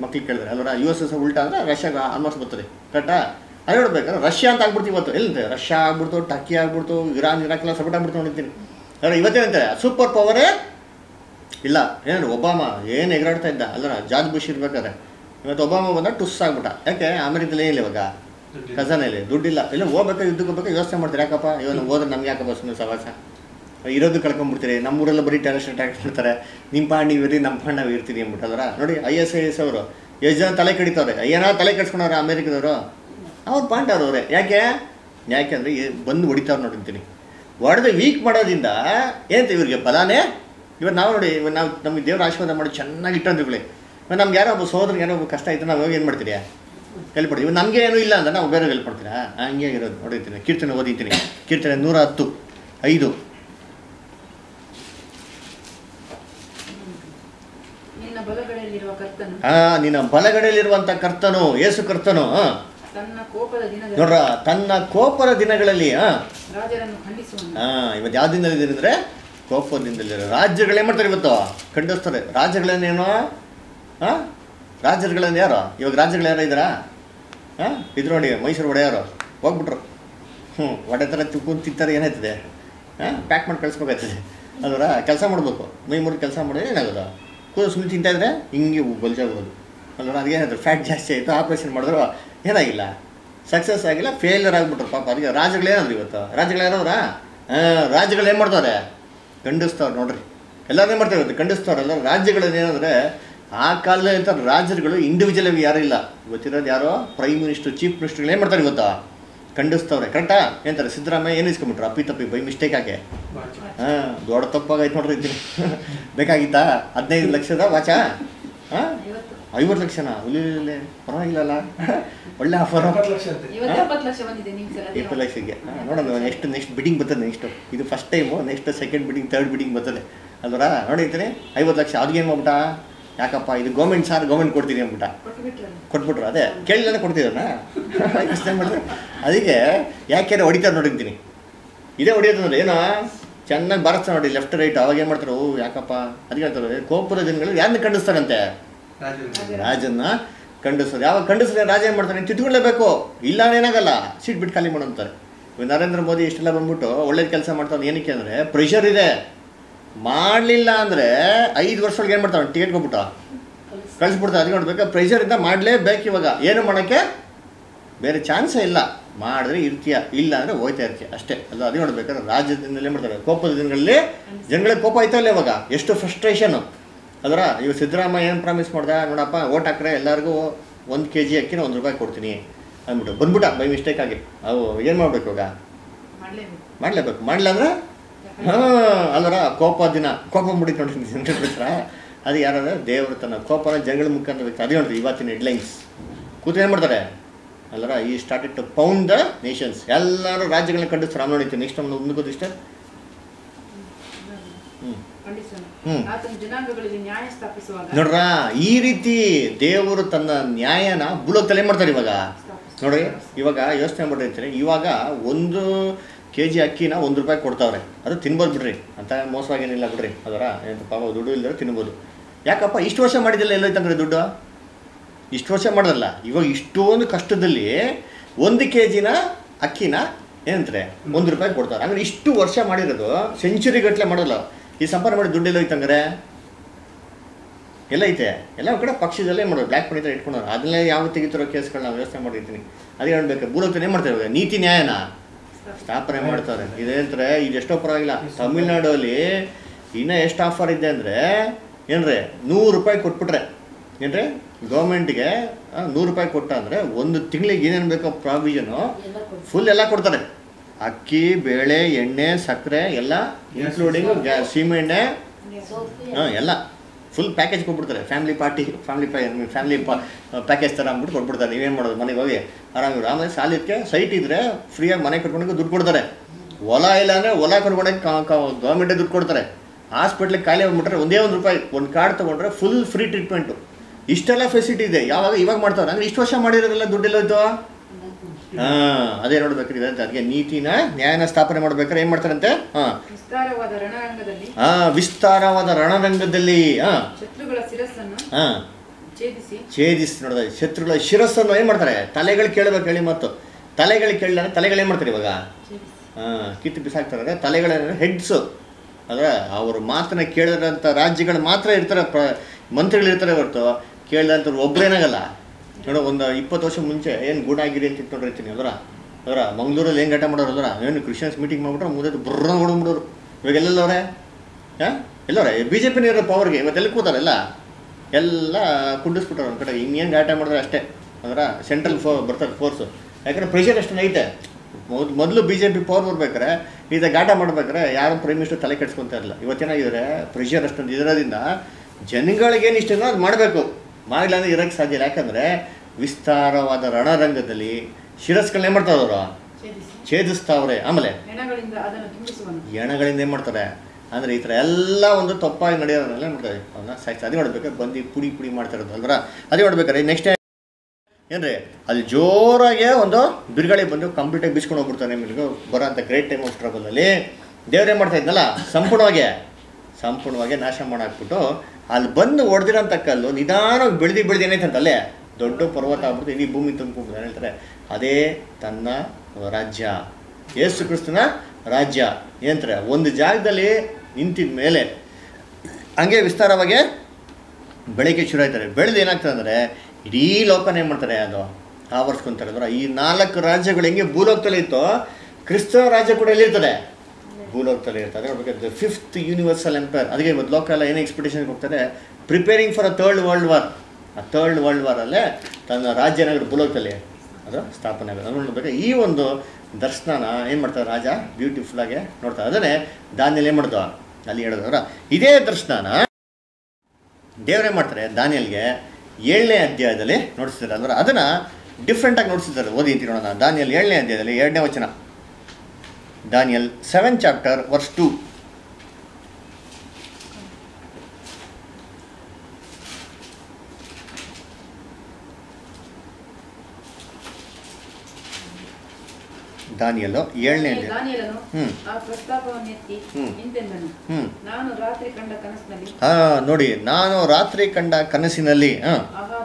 ಮಕ್ಳಿಗೆ ಕೇಳಿದ್ರೆ. ಅಲ್ವರ? ಯು ಎಸ್ ಎಸ್ ಉಲ್ಟಾ ಅಂದರೆ ರಷ್ಯಾಗ ಆಲ್ಮೋಸ್ಟ್ ಬರ್ತದೆ. ಕರೆಕ್ಟಾ ಅದು ನೋಡ್ಬೇಕಾದ್ರೆ ರಷ್ಯಾ ಅಂತ ಆಗ್ಬಿಡ್ತು ಇವತ್ತು. ಎಲ್ಲಿದೆ ರಷ್ಯಾ ಆಗ್ಬಿಡ್ತು ಟರ್ಕಿ ಆಗ್ಬಿಡ್ತು ಇರಾನ್ ಇರಾಕ್ ಎಲ್ಲ ಸಪೋರ್ಟ್ ಆಗ್ಬಿಡ್ತು ನೋಡಿದ್ದೀನಿ. ಅಂದ್ರೆ ಇವತ್ತೇನಂತಾರೆ ಸೂಪರ್ ಪವರೇ ಇಲ್ಲ ಏನು ಒಬಾಮ ಏನು ಎಗರಾಡ್ತಾ ಇದ್ದ? ಅಲ್ಲ ಜಾರ್ಜ್ ಬುಷ್ ಇರ್ಬೇಕಾದ್ರೆ. ಇವತ್ತು ಒಬಾಮ ಬಂದ ಟುಸ್ ಆಗ್ಬಿಟ್ಟ. ಯಾಕೆ? ಅಮೆರಿಕದಲ್ಲಿ ಏನಿಲ್ಲ ಇವಾಗ. ಖಜಾನೆಯಲ್ಲಿ ದುಡ್ಡಿಲ್ಲ. ಇಲ್ಲ ಹೋಗ್ಬೇಕು ಯುದ್ಧಕ್ಕೆ ಹೋಗ್ಬೇಕು ಯೋಚನೆ ಮಾಡ್ತಾರೆ? ಯಾಕಪ್ಪ? ಇವನು ಹೋದ್ರೆ ನಮ್ಗೆ ಯಾಕಪ್ಪ ಸುಮ್ಮನೆ ಸವಾಸ? ಇರೋದು ಕಳ್ಕೊಂಡ್ಬಿಡ್ತೀರಿ ನಮ್ಮೂರೆಲ್ಲ ಬರೀ ಟೆರರಿಸ್ಟ್ ಅಟ್ಯಾಕ್ ಮಾಡ್ತಾರೆ. ನಿಮ್ಮ ಪಾಂಡ್ ಇವ್ರಿ ನಮ್ಮ ಪಾಂಡ್ ನಾವು ನೋಡಿ ಐ ಎಸ್ ಐ ಎಸ್ ಅವರು. ಎಷ್ಟು ಜನ ತಲೆ ಕಡಿತವ್ರೆ. ಏನಾದ್ರು ತಲೆ ಕೆಡ್ಸ್ಕೊಂಡವ್ರೆ ಅಮೇರಿಕದವರು? ಅವ್ರು ಪಾಯಿಂಟ್ ಅವರೇ ಯಾಕೆ? ಯಾಕೆಂದರೆ ಬಂದು ಹೊಡಿತಾವ್ರು ನೋಡಿರ್ತೀನಿ ಹೊಡೆದು ವೀಕ್ ಮಾಡೋದ್ರಿಂದ ಏನಂತ ಇವ್ರಿಗೆ ಬಲಾನೇ? ಇವತ್ತು ನಾವು ನೋಡಿ ಇವಾಗ ನಾವು ನಮಗೆ ದೇವ್ರ ಆಶೀರ್ವಾದ ಮಾಡಿ ಚೆನ್ನಾಗಿ ಇಟ್ಟಂದ್ರುಗಳೇ ಇವಾಗ ನಮ್ಗೆ ಯಾರೋ ಒಬ್ಬ ಸೋದರಿಗೆ ಏನೋ ಒಬ್ಬ ಕಷ್ಟ ಆಯ್ತು ನಾವು ಹೋಗಿ ಏನು ಮಾಡ್ತೀರಿ? ಕಲ್ಪಡ್ತೀವಿ. ಇವಾಗ ನಮಗೆ ಏನೂ ಇಲ್ಲ ಅಂದ್ರೆ ನಾವು ಬೇರೆ ಕಲ್ಪಡ್ತೀರಾ ಹಂಗೆ ಇರೋದು ನೋಡಿರ್ತೀನಿ ಕೀರ್ತನೆ ಓದಿತೀನಿ ಕೀರ್ತನೆ ನೂರ ಹತ್ತು ಐದು. ಹಾಂ ನಿನ್ನ ಬಲಗಡೆಯಲ್ಲಿರುವಂಥ ಕರ್ತನು ಏಸು ಕರ್ತನು ನೋಡ್ರ ತನ್ನ ಕೋಪದ ದಿನಗಳಲ್ಲಿ ಇವತ್ತು ಯಾವ ದಿನದಲ್ಲಿ ಅಂದರೆ ಕೋಪದಿಂದಲಿರೋ ರಾಜ್ಯಗಳೇನು ಮಾಡ್ತಾರೆ ಇವತ್ತು? ಖಂಡಿಸ್ತಾರೆ. ರಾಜ್ಯಗಳನ್ನೇನು ಹಾಂ ರಾಜ್ಯಗಳನ್ನ ಯಾರು? ಇವಾಗ ರಾಜ್ಯಗಳು ಯಾರು ಇದ್ದಾರಾ? ಹಾಂ ಇದು ನೋಡಿ ಮೈಸೂರು ಒಡೆಯವರು ಹೋಗ್ಬಿಟ್ರು. ಹ್ಞೂ ಒಡೆ ಥರ ತಿಕ್ಕೊಂಡು ತಿಂತಾರೆ ಏನಾಯ್ತದೆ? ಹಾಂ ಪ್ಯಾಕ್ ಮಾಡಿ ಕಳಿಸ್ಬೇಕಾಯ್ತದೆ. ಅದರ ಕೆಲಸ ಮಾಡಬೇಕು. ಮೈ ಮೂರು ಕೆಲಸ ಮಾಡಿದ್ರೆ ಏನಾಗೋದು? ಕೂದಲು ಸುಮ್ಮನೆ ತಿಂತಾಯಿದ್ರೆ ಹಿಂಗೆ ಬಲ್ಜಾಗೋದು ಅಲ್ಲ ಅದೇನಾದ್ರು ಫ್ಯಾಟ್ ಜಾಸ್ತಿ ಆಯಿತು ಆಪ್ರೇಷನ್ ಮಾಡಿದ್ರು. ಏನಾಗಿಲ್ಲ ಸಕ್ಸಸ್ ಆಗಿಲ್ಲ ಫೇಲ್ಯೂರ್ ಆಗಿಬಿಟ್ರು ಪಾಪ. ಅದಕ್ಕೆ ರಾಜ್ಯಗಳೇನಾದ್ರು ಇವತ್ತು? ರಾಜ್ಯಗಳೇನಾದ್ರ ಹಾಂ ರಾಜ್ಯಗಳು ಏನು ಮಾಡ್ತಾರೆ ಖಂಡಿಸ್ತವ್ರು ನೋಡ್ರಿ. ಎಲ್ಲರೂ ಏನು ಮಾಡ್ತಾರೆ ಇವತ್ತು? ಖಂಡಿಸ್ತವ್ರು. ಎಲ್ಲ ರಾಜ್ಯಗಳನ್ನ ಏನಂದರೆ ಆ ಕಾಲದಲ್ಲಿ ಅಂತ ರಾಜರುಗಳು ಇಂಡಿವಿಜುವಲ್ ಆಗಿ ಯಾರು ಇಲ್ಲ. ಗೊತ್ತಿರೋದು ಯಾರೋ? ಪ್ರೈಮ್ ಮಿನಿಸ್ಟರ್ ಚೀಫ್ ಮಿನಿಸ್ಟರ್ಗಳು ಏನು ಮಾಡ್ತಾರೆ ಇವತ್ತು? ಖಂಡಿಸ್ತವ್ರೆ. ಕರೆಕ್ಟಾ ಏನಂತಾರೆ ಸಿದ್ದರಾಮಯ್ಯ ಏನು ಇಸ್ಕೊಂಬಿಟ್ರು ಅಪ್ಪಿ ತಪ್ಪಿ, ಬೈ ಮಿಸ್ಟೇಕ್ ಹಾಕೆ ಹಾಂ ದೊಡ್ಡ ತಪ್ಪಾಗೈತೆ ನೋಡ್ರಿ. ಇದ್ದೀನಿ [LAUGHS] ಬೇಕಾಗಿತ್ತಾ? ಹದಿನೈದು ಲಕ್ಷದ ವಾಚ? ಹಾಂ ಐವತ್ತು ಲಕ್ಷನ? ಉಲಿ ಪರವಾಗಿಲ್ಲಲ್ಲ. ಒಳ್ಳೆ ಆಫರ್ ಇಪ್ಪತ್ತು ಲಕ್ಷಕ್ಕೆ ನೋಡೋಣ ನೆಕ್ಸ್ಟ್ ನೆಕ್ಸ್ಟ್ ಬಿಡಿಂಗ್ ಬರ್ತದೆ ನೆಕ್ಸ್ಟ್ ಇದು first time next second bidding third bidding ಬರ್ತದೆ. ಅಲ್ವರ? ನೋಡಿದ್ರೆ ಐವತ್ತು ಲಕ್ಷ ಅದು ಏನು ಮಾಡ್ಬಿಟ್ಟ? ಯಾಕಪ್ಪ ಇದು ಗೌರ್ಮೆಂಟ್ ಸಾರ್ ಗೌರ್ಮೆಂಟ್ ಕೊಡ್ತೀನಿ ಅಂದ್ಬಿಟ್ಟ. ಕೊಟ್ಬಿಟ್ರು ಅದೇ. ಕೇಳಿಲ್ಲ ಕೊಡ್ತಿದ್ರಣ್ಣ [LAUGHS] ಯೋಚನೆ ಮಾಡಿದ್ರೆ. ಅದಕ್ಕೆ ಯಾಕೆ ಹೊಡಿತಾರೆ ನೋಡಿರ್ತೀನಿ ಇದೇ ಹೊಡಿಯೋದಂದ್ರೆ ಏನೋ? ಚೆನ್ನಾಗಿ ಬಾರಿಸ್ತಾರೆ ನೋಡಿ ಲೆಫ್ಟ್ ರೈಟ್ ಅವಾಗ ಏನು ಮಾಡ್ತಾರೆ? ಓ ಯಾಕಪ್ಪ? ಅದಕ್ಕೆ ಹೇಳ್ತಾರೆ ಕೋಪುರ ಜನಗಳು ಯಾರನ್ನ ಖಂಡಿಸ್ತಾರಂತೆ? ರಾಜನ್ನ ಖಂಡಿಸೋದು ಯಾವಾಗ ಖಂಡಿಸಿದ್ರೆ ರಾಜ ಏನು ಮಾಡ್ತಾನೆ ತಿದ್ಕೊಳ್ಳೇಬೇಕು ಇಲ್ಲ ಏನಾಗಲ್ಲ. ಸೀಟ್ ಬಿಟ್ಟು ಖಾಲಿ ಮಾಡಂತಾರೆ ನರೇಂದ್ರ ಮೋದಿ ಇಷ್ಟೆಲ್ಲ ಬಂದ್ಬಿಟ್ಟು ಒಳ್ಳೇದು ಕೆಲಸ ಮಾಡ್ತಾನೆ ಏನಕ್ಕೆ ಅಂದರೆ ಪ್ರೆಷರ್ ಇದೆ. ಮಾಡಲಿಲ್ಲ ಅಂದರೆ ಐದು ವರ್ಷದೊಳಗೆ ಏನು ಮಾಡ್ತಾನೆ? ಟಿಕೆಟ್ ಕೊಟ್ಬಿಟ್ಟ. ಕಳಿಸ್ಬಿಡ್ತಾರೆ ಅದಕ್ಕೆ ನೋಡ್ಬೇಕು ಪ್ರೆಷರಿಂದ ಮಾಡಲೇಬೇಕು ಇವಾಗ. ಏನು ಮಾಡೋಕ್ಕೆ? ಬೇರೆ ಚಾನ್ಸೇ ಇಲ್ಲ. ಮಾಡಿದ್ರೆ ಇರ್ತೀಯ. ಇಲ್ಲ ಅಂದರೆ ಹೋಯ್ತಾ ಇರ್ತೀಯ. ಅಷ್ಟೇ. ಅಲ್ಲ ಅದೇ ನೋಡ್ಬೇಕಾದ್ರೆ ರಾಜ್ಯದಿಂದಲೇ ಮಾಡ್ತಾರೆ? ಕೋಪದ ದಿನಗಳಲ್ಲಿ ಜನಗಳಿಗೆ ಕೋಪ ಆಯ್ತಾ ಇಲ್ಲ ಇವಾಗ. ಎಷ್ಟು ಫ್ರಸ್ಟ್ರೇಷನು ಅದರ ಇವಾಗ ಸಿದ್ದರಾಮಯ್ಯ ಏನು ಪ್ರಾಮಿಸ್ ಮಾಡ್ದೆ? ನೋಡಪ್ಪ ಓಟ್ ಹಾಕ್ರೆ ಎಲ್ಲರಿಗೂ ಒಂದು ಕೆ ಜಿ ಅಕ್ಕಿನ ಒಂದು ರೂಪಾಯಿ ಕೊಡ್ತೀನಿ ಅಂದ್ಬಿಟ್ಟು. ಬಂದ್ಬಿಟ್ಟ ಬೈ ಮಿಸ್ಟೇಕ್ ಆಗಿ. ಅವು ಏನು ಮಾಡ್ಬೇಕು ಇವಾಗ? ಮಾಡ್ಲೇಬೇಕು. ಅಂದ್ರೆ? ಹಾಂ ಅಲ್ಲರ ಕೋಪ ದಿನ. ಕೋಪ ಮುಡಿ ನೋಡಿ ಜನರ ಅದು ಯಾರಾದ್ರೆ ದೇವರು ತನ್ನ ಕೋಪನ ಜನಗಳ ಮುಖಾಂತರ ವ್ಯಕ್ತ ಅದೇ ನೋಡ್ರಿ ಇವತ್ತಿನ ಹೆಡ್ಲೈನ್ಸ್ ಕೂತು ಏನು ಮಾಡ್ತಾರೆ? ಅಲ್ಲರ ಈ started to pound the nations ಎಲ್ಲರೂ ರಾಜ್ಯಗಳನ್ನ ಕಂಡು ಆಮೇಲೆ ನೋಡಿತ್ತು ನೆಕ್ಸ್ಟ್ ಒಂದು ಮುಂದಕ್ಕೆ ಇಷ್ಟ ಹ್ಞೂ ಖಂಡಿಸೋಣ ಹ್ಮ್. ಆತನ ಜನಾಂಗಗಳಿಗೆ ನ್ಯಾಯ ಸ್ಥಾಪಿಸುವಾಗ ನೋಡ್ರ ಈ ರೀತಿ ದೇವರು ತನ್ನ ನ್ಯಾಯನ ಭೂಲೋಕದಲ್ಲಿ ಮಾಡ್ತಾರೆ ಇವಾಗ. ನೋಡಿ ಇವಾಗ ಯೋಚನೆ ಮಾಡಿರ್ತೀರಿ ಇವಾಗ ಒಂದು ಕೆ ಜಿ ಅಕ್ಕಿನ ಒಂದು ರೂಪಾಯಿ ಕೊಡ್ತಾವ್ರೆ. ಅದು ತಿನ್ಬೋದು ಬಿಡ್ರಿ ಅಂತ ಮೋಸವಾಗೇನಿಲ್ಲ ಬಿಡ್ರಿ. ಅದರ ಏನು ಪಾಪ ದುಡ್ಡು ಇಲ್ಲದ್ರೆ ತಿನ್ಬೋದು. ಯಾಕಪ್ಪ ಇಷ್ಟು ವರ್ಷ ಮಾಡಿದಿಲ್ಲ ಎಲ್ಲೋಯ್ತಂದ್ರೆ ದುಡ್ಡು? ಇಷ್ಟು ವರ್ಷ ಮಾಡಿದಲ್ಲ ಇವಾಗ ಇಷ್ಟೊಂದು ಕಷ್ಟದಲ್ಲಿ ಒಂದು ಕೆ ಜಿನ ಅಕ್ಕಿನ ಏನಂತಾರೆ ಒಂದು ರೂಪಾಯಿ ಕೊಡ್ತಾರೆ. ಅಂದ್ರೆ ಇಷ್ಟು ವರ್ಷ ಮಾಡಿರೋದು ಸೆಂಚುರಿ ಗಟ್ಟಲೆ ಮಾಡೋಲ್ಲ ಈ ಸಂಪಾದನೆ ಮಾಡಿ ದುಡ್ಡು ಎಲ್ಲೋಯ್ತಂದ್ರೆ ಎಲ್ಲ ಐತೆ. ಎಲ್ಲ ಕಡೆ ಪಕ್ಷದಲ್ಲೇ ಮಾಡೋದು. ಬ್ಲ್ಯಾಕ್ ಮನಿ ಥರ ಇಟ್ಕೊಂಡು ಅದನ್ನೇ ಯಾವ ತೆಗಿತಿರೋ ಕೇಸ್ಗಳನ್ನ ವ್ಯವಸ್ಥೆ ಮಾಡಿರ್ತೀನಿ ಅದೇ ಹೇಳ್ಬೇಕು. ಭೂಲೋಕದಲ್ಲಿ ಏನು ಮಾಡ್ತಾರೆ ನೀತಿ ನ್ಯಾಯನ? ಸ್ಥಾಪನೆ ಮಾಡ್ತಾರೆ. ಇದೇಂದ್ರೆ ಇದು ಎಷ್ಟೋ ಪರವಾಗಿಲ್ಲ. ತಮಿಳ್ನಾಡಲ್ಲಿ ಇನ್ನೂ ಎಷ್ಟು ಆಫರ್ ಇದೆ ಅಂದರೆ ಏನ್ರಿ? ನೂರು ರೂಪಾಯಿ ಕೊಟ್ಬಿಟ್ರೆ. ಏನ್ರಿ? ಗೌರ್ಮೆಂಟ್ಗೆ ನೂರು ರೂಪಾಯಿ ಕೊಟ್ಟ ಅಂದರೆ ಒಂದು ತಿಂಗಳಿಗೆ ಏನೇನು ಬೇಕೋ ಪ್ರಾವಿಷನು ಫುಲ್ ಎಲ್ಲ ಕೊಡ್ತಾರೆ. ಅಕ್ಕಿ ಬೇಳೆ ಎಣ್ಣೆ ಸಕ್ಕರೆ ಎಲ್ಲ ಇನ್ಕ್ಲೂಡಿಂಗ್ ಗ್ಯಾ ಸೀಮೆಎಣ್ಣೆ ಸೋಪು ಹಾಂ ಎಲ್ಲ. ಫುಲ್ ಪ್ಯಾಕೇಜ್ ಕೊಟ್ಬಿಡ್ತಾರೆ. Family party family family package ಥರ ಅಂದ್ಬಿಟ್ಟು ಕೊಟ್ಬಿಡ್ತಾರೆ. ನೀವೇನು ಮಾಡೋದು? ಮನೆಗೆ ಹೋಗಿ ಆರಾಮಿರು ಆಮೇಲೆ ಸಾಲಿದಕ್ಕೆ ಸೈಟ್ ಇದ್ದರೆ ಫ್ರೀಯಾಗಿ ಮನೆ ಕಟ್ಕೊಂಡೋಗಿ ದುಡ್ಡು ಕೊಡ್ತಾರೆ. ಹೊಲ ಇಲ್ಲ ಅಂದರೆ ಹೊಲ ಕಟ್ಕೊಳಕ್ಕೆ ಗೌರ್ಮೆಂಟೇ ದುಡ್ಡು ಕೊಡ್ತಾರೆ. ಹಾಸ್ಪಿಟ್ಲಿಗೆ ಖಾಲಿ ಹೋಗ್ಬಿಟ್ರೆ ಒಂದೇ ಒಂದು ರೂಪಾಯಿ ಒಂದು ಕಾರ್ಡ್ ತೊಗೊಂಡ್ರೆ ಫುಲ್ ಫ್ರೀ ಟ್ರೀಟ್ಮೆಂಟು ಇಷ್ಟೆಲ್ಲ ಫೆಸಿಲಿಟಿ ಇದೆ. ಯಾವಾಗ ಇವಾಗ ಮಾಡ್ತಾರೆ? ಅಂದರೆ ಇಷ್ಟು ವರ್ಷ ಮಾಡಿರೋದೆಲ್ಲ ದುಡ್ಡೆಲ್ಲೋಯ್ತು ಹಾಂ ಅದೇ ನೋಡ್ಬೇಕ್ರಿ ಇದಂತೆ ಅದಕ್ಕೆ ನೀತಿನ ನ್ಯಾಯನ ಸ್ಥಾಪನೆ ಮಾಡ್ಬೇಕಾದ್ರೆ ಏನು ಮಾಡ್ತಾರಂತೆ? ಹಾಂ. ವಿಸ್ತಾರವಾದ ರಣರಂಗದಲ್ಲಿ ಹಾಂ ವಿಸ್ತಾರವಾದ ರಣರಂಗದಲ್ಲಿ ಹಾಂ. ಶತ್ರುಗಳ ಶಿರಸ್ಸನ್ನು ಹಾಂ. ಛೇದಿಸಿ ನೋಡಿದ ಶತ್ರುಗಳ ಶಿರಸ್ಸನ್ನು ಏನು ಮಾಡ್ತಾರೆ? ತಲೆಗಳು ಕೇಳಬೇಕು ಹೇಳಿ ಮತ್ತು. ತಲೆಗಳು ಕೇಳಿದ್ರೆ ತಲೆಗಳು ಏನು ಮಾಡ್ತಾರೆ ಇವಾಗ? ಹಾಂ ಕಿತ್ತು ಬಿಸಾಕ್ತಾರೆ ತಲೆಗಳ ಹೆಡ್ಸ್. ಅಂದರೆ ಅವ್ರ ಮಾತನ್ನ ಕೇಳಿದಂಥ ರಾಜ್ಯಗಳು ಮಾತ್ರ ಇರ್ತಾರೆ ಪ್ರ ಮಂತ್ರಿಗಳು ಇರ್ತಾರೆ ಹೊರತು. ಕೇಳಿದಂಥವ್ರು ಒಬ್ಬರೇನಾಗಲ್ಲ ನೋಡೋ ಒಂದು ಇಪ್ಪತ್ತು ವರ್ಷ ಮುಂಚೆ ಏನು ಗೂಡಾಗಿರಿ ಅಂತ ಇಟ್ಕೊಂಡಿರ್ತೀನಿ ಅದರ ಅದರ ಮಂಗ್ಳೂರಲ್ಲಿ ಏನು ಆಟ ಮಾಡೋರು ಅದರ ಏನು ಕ್ರಿಶ್ಚಿಯನ್ಸ್ ಮೀಟಿಂಗ್ ಮಾಡ್ಬಿಟ್ರೆ ಮುಂದೆ ಬುರ್ರ ಹೊಡ್ಬಿಡೋರು ಇವಾಗ ಎಲ್ಲೆಲ್ಲವ್ರೆ? ಹಾಂ? ಎಲ್ಲವ್ರೆ? ಬಿ ಜೆ ಪಿನ ಇರೋ ಪವರ್ಗೆ ಇವತ್ತೆಲ್ಲ ಕೂತಾರಲ್ಲ ಎಲ್ಲ? ಕುಂಡಿಸ್ಬಿಟ್ಟಾರೆ ಒಂದು ಕಡೆ. ಇನ್ನೇನು ಗಾಟ ಮಾಡಿದ್ರೆ ಅಷ್ಟೇ. ಅದರ ಸೆಂಟ್ರಲ್ ಫೋ ಬರ್ತಾರೆ ಫೋರ್ಸು ಯಾಕಂದ್ರೆ ಪ್ರೆಷರ್ ಅಷ್ಟೊಂದು ಐತೆ. ಮೊದ್, ಮೊದಲು ಬಿ ಜೆ ಪಿ ಪವರ್ ಬರ್ಬೇಕಾರೆ ಇದು ಗಾಟ ಮಾಡ್ಬೇಕಾರೆ ಯಾರು ಪ್ರೈಮ್ ಮಿನಿಸ್ಟರ್ ತಲೆ ಕೆಡ್ಸ್ಕೊತಾ ಇರಲಿಲ್ಲ. ಇವತ್ತೇನಾಗಿದ್ರೆ ಪ್ರೆಷರ್ ಅಷ್ಟೊಂದು ಇರೋದ್ರಿಂದ ಜನಗಳಿಗೇನು ಇಷ್ಟ ಅದು ಮಾಡಬೇಕು. ಮಾಡಿಲ್ಲ ಅಂದ್ರೆ ಇರೋಕ್ಕೆ ಸಾಧ್ಯ ಇಲ್ಲ. ಯಾಕಂದರೆ ವಿಸ್ತಾರವಾದ ರಣರಂಗದಲ್ಲಿ ಶಿರಸ್ಗಳನ್ನ ಏನು ಮಾಡ್ತಾರೆ ಅವರು. ಛೇದಿಸ್ತಾವ್ರೆ ಆಮೇಲೆ ಎಣಗಳಿಂದ ಏನು ಮಾಡ್ತಾರೆ? ಅಂದರೆ ಈ ಥರ ಎಲ್ಲ ಒಂದು ತಪ್ಪಾಗಿ ನಡೆಯೋದ್ರಲ್ಲ ಏನು ಮಾಡ್ತಾರೆ? ಅವನ್ನ ಸಾಯ್ತು ಅದೇ ಮಾಡ್ಬೇಕಾದ್ರೆ ಬಂದು ಪುಡಿ ಪುಡಿ ಮಾಡ್ತಾ ಇರೋದು ಅಲ್ವರ? ಅದೇ ಮಾಡ್ಬೇಕಾರೆ ನೆಕ್ಸ್ಟ್ ರೀ ಅಲ್ಲಿ ಜೋರಾಗೆ ಒಂದು ಬಿರುಗಾಳಿ ಬಂದು ಕಂಪ್ಲೀಟಾಗಿ ಬಿಸ್ಕೊಂಡು ಹೋಗ್ಬಿಡ್ತಾನೆ ನಿಮಗೆ. ಬರೋ ಅಂಥ ಗ್ರೇಟ್ ಟೈಮ್ ಆಫ್ ಟ್ರಬಲಲ್ಲಿ ದೇವ್ರೇನು ಮಾಡ್ತಾ ಇದ್ನಲ್ಲ? ಸಂಪೂರ್ಣವಾಗಿ ಸಂಪೂರ್ಣವಾಗಿ ನಾಶ ಮಾಡಾಕ್ಬಿಟ್ಟು ಅಲ್ಲಿ ಬಂದು ಹೊಡೆದಿರೋಂಥ ಕಲ್ಲು ನಿಧಾನವಾಗಿ ಬೆಳೆದು ಬೆಳೆದು ಏನಾಯ್ತಂತ ಅಲ್ಲೇ ದೊಡ್ಡ ಪರ್ವತ ಆಗ್ಬಿಟ್ಟು ಇಡೀ ಭೂಮಿ ತುಂಬಿಕೊಂಡು ಹೇಳ್ತಾರೆ. ಅದೇ ತನ್ನ ರಾಜ್ಯ. ಯೇಸು ಕ್ರಿಸ್ತನ ರಾಜ್ಯ. ಏನಂತಾರೆ ಒಂದು ಜಾಗದಲ್ಲಿ ನಿಂತಿದ ಮೇಲೆ ಹಂಗೆ ವಿಸ್ತಾರವಾಗಿ ಬೆಳಗ್ಗೆ ಶುರು ಆಯ್ತಾರೆ. ಬೆಳೆದು ಏನಾಗ್ತದೆ ಅಂದರೆ, ಇಡೀ ಲೋಕನ ಏನು ಮಾಡ್ತಾರೆ, ಅದು ಆವರಿಸ್ಕೊಂತಾರೆ. ಅಂದ್ರೆ ಈ ನಾಲ್ಕು ರಾಜ್ಯಗಳು ಹೆಂಗೆ ಭೂಲೋಕದಲ್ಲಿ ಇತ್ತೋ ಕ್ರಿಸ್ತನ ರಾಜ್ಯ ಕೂಡ ಎಲ್ಲಿರ್ತದೆ ಭೂಲೋಕದಲ್ಲಿ ಇರ್ತದೆ ನೋಡ್ಬೇಕು ಫಿಫ್ತ್ ಯೂನಿವರ್ಸಲ್ ಎಂಪೈರ್ ಅದಕ್ಕೆ ಇವತ್ತು ಲೋಕ ಎಲ್ಲ ಏನು ಹೋಗ್ತಾರೆ preparing for a third world war ಆ ಥರ್ಡ್ ವರ್ಲ್ಡ್ ವಾರಲ್ಲೇ ತನ್ನ ರಾಜ್ಯನಗರ ತಲೆ ಅದು ಸ್ಥಾಪನೆ ಆಗುತ್ತೆ ಅದು ನೋಡ್ಬೇಕು ಈ ಒಂದು ದರ್ಶನನ ಏನು ಮಾಡ್ತಾರೆ ರಾಜ? ಬ್ಯೂಟಿಫುಲ್ಲಾಗೆ ನೋಡ್ತಾರೆ. ಅದನ್ನೇ ದಾನಿಯಲ್ಲಿ ಏನು ಮಾಡ್ದು? ಅಲ್ಲಿ ಹೇಳಿದವರ. ಇದೇ ದರ್ಶನನ ದೇವರೇ ಮಾಡ್ತಾರೆ? ದಾನಿಯಲ್ಗೆ ಏಳನೇ ಅಧ್ಯಾಯದಲ್ಲಿ ನೋಡಿಸ್ತಾರೆ ಅಂದ್ರೆ ಅದನ್ನು ಡಿಫ್ರೆಂಟಾಗಿ ನೋಡಿಸಿದ್ದಾರೆ. ಓದಿ ಅಂತೀರೋಣ ದಾನಿಯಲ್ಲಿ ದಾನಿಯಲ್ ಏಳನೇ ಅಧ್ಯಾಯದಲ್ಲಿ ಎರಡನೇ ವಚನ. Daniel 7 chapter verse 2. ಇಂತೆಂದನು ಏಳನೇ ನಾನು ರಾತ್ರಿ ಕಂಡ ಕನಸಿನಲ್ಲಿ. ಹಾಂ ನೋಡಿ ನಾನು ರಾತ್ರಿ ಕಂಡ ಕನಸಿನಲ್ಲಿ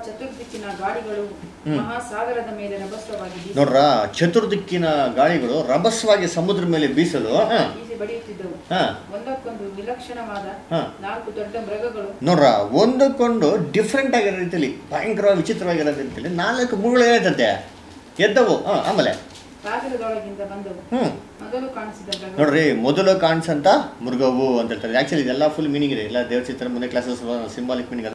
ಚತುರ್ದಿಕ್ಕಿನ ಮಹಾಸಾಗರದ ಮೇಲೆ ರಭಸವಾಗಿ ಬೀಸಿ- ನೋಡ್ರ ಚತುರ್ದಿಕ್ಕಿನ ಗಾಳಿಗಳು ರಭಸವಾಗಿ ಸಮುದ್ರ ಮೇಲೆ ಬೀಸಲು ಬಡಿಯುತ್ತಿದ್ದವು. ಹಾಂ. ಒಂದಕ್ಕೊಂದು ವಿಲಕ್ಷಣವಾದ ನಾಲ್ಕು ದೊಡ್ಡ ಮೃಗಗಳು. ನೋಡ್ರ ಡಿಫ್ರೆಂಟ್ ಆಗಿರೋ ರೀತಿಯಲ್ಲಿ ಭಯಂಕರ ವಿಚಿತ್ರವಾಗಿರೋ ರೀತಿಯಲ್ಲಿ ನಾಲ್ಕು ಮುಗಳು ಎದ್ದವು ಹಾಂ ಆಮೇಲೆ. ನೋಡ್ರಿ ಮೊದಲು ಕಾಣಿಸಂತ ಮೃಗವು ಅಂತ ಹೇಳ್ತಾರೆ ಆಕ್ಚುಲಿ ಇದೆಲ್ಲ ಫುಲ್ ಮೀನಿಂಗ್ ಇದೆ. ಎಲ್ಲ ದೇವ್ರ ಚಿತ್ರ ಮುಂದೆ ಕ್ಲಾಸಸ್ ಸಿಂಬಾಲಿಕ್ ಮೀನಿಂಗ್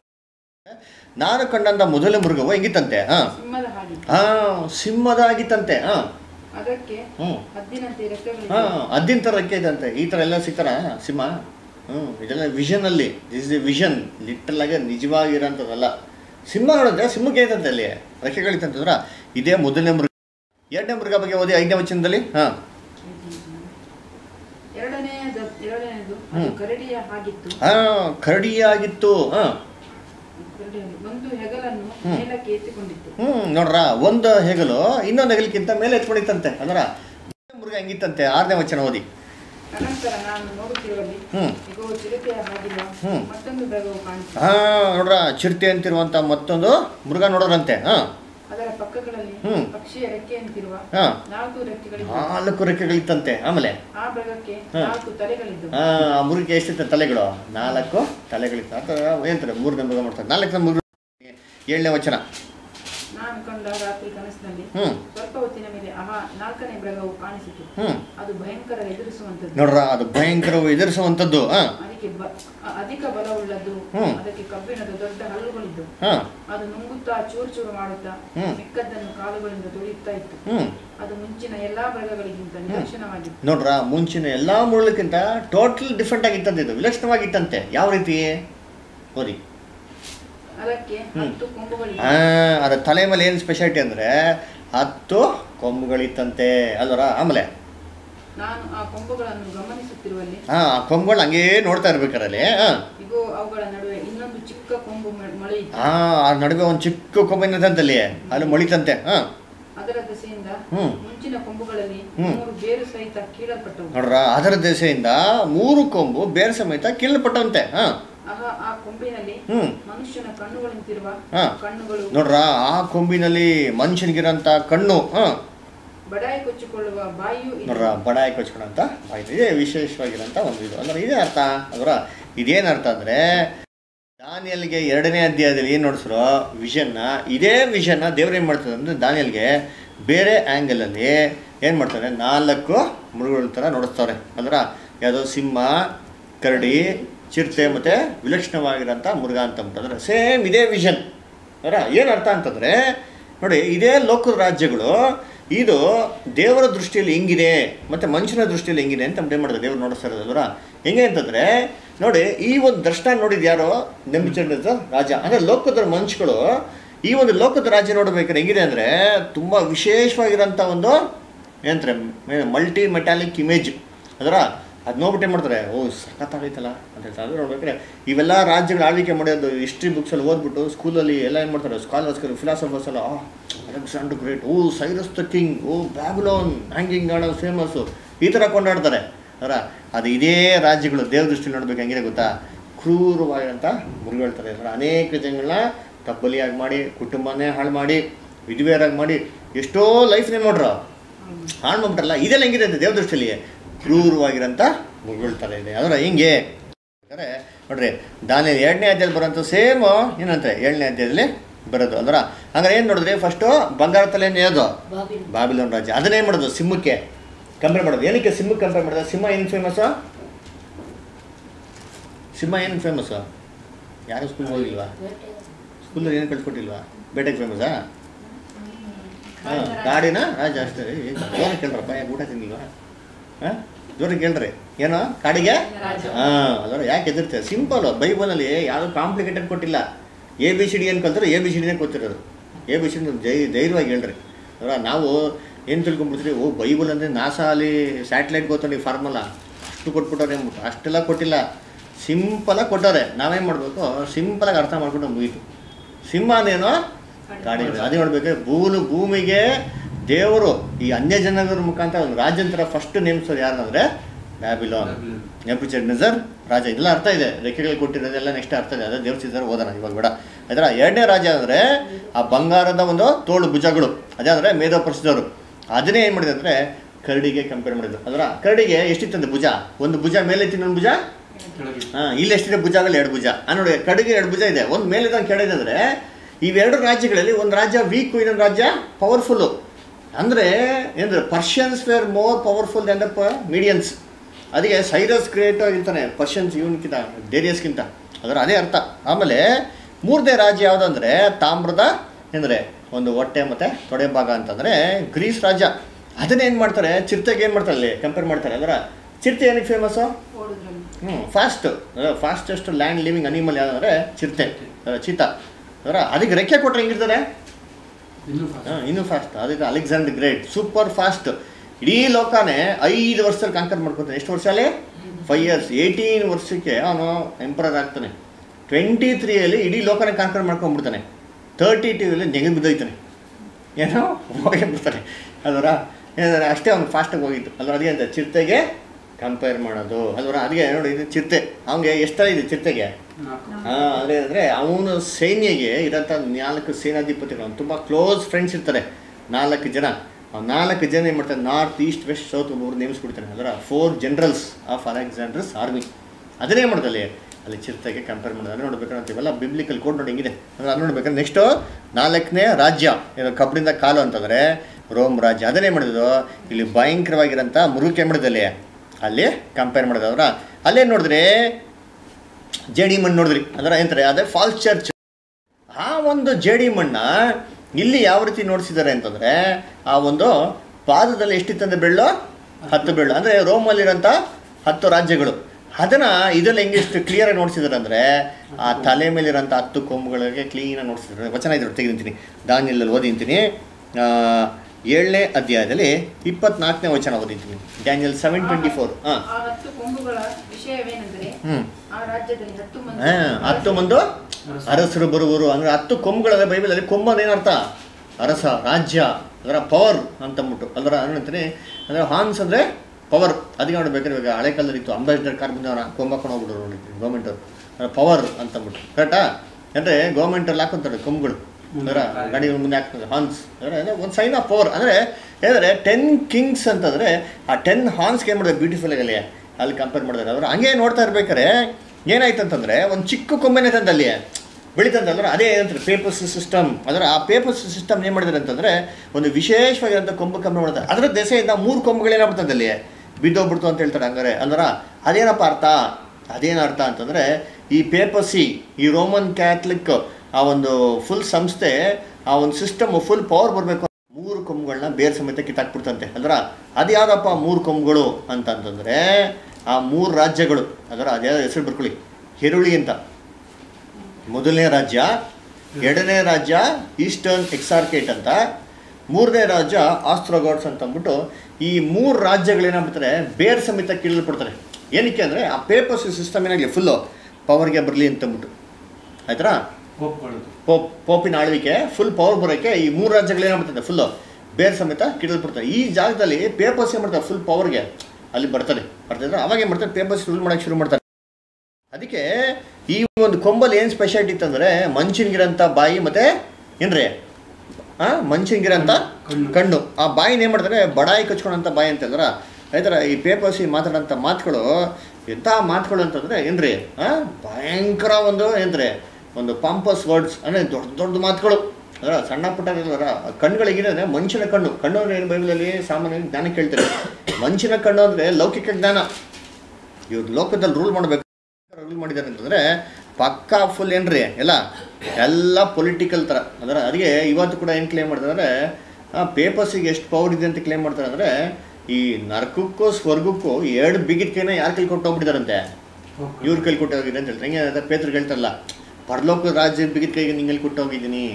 ನಾನು ಕಂಡಂತ ಮೊದಲ ಮೃಗವು ಹೆಂಗಿತ್ತಂತೆ? ಹಾ. ಹಾಂ ಸಿಂಹದಾಗಿತ್ತಂತೆ ಹಾ. ಅದಕ್ಕೆ ಹ್ಞೂ ಹದ್ದಿನಂತೆ ರೆಕ್ಕೆಗಳಿದ್ದವು. ಹಾಂ ಅದ್ದಿನ ಥರ ರೆಕ್ಕೆ ಇದಂತೆ. ಈ ತರ ಎಲ್ಲ ಸಿಗ್ತಾರ? ಸಿಂಹ? ಹ್ಮ್ ಇದೆಲ್ಲ ವಿಷನಲ್ಲಿ ದಿಸ್ ಇಸ್ ವಿಷನ್ ಲಿಟ್ರಲ್ ಆಗಿ ನಿಜವಾಗಿರೋಂಥದ್ದಲ್ಲ. ಸಿಂಹ ನೋಡಿದ್ರೆ ಸಿಂಹಕ್ಕೆ ಐತಂತೆ ಅಲ್ಲಿ. ರೆಕ್ಕೆಗಳಿತ್ತಂತಂದ್ರ ಇದೇ ಮೊದಲನೇ ಮೃಗ ಎರಡನೇ ಮೃಗ ಬಗ್ಗೆ ಓದಿ ಐದನೇ ವಚನದಲ್ಲಿ? ಹಾಂ. ಕರಡಿಯಾಗಿತ್ತು ಹಾಂ ಹ್ಮ್. ನೋಡ್ರ ಒಂದು ಹೆಗಲು ಇನ್ನೊಂದು ಹೆಗಲಿಕ್ಕಿಂತ ಮೇಲೆ ಎತ್ಕೊಂಡಿತ್ತಂತೆ ಅದರ ಮೃಗ ಹೆಂಗಿತ್ತಂತೆ? ಆರನೇ ವಚನ ಓದಿ. ಹ್ಮ್. ಹಾಂ ನೋಡ್ರ ಚಿರತೆ ಅಂತಿರುವಂತ ಮತ್ತೊಂದು ಮೃಗ ನೋಡೋರಂತೆ ಹಾಂ. ಅದರ ಪಕ್ಕಗಳಲ್ಲಿ. ಪಕ್ಷಿಯ ನಾಲ್ಕು ರೆಕ್ಕೆಗಳಿತ್ತಂತೆ ಆಮೇಲೆ? ಆ ಮೃಗಕ್ಕೆ ಹಾ. ನಾಲ್ಕು ಆ ಎಷ್ಟಿತ್ತು ತಲೆಗಳು? ನಾಲ್ಕು ತಲೆಗಳಿತ್ತು. ಅಥವಾ ಏನಂತಾರೆ ಮೂರನೇ ಮೃಗ ಮಾಡ್ತಾರೆ? ನಾಲ್ಕನೇ ಮೃಗ. ಏಳನೇ ವಚನ. ನಾನು ಕಂಡ ರಾತ್ರಿ ಕನಸಿನಲ್ಲಿ ಸ್ವಲ್ಪ ಹೊತ್ತಿನ ಮೇಲೆ ಆಹಾ ನಾಲ್ಕನೇ ಮೃಗವು ಕಾಣಿಸಿತು. ಅದು ಭಯಂಕರ ಎದುರಿಸುವಂತದ್ದು ನೋಡ್ರ ಅದು ಭಯಂಕರವು ಎದುರಿಸುವಂತದ್ದು ಅದಕ್ಕೆ ಅಧಿಕ ಬಲ ಉಳ್ಳದ್ದು. ಅದಕ್ಕೆ ಕಬ್ಬಿಣದ ದೊಡ್ಡ ಹಲ್ಲುಗಳಿದ್ದು ಅದು ನುಂಗುತ್ತಾ ಚೂರು ಚೂರು ಮಾಡುತ್ತಾ. ಮಿಕ್ಕದ್ದನ್ನು ಕಾಲುಗಳಿಂದ ತುಳಿಯುತ್ತಾ ಇತ್ತು. ಅದು ಮುಂಚಿನ ಎಲ್ಲಾ ಮೃಗಗಳಿಗಿಂತ ವಿಲಕ್ಷಣವಾಗಿತ್ತು ನೋಡ್ರ ಮುಂಚಿನ ಎಲ್ಲಾ ಮುರುಳಕ್ಕಿಂತ ಟೋಟಲ್ ಡಿಫ್ರೆಂಟ್ ಆಗಿತ್ತಂತೆ ಇದು. ವಿಲಕ್ಷಣವಾಗಿತ್ತಂತೆ. ಯಾವ ರೀತಿ? ಓದಿ ಅದಕ್ಕೆ ಹ್ಮ್. ಹತ್ತು ಕೊಂಬುಗಳಿತ್ತು ಹಾಂ ಅದರ ತಲೆ ಮೇಲೆ ಏನು ಸ್ಪೆಷಾಲಿಟಿ ಅಂದರೆ ಹತ್ತು ಕೊಂಬುಗಳಿತ್ತಂತೆ. ಅಲ್ವರ? ಆಮೇಲೆ? ಆ ಹಾಂ ಆ ಕೊಂಬುಗಳು ಹಂಗೇ ನೋಡ್ತಾ ಇರ್ಬೇಕಾರಲ್ಲಿ ಹಾಂ. ಅವುಗಳ ನಡುವೆ ಇನ್ನೊಂದು ಚಿಕ್ಕ ಕೊಂಬು ಆ ಒಂದು ಚಿಕ್ಕ ಕೊಂಬಿನಂತಲ್ಲಿ ಅಲ್ಲಿ. ಮೊಳಿತಂತೆ. ಹಾ. ಮುಂಚಿನ ಕೊಂಬುಗಳಲ್ಲಿ. ಮೂರು ಬೇರು ಸಹಿತ ಕೀಳಲ್ಪಟ್ಟವು. ನೋಡ್ರ ಅದರ ದೆಸೆಯಿಂದ ಮೂರು ಕೊಂಬು ಬೇರೆ ಸಮೇತ ಕೀಳಲ್ಪಟ್ಟವಂತೆ ಹಾಂ. ಆ ಕೊಂಬಿನಲ್ಲಿ ಮನುಷ್ಯನ ಕಣ್ಣುಗಳಂತಿರುವ ಹಾ. ಕಣ್ಣುಗಳು. ನೋಡ್ರ ಆ ಕೊಂಬಿನಲ್ಲಿ ಮನುಷ್ಯನಿಗಿರಂತ ಕಣ್ಣು ಹಾಂ. ಬಡಾಯಿ ಕೊಚ್ಚಿಕೊಳ್ಳುವ ಬಾಯಿಯು. ನೋಡ್ರ ಬಡಾಯಿ ಕೊಚ್ಚಿಕೊಳ್ಳುವಂತ ಆಯ್ತು ಇದೇ ವಿಶೇಷವಾಗಿರೋಂಥ ಒಂದು ಇದು. ಅಂದ್ರೆ ಇದೇ ಅರ್ಥ ಅದರ ಇದೇನು ಅರ್ಥ ಅಂದರೆ ದಾನಿಯಲ್ಗೆ ಎರಡನೇ ಅಧ್ಯಾಯದಲ್ಲಿ ಏನು ನೋಡಿಸ್ರು? ವಿಷನ್ನ ಇದೇ ವಿಷನ್ನ ದೇವ್ರು ಏನು ಮಾಡ್ತಾರೆ ಅಂದರೆ ದಾನಿಯಲ್ಗೆ ಬೇರೆ ಆ್ಯಂಗಲಲ್ಲಿ ಏನು ಮಾಡ್ತಾರೆ? ನಾಲ್ಕು ಮೃಗಗಳ ಥರ ನೋಡಿಸ್ತಾರೆ. ಅಂದ್ರೆ ಯಾವುದೋ? ಸಿಂಹ, ಕರಡಿ, ಚಿರತೆ ಮತ್ತು ವಿಲಕ್ಷಣವಾಗಿರೋಂಥ ಮೃಗ ಅಂತ ಅಂತಂದ್ರೆ ಸೇಮ್ ಇದೇ ವಿಷನ್ ಅವರ ಏನು ಅರ್ಥ ಅಂತಂದರೆ, ನೋಡಿ, ಇದೇ ಲೋಕದ ರಾಜ್ಯಗಳು, ಇದು ದೇವರ ದೃಷ್ಟಿಯಲ್ಲಿ ಹೆಂಗಿದೆ ಮತ್ತು ಮನುಷ್ಯನ ದೃಷ್ಟಿಯಲ್ಲಿ ಹೆಂಗಿದೆ ಅಂತ ಏನು ಮಾಡಿದ್ರೆ ದೇವ್ರು ನೋಡಿಸ್ತಾ ಇರೋದಲ್ವರ ಹೆಂಗೆ ಅಂತಂದರೆ, ನೋಡಿ, ಈ ಒಂದು ದರ್ಶನ ನೋಡಿದ ಯಾರೋ? ರಾಜ. ಅಂದರೆ ಲೋಕದ ಮನುಷ್ಯಗಳು ಈ ಒಂದು ಲೋಕದ ರಾಜ್ಯ ನೋಡಬೇಕಾದ್ರೆ ಹೆಂಗಿದೆ ಅಂದರೆ ತುಂಬ ವಿಶೇಷವಾಗಿರೋಂಥ ಒಂದು ಏನಂತಾರೆ ಮಲ್ಟಿ ಮೆಟಾಲಿಕ್ ಇಮೇಜ್ ಅದರ, ಅದು ನೋಡ್ಬಿಟ್ಟು ಏನು ಮಾಡ್ತಾರೆ, ಓ ಸಖತ್ತಾಗೈತಲ್ಲ ಅಂತ ಹೇಳ್ತಾರೆ. ಅದು ನೋಡ್ಬೇಕಾದ್ರೆ ಇವೆಲ್ಲ ರಾಜ್ಯಗಳ ಆಳ್ವಿಕೆ ಮಾಡೋದು ಹಿಸ್ಟ್ರಿ ಬುಕ್ಸಲ್ಲಿ ಓದ್ಬಿಟ್ಟು ಸ್ಕೂಲಲ್ಲಿ ಎಲ್ಲ ಏನು ಮಾಡ್ತಾರೆ ಸ್ಕಾಲರ್ಸ್ಗಳು ಫಿಲಾಸಫರ್ಸ್ ಎಲ್ಲ Alexander great O Cyrus the king of Babylon hanging garden famous ಈ ಥರ ಕೊಂಡಾಡ್ತಾರೆ. ಅದರ, ಅದು ಇದೇ ರಾಜ್ಯಗಳು ದೇವ್ರ ದೃಷ್ಟಿ ನೋಡ್ಬೇಕು ಹೆಂಗಿದೆ ಗೊತ್ತಾ? ಕ್ರೂರವಾಗಿರೋಂಥ ಅದರ ಅನೇಕ ಜನಗಳನ್ನ ತಬ್ಬಲಿಯಾಗಿ ಮಾಡಿ ಕುಟುಂಬನೇ ಹಾಳು ಮಾಡಿ ವಿಧವೆಯರಾಗಿ ಮಾಡಿ ಎಷ್ಟೋ ಲೈಫ್ನೇ ನೋಡ್ರು. ಹಾಳು ಮಾಡ್ಬಿಟ್ರಲ್ಲ. ಇದೆಲ್ಲ ಹೆಂಗಿದೆ ಅಂತ ದೇವ್ರ ದೃಷ್ಟಿಯಲ್ಲಿ ಕ್ರೂರವಾಗಿರೋಂಥ ಮುಗುಳ್ತಾರೆ ಇದೆ. ಅದರ ಹಿಂಗೆ ಅಂದರೆ ನೋಡ್ರಿ ದಾನಿಯಲ್ಲಿ ಎರಡನೇ ಅಧ್ಯಾಯದಲ್ಲಿ ಬರೋಂಥ ಸೇಮ್ ಏನಂತಾರೆ? ಏಳನೇ ಅಧ್ಯಾಯದಲ್ಲಿ ಬರೋದು. ಅಂದ್ರೆ ಹಂಗಾರೆ ಏನು ನೋಡಿದ್ರಿ? ಫಸ್ಟು ಬಂಗಾರ ತಲೆ ನೇಯೋದು ಬಾಬಿಲು ಬಾಬಿಲೋನ್ ರಾಜ್ಯ ಅದನ್ನೇನು ಮಾಡೋದು? ಸಿಂಹಕ್ಕೆ ಕಂಪೇರ್ ಮಾಡೋದು. ಏನಕ್ಕೆ ಸಿಂಹಕ್ಕೆ ಕಂಪೇರ್ ಮಾಡೋದು? ಸಿಂಹ ಏನು ಫೇಮಸ್ಸು ಸಿಂಹ ಏನು ಫೇಮಸ್ಸು ಯಾರು ಸ್ಕೂಲ್ ಹೋಗಿಲ್ವಾ? ಸ್ಕೂಲಲ್ಲಿ ಏನು ಕಳ್ಸ್ಕೊಟ್ಟಿಲ್ವಾ? ಬೇಟೆಗೆ ಫೇಮಸ್ಸಾ ಹಾಂ ಗಾಡಿನ? ರಾಜ ಅಷ್ಟೇ ಜೋರ ಕೇಳ್ರಪ್ಪ ಯಾಕೆ ಊಟ ತಿನ್ನಿಲ್ವಾ ಹಾಂ ಜೋರಿಗೆ ಕೇಳ್ರಿ. ಏನೋ ಕಾಡಿಗೆ. ಹಾಂ ಅದರ ಯಾಕೆ ಎದುರ್ತೇವೆ ಸಿಂಪಲ್ ಬೈಬಲಲ್ಲಿ ಯಾವುದು ಕಾಂಪ್ಲಿಕೇಟೆಡ್ ಕೊಟ್ಟಿಲ್ಲ. ಎ ಬಿ ಸಿ ಡಿ ಏನು ಕಲ್ತಾರೆ ಎ ಬಿ ಸಿ ಡಿನೇ ಕೊತ್ತಿರೋದು ಎ ಬಿ ಸಿ ಡಿ ಜೈ ಧೈರ್ಯವಾಗಿ ಹೇಳ್ರಿ. ಅದರ ನಾವು ಏನು ತಿಳ್ಕೊಂಡ್ಬಿಡ್ತೀವಿ ಓ ಬೈಬಲ್ ಅಂದರೆ ನಾಸಾ ಅಲ್ಲಿ ಸ್ಯಾಟಲೈಟ್ ಗೊತ್ತಿ ಫಾರ್ಮುಲಾ ಅಷ್ಟು ಕೊಟ್ಬಿಟ್ಟವ್ರೆ ಅಂದ್ಬಿಟ್ಟು. ಅಷ್ಟೆಲ್ಲ ಕೊಟ್ಟಿಲ್ಲ. ಸಿಂಪಲಾಗಿ ಕೊಟ್ಟವ್ರೆ. ನಾವೇನು ಮಾಡಬೇಕು? ಸಿಂಪಲಾಗಿ ಅರ್ಥ ಮಾಡ್ಕೊಂಡು ಮುಗೀತು. ಸಿಂಹನೇನೋ? ಗಾಡಿ ಅದೇ ನೋಡ್ಬೇಕು ಭೂಲು ಭೂಮಿಗೆ ದೇವರು ಈ ಅನ್ಯ ಜನಗಳ ಮುಖಾಂತರ ಒಂದು ರಾಜ್ಯಂತರ ಫಸ್ಟ್ ನೇಮಿಸೋದು ಯಾರಂದ್ರೆ ಬ್ಯಾಬಿಲೋನ್. ನಜರ್ ರಾಜ. ಇದೆಲ್ಲ ಅರ್ಥ ಇದೆ. ರೆಕ್ಕೆಗಳು ಕೊಟ್ಟಿರೋದೆಲ್ಲ ನೆಕ್ಸ್ಟ್ ಅರ್ಥ ಇದೆ. ಅದೇ ದೇವ್ರ ಸಿದ್ಧಾರ ಓದೋಣ ಇವಾಗ ಬೇಡ. ಅದರ ಎರಡನೇ ರಾಜ ಅಂದರೆ ಆ ಬಂಗಾರದ ಒಂದು ತೋಳು ಭುಜಗಳು. ಅದೇ ಅಂದರೆ ಮೇಧೋ ಪರಿಸಿದವರು ಅದನ್ನೇ ಏನು ಮಾಡಿದೆ ಅಂದರೆ ಕರಡಿಗೆ ಕಂಪೇರ್ ಮಾಡಿದ್ರು. ಅದರ ಕರಡಿಗೆ ಎಷ್ಟಿತ್ತಂತೆ ಭುಜ? ಒಂದು ಭುಜ ಮೇಲೆ ಇನ್ನೊಂದು ಭುಜ? ಹಾಂ, ಇಲ್ಲಿ ಎಷ್ಟಿದೆ ಭುಜಗಳು ಎರಡು ಭುಜ. ನೋಡಿ, ಕಡೆಗೆ ಎರಡು ಭುಜ ಇದೆ. ಒಂದು ಮೇಲೆ ಒಂದು ಕೆಳಗೆ ಇವೆರಡು ರಾಜ್ಯಗಳಲ್ಲಿ ಒಂದು ರಾಜ್ಯ ವೀಕು ಇನ್ನೊಂದು ರಾಜ್ಯ ಪವರ್ಫುಲ್ಲು ಅಂದರೆ ಏನಂದ್ರೆ Persians were more powerful than the Medians ಅದಕ್ಕೆ ಸೈರಸ್ ಕ್ರಿಯೇಟ್ ಆಗಿರ್ತಾನೆ ಪರ್ಷಿಯನ್ಸ್ ಇವನ್ಕಿಂತ ಡೇರಿಯಸ್ಗಿಂತ ಅದರ ಅದೇ ಅರ್ಥ. ಆಮೇಲೆ, ಮೂರನೇ ರಾಜ್ಯ ಯಾವುದಂದ್ರೆ, ತಾಮ್ರದ ಅಂದರೆ ಒಂದು ಹೊಟ್ಟೆ ಮತ್ತು ತೊಡೆ ಭಾಗ ಅಂತಂದರೆ ಗ್ರೀಸ್ ರಾಜ್ಯ. ಅದನ್ನೇನು ಮಾಡ್ತಾರೆ, ಚಿರತೆಗೆ ಏನು ಮಾಡ್ತಾರೆ ಅಲ್ಲಿ ಕಂಪೇರ್ ಮಾಡ್ತಾರೆ, ಅದರ ಚಿರತೆ ಏನಕ್ಕೆ ಫೇಮಸ್ಸು ಹ್ಞೂ fast fastest land living animal ಯಾವುದಂದ್ರೆ ಚಿರತೆ ಚಿತ. ಅದರ ಅದಕ್ಕೆ ರೆಕ್ಕೆ ಕೊಟ್ಟರೆ fast. ಹಾಂ ಇನ್ನೂ ಫಾಸ್ಟ್ ಅದಕ್ಕೆ ಅಲೆಕ್ಸಾಂಡರ್ ಗ್ರೇಟ್ ಸೂಪರ್ ಫಾಸ್ಟ್ ಇಡೀ ಲೋಕನೇ ಐದು ವರ್ಷದಲ್ಲಿ ಕಾಂಕರ್ ಮಾಡ್ಕೊತಾನೆ. ಎಷ್ಟು ವರ್ಷ ಅಲ್ಲಿ? ಫೈವ್ ಇಯರ್ಸ್ ಏಯ್ಟೀನ್ ವರ್ಷಕ್ಕೆ ಅವನು ಎಂಪರರ್ ಆಗ್ತಾನೆ. ಟ್ವೆಂಟಿ ತ್ರೀಯಲ್ಲಿ ಇಡೀ ಲೋಕನೇ ಕಾಂಕರ್ ಮಾಡ್ಕೊಂಡ್ಬಿಡ್ತಾನೆ. ತರ್ಟಿ ಟೂಯಲ್ಲಿ ನೆಗೆ ಬಿದ್ದೈತಾನೆ ಏನೋ ಹೋಗಿ ಬಿಡ್ತಾನೆ ಅದರ ಏನಂದ್ರೆ ಅಷ್ಟೇ ಅವ್ನು ಫಾಸ್ಟಾಗಿ ಹೋಗಿತ್ತು ಅಲ್ಲ ಅದೇ ಅಂತ ಚಿರತೆಗೆ ಕಂಪೇರ್ ಮಾಡೋದು. ಅಲ್ವರ ಅದಕ್ಕೆ ನೋಡಿ ಇದು ಚಿರತೆ. ಅವ್ನಿಗೆ ಎಷ್ಟು ಇದೆ ಚಿರತೆಗೆ. ಹಾಂ ಅದೇ ಅಂದರೆ ಅವನು ಸೈನ್ಯಗೆ ಇರೋಂಥ ನಾಲ್ಕು ಸೇನಾಧಿಪತಿಗಳು ಅವ್ನು ತುಂಬ ಕ್ಲೋಸ್ ಫ್ರೆಂಡ್ಸ್ ಇರ್ತಾರೆ ನಾಲ್ಕು ಜನ. ಆ ನಾಲ್ಕು ಜನ ಏನು ಮಾಡ್ತಾರೆ ನಾರ್ತ್ ಈಸ್ಟ್ ವೆಸ್ಟ್ ಸೌತ್ ಮೂರು ನೇಮಿಸ್ಬಿಡ್ತಾನೆ ಅದರ four generals of Alexander's army ಅದನ್ನೇ ಮಾಡೋದು ಅಲ್ಲಿ? ಅಲ್ಲಿ ಚಿರತೆಗೆ ಕಂಪೇರ್ ಮಾಡೋದು. ಅದನ್ನ ನೋಡ್ಬೇಕು ಅಂತೀವಲ್ಲ ಬಿಬ್ಲಿಕಲ್ ಕೋಡ್ ನೋಡಿ ಹೆಂಗಿದೆ. ಅಂದರೆ ಅದು ನೋಡ್ಬೇಕಾದ್ರೆ ನೆಕ್ಸ್ಟು ನಾಲ್ಕನೇ ರಾಜ್ಯ ಇದು ಕಬ್ಬಿನಿಂದ ಕಾಲು ಅಂತಂದರೆ ರೋಮ್ ರಾಜ್ಯ. ಅದನ್ನೇ ಮಾಡಿದ್ರು ಇಲ್ಲಿ ಭಯಂಕರವಾಗಿರೋಂಥ ಮುರುಕೆ ಮಾಡಿದ್ದು ಅಲ್ಲಿ ಕಂಪೇರ್ ಮಾಡಿದೆ. ಅವರ ಅಲ್ಲೇ ನೋಡಿದ್ರೆ ಜೇಡಿ ಮಣ್ಣು ನೋಡಿದ್ರಿ. ಅಂದ್ರೆ ಏನಂತಾರೆ ಅದೇ ಫಾಲ್ಸ್ ಚರ್ಚ್ ಆ ಒಂದು ಜೇಡಿ ಮಣ್ಣ ಇಲ್ಲಿ ಯಾವ ರೀತಿ ನೋಡಿಸಿದ್ದಾರೆ ಅಂತಂದ್ರೆ, ಆ ಒಂದು ಪಾದದಲ್ಲಿ ಎಷ್ಟಿತ್ತಂದ್ರೆ ಬೆಳ್ಳು? ಹತ್ತು ಬೆಳ್ಳು. ಅಂದರೆ ರೋಮಲ್ಲಿರೋಂಥ ಹತ್ತು ರಾಜ್ಯಗಳು. ಅದನ್ನು ಇದರಲ್ಲಿ ಹೆಂಗೆ ಎಷ್ಟು ಕ್ಲಿಯರಾಗಿ ನೋಡಿಸಿದ್ದಾರೆ ಅಂದರೆ, ಆ ತಲೆ ಮೇಲಿರೋಂಥ ಹತ್ತು ಕೊಂಬುಗಳಿಗೆ ಕ್ಲೀನಾಗಿ ನೋಡಿಸಿದ್ದಾರೆ. ವಚನ ಇದ್ರು ತೆಗೆದಿಂತೀನಿ ದಾನಿಯಲ್ಲಿ ಓದಿಂತೀನಿ ಏಳನೇ ಅಧ್ಯಾಯದಲ್ಲಿ ಇಪ್ಪತ್ನಾಲ್ಕನೇ ವಚನ ಓದಿದ್ವಿ ಡ್ಯಾನಿಯಲ್ ಸೆವೆನ್ ಟ್ವೆಂಟಿ ಫೋರ್ ಹಾಂ. ಹತ್ತು ಮಂದಿ ಅರಸರು ಬರುವರು. ಅಂದ್ರೆ ಹತ್ತು ಕೊಂಬುಗಳ ಬೈಬಲಲ್ಲಿ ಕೊಂಬ ಏನರ್ಥ ಅರಸ ರಾಜ್ಯ ಅದರ ಪವರ್ ಅಂತಂದ್ಬಿಟ್ಟು ಅದರ ಏನಂತಾನೆ ಅಂದರೆ ಹಾನ್ಸ್ ಅಂದ್ರೆ ಪವರ್ ಅದಕ್ಕೆ ನೋಡ್ಬೇಕಾದ್ರೆ ಇವಾಗ ಹಳೆ ಕಾಲದಲ್ಲಿ ಇತ್ತು. ಅಂಬಾಸಿಡರ್ ಕಾರ್ ಬಂದವರ ಕೊಂಬಕೊಂಡು ಹೋಗ್ಬಿಟ್ರು ನೋಡಿದ್ವಿ ಗೌರ್ಮೆಂಟ್ ಅವರು. ಪವರ್ ಅಂತಂದ್ಬಿಟ್ಟು ಕರೆಕ್ಟಾ ಅಂದರೆ ಗೌರ್ಮೆಂಟಲ್ಲಿ ಹಾಕೊಂತಾರೆ ಕೊಂಬುಗಳು. ಅದರ ಗಾಡಿಗಳ ಮುಂದೆ ಹಾಕ್ತದೆ ಹಾನ್ಸ್ ಅಂದರೆ ಒಂದು ಸೈನ್ ಆಫ್ ಪವರ್ ಅಂದರೆ, ಹೇಳಿದ್ರೆ ಟೆನ್ ಕಿಂಗ್ಸ್ ಅಂತಂದರೆ, ಆ ಟೆನ್ ಹಾನ್ಸ್ಗೆ ಏನು ಮಾಡಿದೆ ಬ್ಯೂಟಿಫುಲ್ ಆಗಲಿ. ಅಲ್ಲಿ ಕಂಪೇರ್ ಮಾಡಿದಾರೆ ಅವರು ಹಂಗೆ ನೋಡ್ತಾ ಇರ್ಬೇಕಾದ್ರೆ ಏನಾಯ್ತು ಅಂತಂದರೆ ಒಂದು ಚಿಕ್ಕ ಕೊಂಬೆನೇ ತಂದಲ್ಲಿ, ಬೆಳೀತಂತಂದ್ರೆ ಅದೇ ಏನಂತಾರೆ ಪೇಪರ್ಸ್ ಸಿಸ್ಟಮ್ ಅದರ ಆ ಪೇಪರ್ಸ್ ಸಿಸ್ಟಮ್ ಏನು ಮಾಡಿದ್ದಾರೆ ಅಂತಂದರೆ, ಒಂದು ವಿಶೇಷವಾಗಿರೋಂಥ ಕೊಂಬು ಕಂಬ ಮಾಡ್ತಾರೆ. ಅದರ ದೆಸೆಯಿಂದ ಮೂರು ಕೊಂಬುಗಳೇನಾಗ್ಬಿಡ್ತದೆ ಅಲ್ಲಿ? ಬಿದ್ದೋಗ್ಬಿಡ್ತು ಅಂತ ಹೇಳ್ತಾರೆ ಹಂಗಾರೆ. ಅಂದ್ರೆ ಅದೇನಪ್ಪ ಅರ್ಥ? ಅದೇನು ಅರ್ಥ ಅಂತಂದರೆ, ಈ ಪೇಪರ್ಸಿ ಈ ರೋಮನ್ ಕ್ಯಾಥಲಿಕ್ ಆ ಒಂದು ಫುಲ್ ಸಂಸ್ಥೆ, ಆ ಒಂದು ಸಿಸ್ಟಮ್ ಫುಲ್ ಪವರ್ ಬರಬೇಕು ಮೂರು ಕೊಂಬುಗಳನ್ನ ಬೇರೆ ಸಮೇತ ಕಿತ್ತಾಕ್ಬಿಡ್ತಂತೆ ಅದರ ಅದು ಯಾವ್ದಪ್ಪ ಮೂರು ಕೊಂಬುಗಳು ಅಂತಂತಂದರೆ, ಆ ಮೂರು ರಾಜ್ಯಗಳು, ಅದರ ಅದ್ಯಾವ ಹೆಸರು ಬರ್ಕೊಳ್ಳಿ? ಹಿರುಳಿ ಅಂತ. ಮೊದಲನೇ ರಾಜ್ಯ, ಎರಡನೇ ರಾಜ್ಯ ಈಸ್ಟರ್ನ್ ಎಕ್ಸಾರ್ಕೇಟ್ ಅಂತ. ಮೂರನೇ ರಾಜ್ಯ ಆಸ್ಟ್ರೋಗಾಡ್ಸ್ ಅಂತ ಅಂದ್ಬಿಟ್ಟು ಈ ಮೂರು ರಾಜ್ಯಗಳೇನಾಗ್ಬಿಡ್ತಾರೆ ಬೇರ್ ಸಮೇತ ಕೀಳಲ್ಪಡ್ತಾರೆ ಏನಕ್ಕೆ ಅಂದರೆ, ಆ ಪೇಪರ್ಸ್ ಸಿಸ್ಟಮ್ ಏನಾಗಲಿ ಫುಲ್ಲು ಪವರ್ಗೆ ಬರಲಿ ಅಂತಂದ್ಬಿಟ್ಟು. ಆಯ್ತಾ ಕೋಪ್ಕೊಳ್ಳೋದು ಪೋಪ್ ಪೋಪಿನ ಆಳ್ವಿಕೆ ಫುಲ್ ಪವರ್ ಬರೋಕ್ಕೆ ಈ ಮೂರು ರಾಜ್ಯಗಳು ಏನಾಗ್ಬಿಡ್ತದೆ ಫುಲ್ಲು ಬೇರೆ ಸಮೇತ ಕಿಡಲ್ಪಡ್ತಾರೆ ಈ ಜಾಗದಲ್ಲಿ ಪೇಪರ್ಸ್ ಏನು ಮಾಡ್ತಾರೆ ಫುಲ್ ಪವರ್ಗೆ ಅಲ್ಲಿ ಬರ್ತದೆ. ಬರ್ತದೆ ಅವಾಗ ಏನು ಮಾಡ್ತಾರೆ? ಪೇಪರ್ಸ್ ರೂಲ್ ಮಾಡೋಕ್ಕೆ ಶುರು ಮಾಡ್ತಾರೆ. ಅದಕ್ಕೆ ಈ ಒಂದು ಕೊಂಬಲ್ಲಿ ಏನು ಸ್ಪೆಷಾಲಿಟಿ ಇತ್ತಂದರೆ ಮಂಚಿನ್ಗಿರಂಥ ಬಾಯಿ ಮತ್ತು ಏನ್ರಿ? ಆ ಮಂಚಿನ್ಗಿರಂಥ ಕಣ್ಣು. ಕಣ್ಣು. ಆ ಬಾಯಿನ ಏನು ಮಾಡ್ತಾರೆ? ಬಡಾಯಿ ಕಚ್ಕೊಳಂಥ ಬಾಯಿ ಅಂತಂದ್ರೆ ರೈತರ ಈ ಪೇಪರ್ಸ್ ಈ ಮಾತಾಡೋಂಥ ಮಾತುಗಳು ಎಂಥ ಮಾತುಗಳು ಅಂತಂದರೆ ಏನ್ರಿ? ಹಾಂ ಭಯಂಕರ ಒಂದು ಏನ್ರಿ? ಒಂದು ಪಾಂಪಸ್ ವರ್ಡ್ಸ್ ಅಂದರೆ ದೊಡ್ಡ ದೊಡ್ಡ ಮಾತುಗಳು. ಅದರ ಸಣ್ಣ ಪುಟ್ಟ ಇರೋರ ಕಣ್ಣುಗಳಿಗಿದೆ ಅಂದರೆ ಮನುಷ್ಯನ ಕಣ್ಣು. ಕಣ್ಣು ಅಂದರೆ ಏನು ಬೈಬಲಲ್ಲಿ ಸಾಮಾನ್ಯವಾಗಿ ಜ್ಞಾನ ಕೇಳ್ತಾರೆ. ಮನುಷ್ಯನ ಕಣ್ಣು ಅಂದರೆ ಲೌಕಿಕ ಜ್ಞಾನ. ಇವ್ರು ಲೋಕದಲ್ಲಿ ರೂಲ್ ಮಾಡಬೇಕು. ರೂಲ್ ಮಾಡಿದ್ದಾರೆ ಅಂತಂದರೆ, ಪಕ್ಕಾ ಫುಲ್ ಏನ್ರಿ, ಎಲ್ಲ ಎಲ್ಲ ಪೊಲಿಟಿಕಲ್ ಥರ ಅದರ ಅದಕ್ಕೆ ಇವತ್ತು ಕೂಡ ಏನು ಕ್ಲೇಮ್ ಮಾಡ್ತಾರೆ ಅಂದರೆ ಪೇಪರ್ಸಿಗೆ ಎಷ್ಟು ಪವರ್ ಇದೆ ಅಂತ ಕ್ಲೇಮ್ ಮಾಡ್ತಾರೆ ಅಂದರೆ, ಈ ನರಕಕ್ಕೂ, ಸ್ವರ್ಗಕ್ಕೂ ಎರಡು ಬಿಗಿದ ಕೈನ ಯಾರು ಕೈಲಿ ಕೊಟ್ಟು ಹೋಗ್ಬಿಟ್ಟಿದಾರಂತೆ ಇವ್ರ ಕೈಲಿ ಕೊಟ್ಟು ಅಂತ ಹೇಳ್ತಾರೆ. ಹೆಂಗೆ ಪೇತ್ರ ಹೇಳ್ತಾರಲ್ಲ ಪರಲೋಕ ರಾಜ್ಯ ಬಿಗಿದ ಕೈಗೆ ನಿಂಗಲ್ಲಿ ಕೊಟ್ಟು ಹೋಗಿದ್ದೀನಿ.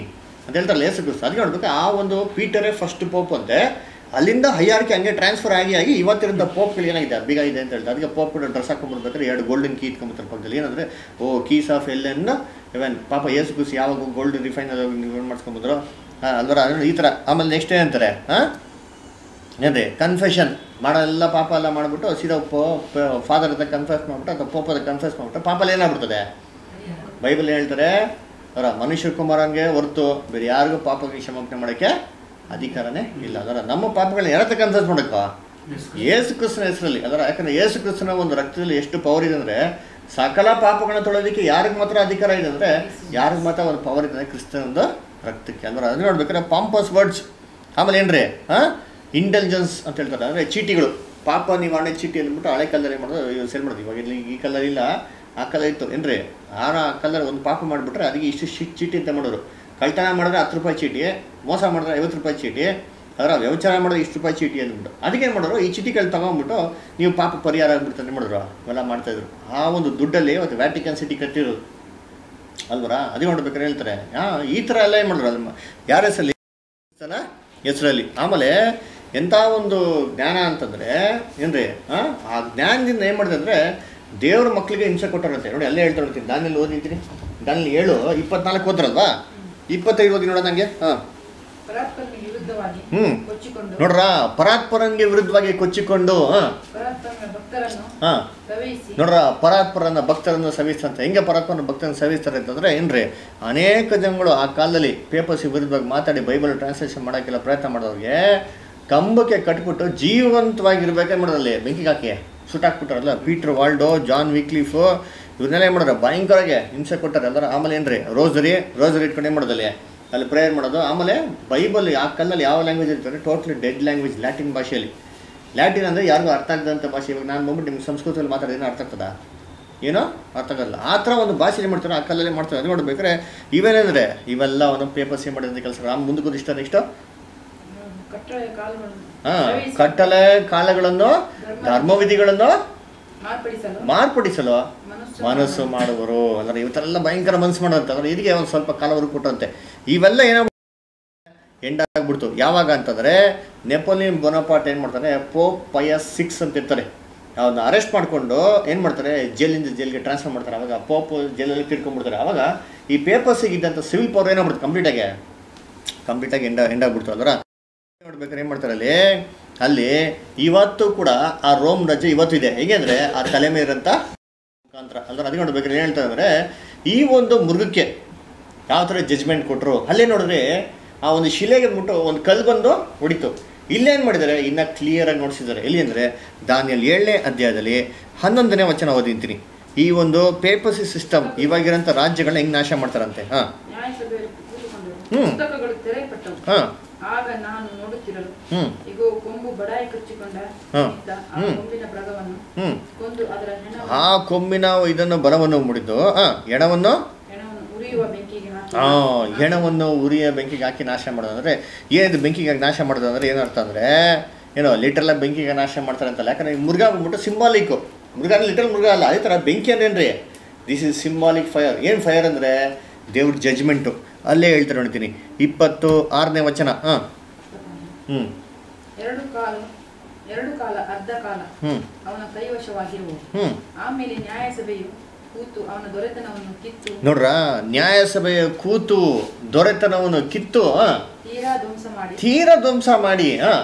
ಅಂತ ಹೇಳ್ತಾರೆ ಲೇಸು ಕ್ರಿಸ್ತ. ಅದಕ್ಕೆ ನೋಡ್ಬೇಕು, ಆ ಒಂದು ಪೀಟರೇ ಫಸ್ಟ್ ಪೋಪ್ ಅಂತೆ. ಅಲ್ಲಿಂದ ಹೈಯಾರಿಕೆ ಹಂಗೆ ಟ್ರಾನ್ಸ್ಫರ್ ಆಗಿ ಆಗಿ ಇವತ್ತಿರಿಂದ ಪೋಪ್ಗಳು ಏನಾಗಿದೆ? ಬೀಗ ಇದೆ ಅಂತ ಹೇಳ್ತಾರೆ. ಅದಕ್ಕೆ ಪೋಪ್ ಕೂಡ ಡ್ರೆಸ್ ಹಾಕೊಂಡ್ಬರ್ಬೇಕಾದ್ರೆ ಎರಡು ಗೋಲ್ಡನ್ ಕೀ ಇಟ್ಕೊಂಬರ್ತಾರೆ ಪಕ್ಕದಲ್ಲಿ. ಏನಂದರೆ, ಓ ಕೀಸ್ ಆಫ್ ಎಲ್ಲೆನ್ನ ಇವನ್ ಪಾಪ ಏಸು ಕುಸಿ ಯಾವಾಗ ಗೋಲ್ಡ್ ರಿಫೈನ್ ಮಾಡಿಸ್ಕೊಂಬಂದ್ರು ಅಲ್ವರ? ಈ ಥರ ಆಮೇಲೆ ನೆಕ್ಸ್ಟ್ ಏನಂತಾರೆ ಹಾಂ? ಅದೇ ಕನ್ಫೆಷನ್ ಮಾಡೋಲ್ಲ ಪಾಪ ಎಲ್ಲ ಮಾಡಿಬಿಟ್ಟು, ಸೀದಾ ಫಾದರ್ ಹತ್ರ ಕನ್ಫೆಸ್ ಮಾಡಿಬಿಟ್ಟು, ಅಥವಾ ಪೋಪ್ ಹತ್ರ ಕನ್ಫೆಸ್ ಮಾಡಿಬಿಟ್ಟು ಪಾಪಲ್ಲಿ ಏನಾಗ್ಬಿಡ್ತದೆ? ಬೈಬಲ್ ಹೇಳ್ತಾರೆ ಅವರ ಮನುಷ್ಯ ಕುಮಾರನಿಗೆ ಹೊರತು ಬೇರೆ ಯಾರಿಗೂ ಪಾಪಕ್ಕೆ ಕ್ಷಮಾಪಣೆ ಮಾಡೋಕ್ಕೆ ಅಧಿಕಾರನೇ ಇಲ್ಲ. ಅದರ ನಮ್ಮ ಪಾಪಗಳನ್ನ ಯಾರ ಮಾಡಕ್ಕ? ಮಾಡೋಕ್ಕೋ ಏಸು ಕ್ರಿಸ್ತನ ಹೆಸರಲ್ಲಿ. ಅದರ ಯಾಕಂದ್ರೆ ಏಸು ಕ್ರಿಸ್ತನ ಒಂದು ರಕ್ತದಲ್ಲಿ ಎಷ್ಟು ಪವರ್ ಇದೆ ಅಂದರೆ ಸಕಲ ಪಾಪಗಳನ್ನ ತೊಳೋದಕ್ಕೆ ಯಾರಿಗೆ ಮಾತ್ರ ಅಧಿಕಾರ ಇದೆ ಅಂದರೆ ಯಾರಿಗೆ ಮಾತ್ರ ಒಂದು ಪವರ್ ಇದೆ ಕ್ರಿಸ್ತನ ಒಂದು ರಕ್ತಕ್ಕೆ. ಅಂದ್ರೆ ಅದನ್ನ ನೋಡ್ಬೇಕಾದ್ರೆ ಪಾಂಪಸ್ ವರ್ಡ್ಸ್ ಆಮೇಲೆ ಏನ್ರಿ? ಹಾಂ? ಇಂಟೆಲಿಜೆನ್ಸ್ ಅಂತ ಹೇಳ್ತಾರೆ. ಅಂದರೆ ಚೀಟಿಗಳು. ಪಾಪ ನಿವಾರಣೆ ಚೀಟಿ ಅಂದ್ಬಿಟ್ಟು ಹಳೆ ಕಾಲದಲ್ಲಿ ಏನು ಮಾಡೋದು ಸೇಲ್ ಮಾಡೋದು ಇವಾಗ ಇಲ್ಲಿ ಈ ಕಾಲದಲ್ಲಿ ಇಲ್ಲ. ಆ ಕಲರ್ ಇತ್ತು. ಏನ್ರಿ? ಆರ ಆ ಕಲರ್ ಒಂದು ಪಾಪ ಮಾಡಿಬಿಟ್ರೆ ಅದಕ್ಕೆ ಇಷ್ಟು ಶಿಟ್ ಚೀಟಿ ಅಂತ ಮಾಡೋರು. ಕಳ್ತನ ಮಾಡಿದ್ರೆ ಹತ್ತು ರೂಪಾಯಿ ಚೀಟಿ, ಮೋಸ ಮಾಡಿದ್ರೆ ಐವತ್ತು ರೂಪಾಯಿ ಚೀಟಿ, ಅದರ ವ್ಯವಚಾರ ಮಾಡಿದ್ರೆ ಇಷ್ಟು ರೂಪಾಯಿ ಚೀಟಿ ಅಂದ್ಬಿಟ್ಟು. ಅದಕ್ಕೆ ಏನು ಮಾಡೋರು, ಈ ಚೀಟಿಗಳು ತಗೊಂಡ್ಬಿಟ್ಟು ನೀವು ಪಾಪ ಪರಿಹಾರ ಆಗ್ಬಿಡ್ತಾರೆ ಮಾಡಿದ್ರು. ಅವೆಲ್ಲ ಮಾಡ್ತಾಯಿದ್ರು ಆ ಒಂದು ದುಡ್ಡಲ್ಲಿ ಅವತ್ತು ವ್ಯಾಟಿಕನ್ ಸಿಟಿ ಕಟ್ಟಿರೋದು ಅಲ್ವರಾ? ಅದೇ ನೋಡ್ಬೇಕಾದ್ರೆ ಹೇಳ್ತಾರೆ. ಹಾಂ ಈ ಥರ ಎಲ್ಲ ಏನು ಮಾಡಿದ್ರು? ಅದು ಯಾರ ಹೆಸರಲ್ಲಿ? ಹೆಸರಲ್ಲಿ. ಆಮೇಲೆ ಎಂಥ ಒಂದು ಜ್ಞಾನ ಅಂತಂದರೆ, ಏನ್ರಿ ಹಾಂ ಆ ಜ್ಞಾನದಿಂದ ಏನು ಮಾಡಿದೆ ಅಂದರೆ ದೇವ್ರ ಮಕ್ಕಳಿಗೆ ಹಿಂಸೆ ಕೊಟ್ಟಾರಂತೆ ನೋಡಿ ಅಲ್ಲೇ ಹೇಳ್ತಾ ನೋಡ್ತೀನಿ. ದಾನಿಲ್ ಓದಿದ್ದೀನಿ ದಾನಿಯಲ್ಲಿ ಏಳು ಇಪ್ಪತ್ನಾಲ್ಕು ಓದ್ರಲ್ವಾ ಇಪ್ಪತ್ತೈದು ಓದಿ ನೋಡೋಣ ನನಗೆ ಹಾಂ. ಹ್ಞೂ ನೋಡ್ರಾ? ಪರಾತ್ಪರನ್ಗೆ ವಿರುದ್ಧವಾಗಿ ಕೊಚ್ಚಿಕೊಂಡು ಹಾಂ. ಹಾಂ. ನೋಡ್ರ? ಪರಾತ್ಪರನ ಭಕ್ತರನ್ನು ಸವಿಸ್ತಂತೆ ಹೆಂಗೆ ಪರಾತ್ಪರನ ಭಕ್ತರನ್ನು ಸವಿಸ್ತಾರೆ ಅಂತಂದ್ರೆ ಏನ್ರಿ? ಅನೇಕ ಜನಗಳು ಆ ಕಾಲದಲ್ಲಿ ಪೇಪರ್ಸ್ ವಿರುದ್ಧವಾಗಿ ಮಾತಾಡಿ ಬೈಬಲ್ ಟ್ರಾನ್ಸ್ಲೇಷನ್ ಮಾಡೋಕ್ಕೆಲ್ಲ ಪ್ರಯತ್ನ ಮಾಡೋರಿಗೆ ಕಂಬಕ್ಕೆ ಕಟ್ಬಿಟ್ಟು ಜೀವಂತವಾಗಿರ್ಬೇಕೆ ಮಾಡೋದಲ್ಲಿ ಬೆಂಕಿಗೆ ಹಾಕಿ? ಸುಟ್ಟಾಕ್ಬಿಟ್ರಲ್ಲ ಪೀಟರ್ ವಾಲ್ಡೋ, ಜಾನ್ ವಿಕ್ಲಿಫ್, ಇವ್ರನ್ನೆಲ್ಲ ಏನು ಮಾಡೋರು ಭಯಂಕರಾಗೆ ಹಿಂಸೆ ಕೊಟ್ಟಾರೆ ಎಲ್ಲರೂ. ಆಮೇಲೆ ಏನು ರೀ ರೋಸರಿ ರೋಸರಿ ಇಟ್ಕೊಂಡು ಏನು ಮಾಡೋದಲ್ಲಿ ಅಲ್ಲಿ? ಪ್ರೇಯರ್ ಮಾಡೋದು. ಆಮೇಲೆ ಬೈಬಲ್ ಆ ಕಲ್ಲಲ್ಲಿ ಯಾವ ಲ್ಯಾಂಗ್ವೇಜ್ ಇರ್ತಾರೆ ಟೋಟ್ಲಿ ಡೆಡ್ ಲ್ಯಾಂಗ್ವೇಜ್ ಲ್ಯಾಟಿನ್ ಭಾಷೆಯಲ್ಲಿ. ಲ್ಯಾಟಿನ್ ಅಂದರೆ ಯಾರಿಗೂ ಅರ್ಥ ಆಗದಂಥ ಭಾಷೆ. ಇವಾಗ ನಾನು ಬಂದ್ಬಿಟ್ಟು ನಿಮ್ಗೆ ಸಂಸ್ಕೃತದಲ್ಲಿ ಮಾತಾಡೋದೇನೋ ಅರ್ಥ ಆಗ್ತದಾ? ಏನೋ ಅರ್ಥ ಆಗಲ್ಲ. ಆ ಥರ ಒಂದು ಏನು ಮಾಡ್ತಾರೆ? ಆ ಕಾಲದಲ್ಲಿ ಮಾಡ್ತಾರೆ. ಅದು ನೋಡ್ಬೇಕಾದ್ರೆ ಇವೇನೇಂದ್ರೆ ಇವೆಲ್ಲ ಒಂದು ಪೇಪರ್ಸ್ ಏನು ಮಾಡಿದಂಥ ಕೆಲಸ ರಾಮ್ ಮುಂದಕ್ಕೆ ಇಷ್ಟ ನೆಕ್ಸ್ಟ್ ಕಟ್ಟಲೆ ಕಾಲಗಳನ್ನು ಧರ್ಮವಿಧಿಗಳನ್ನು ಮಾರ್ಪಡಿಸಲು ಮಾರ್ಪಡಿಸಲು ಮನಸ್ಸು ಮಾಡುವರು. ಅಂದರೆ ಇವತ್ತೆಲ್ಲ ಭಯಂಕರ ಮನಸ್ಸು ಮಾಡೋಂಥ ಅಂದ್ರೆ ಇದಕ್ಕೆ ಒಂದು ಸ್ವಲ್ಪ ಕಾಲವರೆಗೂ ಕೊಟ್ಟಂತೆ. ಇವೆಲ್ಲ ಏನೋ ಎಂಡ್ ಆಗ್ಬಿಡ್ತು ಯಾವಾಗ ಅಂತಂದರೆ ನೆಪೋಲಿಯನ್ ಬೊನಪಾಟ್ ಏನು ಮಾಡ್ತಾರೆ ಪೋಪ್ ಪಯಸ್ ಸಿಕ್ಸ್ ಅಂತ ಇರ್ತಾರೆ. ಅವನ್ನ ಅರೆಸ್ಟ್ ಮಾಡಿಕೊಂಡು ಏನು ಮಾಡ್ತಾರೆ? ಜೈಲಿಂದ ಜೈಲಿಗೆ ಟ್ರಾನ್ಸ್ಫರ್ ಮಾಡ್ತಾರೆ. ಅವಾಗ ಪೋಪ್ ಜೈಲಲ್ಲಿ ತಿರ್ಕೊಂಡ್ಬಿಡ್ತಾರೆ. ಅವಾಗ ಈ ಪೇಪರ್ಸಿಗೆ ಇದ್ದಂಥ ಸಿವಿಲ್ ಪವರ್ ಏನಾಗ್ಬಿಡ್ತು ಕಂಪ್ಲೀಟಾಗಿ. ಕಂಪ್ಲೀಟಾಗಿ ಎಂಡ ಎಂಡ್ ಆಗ್ಬಿಡ್ತು ಅಲ್ವರ? ನೋಡ್ಬೇಕಾದ್ರೆ ಏನು ಮಾಡ್ತಾರೆ ಅಲ್ಲಿ? ಅಲ್ಲಿ ಇವತ್ತು ಕೂಡ ಆ ರೋಮ್ ರಜೆ ಇವತ್ತು ಇದೆ. ಹೇಗೆ ಅಂದರೆ ಆ ತಲೆ ಮೇಲಿರೋಂಥ ಮುಖಾಂತರ. ಅಲ್ದ್ರ ಅದಕ್ಕೆ ನೋಡ್ಬೇಕಾದ್ರೆ ಏನು ಹೇಳ್ತಾರೆ ಅಂದರೆ ಈ ಒಂದು ಮೃಗಕ್ಕೆ ಯಾವ ಥರ ಜಜ್ಮೆಂಟ್ ಕೊಟ್ಟರು ಅಲ್ಲೇ ನೋಡಿದ್ರೆ ಆ ಒಂದು ಶಿಲೆಗೆ ಬಿಟ್ಟು ಒಂದು ಕಲ್ಲು ಬಂದು ಹೊಡಿತು. ಇಲ್ಲೇನು ಮಾಡಿದ್ದಾರೆ? ಇನ್ನು ಕ್ಲಿಯರಾಗಿ ನೋಡಿಸಿದ್ದಾರೆ. ಎಲ್ಲಿ ಅಂದರೆ ದಾನಿಯಲ್ಲಿ ಏಳನೇ ಅಧ್ಯಾಯದಲ್ಲಿ ಹನ್ನೊಂದನೇ ವಚನ ಓದಿಂತೀನಿ ಈ ಒಂದು ಪೇಪರ್ಸಿ ಸಿಸ್ಟಮ್ ಇವಾಗಿರೋಂಥ ರಾಜ್ಯಗಳನ್ನ ಹೆಂಗೆ ನಾಶ ಮಾಡ್ತಾರಂತೆ? ಹಾಂ. ಹ್ಞೂ ಹಾಂ. ಆಗ ನಾನು ನೋಡುತ್ತಿರಲು. ಇಗೋ ಕೊಂಬು ಬಡಾಯಿ ಕಚ್ಚಿಕೊಂಡ ಕೊಂಬಿನ ಬರಗವನ್ನು ಕೊಂದು ಅದರ ಆ ಕೊಂಬಿನ ಇದನ್ನು ಬರವನ್ನು ಮುಡಿದು ಹಾಂ ಎಣವನ್ನು ಹೆಣವನ್ನು ಉರಿಯುವ ಬೆಂಕಿಗೆ ಹೆಣವನ್ನು ಉರಿಯ ಬೆಂಕಿಗೆ ಹಾಕಿ ನಾಶ ಮಾಡೋದಂದ್ರೆ ಅಂದರೆ ಏನಿದು ಬೆಂಕಿಗೆ ನಾಶ ಮಾಡೋದು ಏನು ಏನರ್ಥ ಅಂದರೆ ಏನೋ ಲಿಟ್ರಲ್ಲ ಬೆಂಕಿಗೆ ನಾಶ ಮಾಡ್ತಾರೆ ಅಂತಲ್ಲ. ಯಾಕಂದರೆ ಈ ಮುರುಘಾ ಬಂದ್ಬಿಟ್ಟು ಸಿಂಬಾಲಿಕ್ಕು ಮುರುಘಾ ಲಿಟಲ್ ಮುರುಘಾ ಅಲ್ಲ ಅದೇ ಥರ ಬೆಂಕಿ ಅಂದೇನ್ರಿ ದಿಸ್ ಇಸ್ ಸಿಂಬಾಲಿಕ್ ಫೈರ್ ಏನು ಫೈರ್ ಅಂದರೆ? ದೇವ್ರ ಜಜ್ಮೆಂಟು ಅಲ್ಲೇ ಹೇಳ್ತಾರೆ ನೋಡ್ತೀನಿ ಇಪ್ಪತ್ತು ಆರನೇ ವಚನ ಹಾಂ. ಹ್ಞೂ ಎರಡು ಕಾಲು ಎರಡು ಕಾಲ ಅರ್ಧ ಕಾಲ ಹ್ಞೂ ಅವನ ಕೈವಶವಾಗಿರುವು ಹ್ಞೂ ಆಮೇಲೆ ನ್ಯಾಯಸಭೆಯು ಕೂತು ಅವನ ದೊರೆತನವನ್ನು ಕಿತ್ತು. ನೋಡ್ರ ನ್ಯಾಯಸಭೆಯ ಕೂತು ದೊರೆತನವನ್ನು ಕಿತ್ತು ತೀರಾ ಧ್ವಂಸ ಮಾಡಿ. ತೀರ ಧ್ವಂಸ ಮಾಡಿ ಹಾಂ.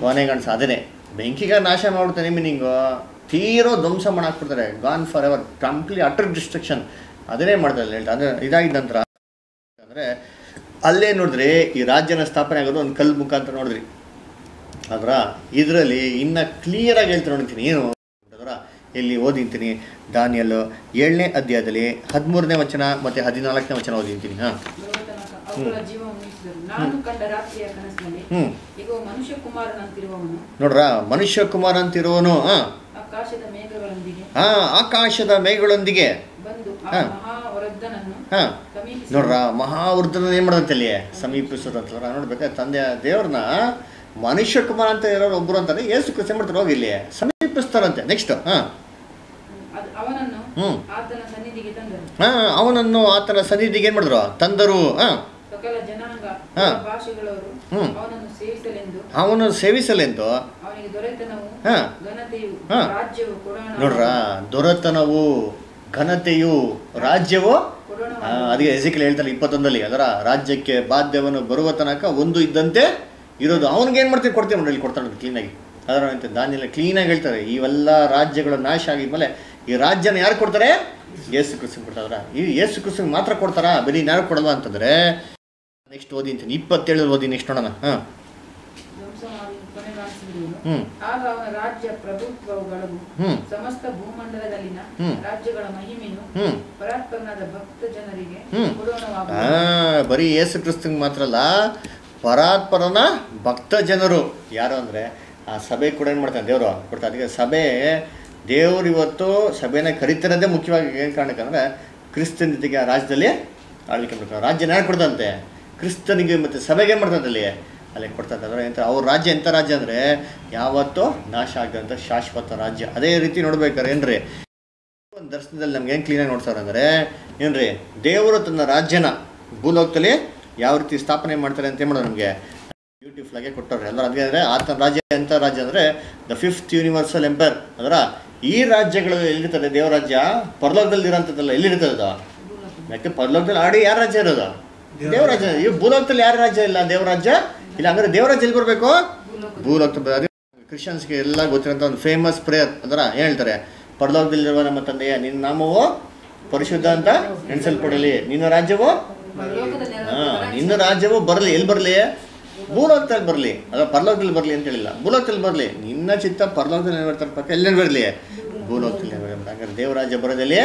ಕೊನೆಗಾಣಿಸಿ ಅದೇ ಬೆಂಕಿಗ ನಾಶ ಮಾಡ್ಬಿಡ್ತಾನೆ ಮೀನಿಂಗು ತೀರೋ ಧ್ವಂಸ ಮಾಡಾಕ್ಬಿಡ್ತಾರೆ. Gone forever complete utter destruction ಅದನ್ನೇ ಮಾಡ್ತಾರೆ ಹೇಳ್ತಾ ಅಂದರೆ ಇದಾಗಿದ ನಂತರ ಅಂದರೆ ಅಲ್ಲೇ ನೋಡಿದ್ರಿ ಈ ರಾಜ್ಯನ ಸ್ಥಾಪನೆ ಆಗೋದು ಒಂದು ಕಲ್ಲು ಮುಖಾಂತರ ನೋಡಿದ್ರಿ. ಅದರ ಇದರಲ್ಲಿ ಇನ್ನೂ ಕ್ಲಿಯರಾಗಿ ಹೇಳ್ತಾರೆ ನೋಡ್ತೀನಿ ಏನು? ಅದರ ಇಲ್ಲಿ ಓದಿಂತೀನಿ ದಾನಿಯಲ್ಲು ಏಳನೇ ಅಧ್ಯಾಯದಲ್ಲಿ ಹದಿಮೂರನೇ ವಚನ ಮತ್ತು ಹದಿನಾಲ್ಕನೇ ವಚನ ಓದಿಂತೀನಿ ಹಾಂ. ಹ್ಞೂ ನೋಡ್ರ ಮನುಷ್ಯ ಕುಮಾರ್ ಅಂತಿರುವನು ಹಾ ಆಕಾಶದ ಮೇಘಗಳೊಂದಿಗೆ. ಹಾ. ಹಾಂ. ನೋಡ್ರ ಮಹಾವೃದ್ಧನ ಏನ್ ಮಾಡೋದಂತೆ ಅಲ್ಲಿ ಸಮೀಪಿಸೋದಂತಲ್ಲ ನೋಡ್ಬೇಕಾದ್ರೆ ತಂದೆ ದೇವ್ರನ್ನ ಮನುಷ್ಯ ಕುಮಾರ್ ಅಂತ ಇರೋರು ಒಬ್ರು ಅಂತಾರೆ ಏಸು ಕೃಷಿ ಮಾಡ್ತಾರೆ ಹೋಗಿ ಇಲ್ಲಿ. ಸಮೀಪಿಸ್ತಾರಂತೆ ನೆಕ್ಸ್ಟ್ ಹಾ. ಅದು ಅವನನ್ನು ಹ್ಮ್. ಆತನ ಸನ್ನಿಧಿಗೆ ತಂದರು. ಹಾ ಅವನನ್ನು ಆತನ ಸನ್ನಿಧಿಗೆ ಏನ್ ಮಾಡಿದ್ರು? ತಂದರು. ಹಾಂ. ಹಾ. ಸೇವಿಸಲೆಂದು ಅವನು ಸೇವಿಸಲೆಂದು. ಹಾ. ಹಾ. ನೋಡ್ರ ದೊರೆತನವು ಘನತೆಯು ರಾಜ್ಯವೋ? ಅದಕ್ಕೆ ಎಸಿಕಲ್ ಹೇಳ್ತಾರೆ ಇಪ್ಪತ್ತೊಂದಲ್ಲಿ ಅದರ ರಾಜ್ಯಕ್ಕೆ ಬಾಧ್ಯವನ್ನು ಬರುವ ತನಕ ಒಂದು ಇದ್ದಂತೆ ಇರೋದು. ಅವನಿಗೆ ಏನು ಮಾಡ್ತೀವಿ? ಕೊಡ್ತೀವಿ ನೋಡಿ, ಇಲ್ಲಿ ಕೊಡ್ತಾನೆ ಕ್ಲೀನಾಗಿ ಅದರ ದಾನಿಯೆಲ್ಲ ಕ್ಲೀನಾಗಿ ಹೇಳ್ತಾರೆ. ಇವೆಲ್ಲ ರಾಜ್ಯಗಳು ನಾಶ ಆಗಿದ್ಮೇಲೆ ಈ ರಾಜ್ಯನ ಯಾರು ಕೊಡ್ತಾರೆ? ಯೇಸು ಕೃಷ್ಣ ಕೊಡ್ತಾರ. ಈ ಯೇಸು ಕೃಷ್ಣ ಮಾತ್ರ ಕೊಡ್ತಾರಾ? ಬರೀ ಯಾರು ಕೊಡಲ್ಲ ಅಂತಂದ್ರೆ, ನೆಕ್ಸ್ಟ್ ಓದಿ ಅಂತೀನಿ. ಇಪ್ಪತ್ತೇಳು ಓದಿ, ನೆಕ್ಸ್ಟ್ ನೋಡೋಣ. ಹಾಂ ಧ್ವಂಸ ಮಾಡಿ ಕೊನೆಗಾಣಿಸಿಬಿಡುವನು ಹ್ಞೂ ಆಗ ಅವನ ರಾಜ್ಯ ಪ್ರಭುತ್ವಗಳು ಸಮಸ್ತ ಭೂಮಂಡಲದಲ್ಲಿನ ರಾಜ್ಯಗಳ ಮಹಿಮೆಯು ಭಕ್ತ ಜನರಿಗೆ ಬರೀ ಯೇಸು ಕ್ರಿಸ್ತಂಗೆ ಮಾತ್ರ ಅಲ್ಲ ಪರಾತ್ಪರನ ಭಕ್ತ ಜನರು. ಯಾರು ಅಂದರೆ ಆ ಸಭೆ ಕೂಡ ಏನು ಮಾಡ್ತಾರೆ ದೇವರು ಕೊಡ್ತಾರೆ. ಅದಕ್ಕೆ ಸಭೆ ದೇವರು ಇವತ್ತು ಸಭೆನ ಕರಿತಿರೋದೇ ಮುಖ್ಯವಾಗಿ ಏನು ಕಾರಣಕ್ಕಂದರೆ ಕ್ರಿಸ್ತನ ಜೊತೆಗೆ ಆ ರಾಜ್ಯದಲ್ಲಿ ಆಳ್ವಿಕೆ ಮಾಡ್ತಾರೆ. ರಾಜ್ಯ ಯಾರು ಕೊಡ್ತಂತೆ. ಕ್ರಿಸ್ತನಿಗೆ ಮತ್ತು ಸಭೆಗೆ ಏನು ಮಾಡ್ತಂತೆ ಅಲ್ಲಿ? ಅಲ್ಲಿ ಕೊಡ್ತಾರೆ ಅಂದರೆ ಎಂತ ಅವ್ರ ರಾಜ್ಯ ಎಂಥ ರಾಜ್ಯ ಅಂದರೆ ಯಾವತ್ತೂ ನಾಶ ಆಗದಂಥ ಶಾಶ್ವತ ರಾಜ್ಯ. ಅದೇ ರೀತಿ ನೋಡ್ಬೇಕಾರೆ ಏನ್ರಿ? ಒಂದು ದರ್ಶನದಲ್ಲಿ ನಮ್ಗೆ ಏನು ಕ್ಲೀನಾಗಿ ನೋಡ್ತಾರೆ ಅಂದರೆ ಏನ್ರಿ? ದೇವರು ತನ್ನ ರಾಜ್ಯನ ಭೂಲೋಕದಲ್ಲಿ ಯಾವ ರೀತಿ ಸ್ಥಾಪನೆ ಮಾಡ್ತಾರೆ ಅಂತ ಮಾಡೋದು ನಮಗೆ ಬ್ಯೂಟಿಫುಲ್ ಆಗಿ ಕೊಟ್ಟವ್ರೆ ಎಲ್ಲರೂ. ಅದಕ್ಕೆ ಅಂದರೆ ಆತನ ರಾಜ್ಯ ಎಂಥ ರಾಜ್ಯ ಅಂದರೆ ದ ಫಿಫ್ತ್ ಯೂನಿವರ್ಸಲ್ ಎಂಪೈರ್ ಅದರ ಈ ರಾಜ್ಯಗಳು ಎಲ್ಲಿರ್ತದೆ? ದೇವರಾಜ್ಯ ಪರಲೋಕದಲ್ಲಿ ಇರೋಂಥದ್ದಲ್ಲ, ಎಲ್ಲಿರ್ತದೆ ಅದು? ಯಾಕೆ ಪರಲೋಕದಲ್ಲಿ ಆಡಿ ಯಾರ ರಾಜ್ಯ ಇರೋದು? ದೇವರಾಜ್ಯ ಈ ಭೂಲೋಕದಲ್ಲಿ ಯಾರ ರಾಜ್ಯ ಇಲ್ಲ? ದೇವರಾಜ್ಯ ಇಲ್ಲ ಹಂಗಾರೆ ದೇವರಾಜ್ಯ ಎಲ್ಲಿ ಬರಬೇಕು? ಭೂಲೋಕ ಅದೇ ಕ್ರಿಶ್ಚಿಯನ್ಸ್ಗೆ ಎಲ್ಲ ಗೊತ್ತಿರೋಂಥ ಒಂದು ಫೇಮಸ್ ಪ್ರೇಯರ್ ಅಂದ್ರೆ ಹೇಳ್ತಾರೆ. ಪರಲೋಕದಲ್ಲಿರುವ ನಮ್ಮ ತಂದೆಯ, ನಿನ್ನ ನಾಮವು ಪರಿಶುದ್ಧ ಅಂತ ಎಣಿಸಲ್ಪಡಲಿ. ನಿನ್ನ ರಾಜ್ಯವು? ಹಾ, ನಿನ್ನ ರಾಜ್ಯವು ಬರಲಿ. ಎಲ್ಲಿ ಬರಲಿ? ಭೂಲೋಕದಲ್ಲಿ ಬರಲಿ. ಅದ ಪರಲೋಕದಲ್ಲಿ ಬರಲಿ ಅಂತ ಹೇಳಿಲ್ಲ. ಭೂಲೋಕದಲ್ಲಿ ಬರಲಿ. ನಿನ್ನ ಚಿತ್ತ ಪರಲೋಕದಲ್ಲಿ ನೆರವೇರ್ತಾರೆ ಪಕ್ಕ ಎಲ್ಲಿ ಬರಲಿ? ಭೂಲೋಕದಲ್ಲಿ ಹಂಗಾರೆ ದೇವರಾಜ್ಯ ಬರೋದಲ್ಲಿ?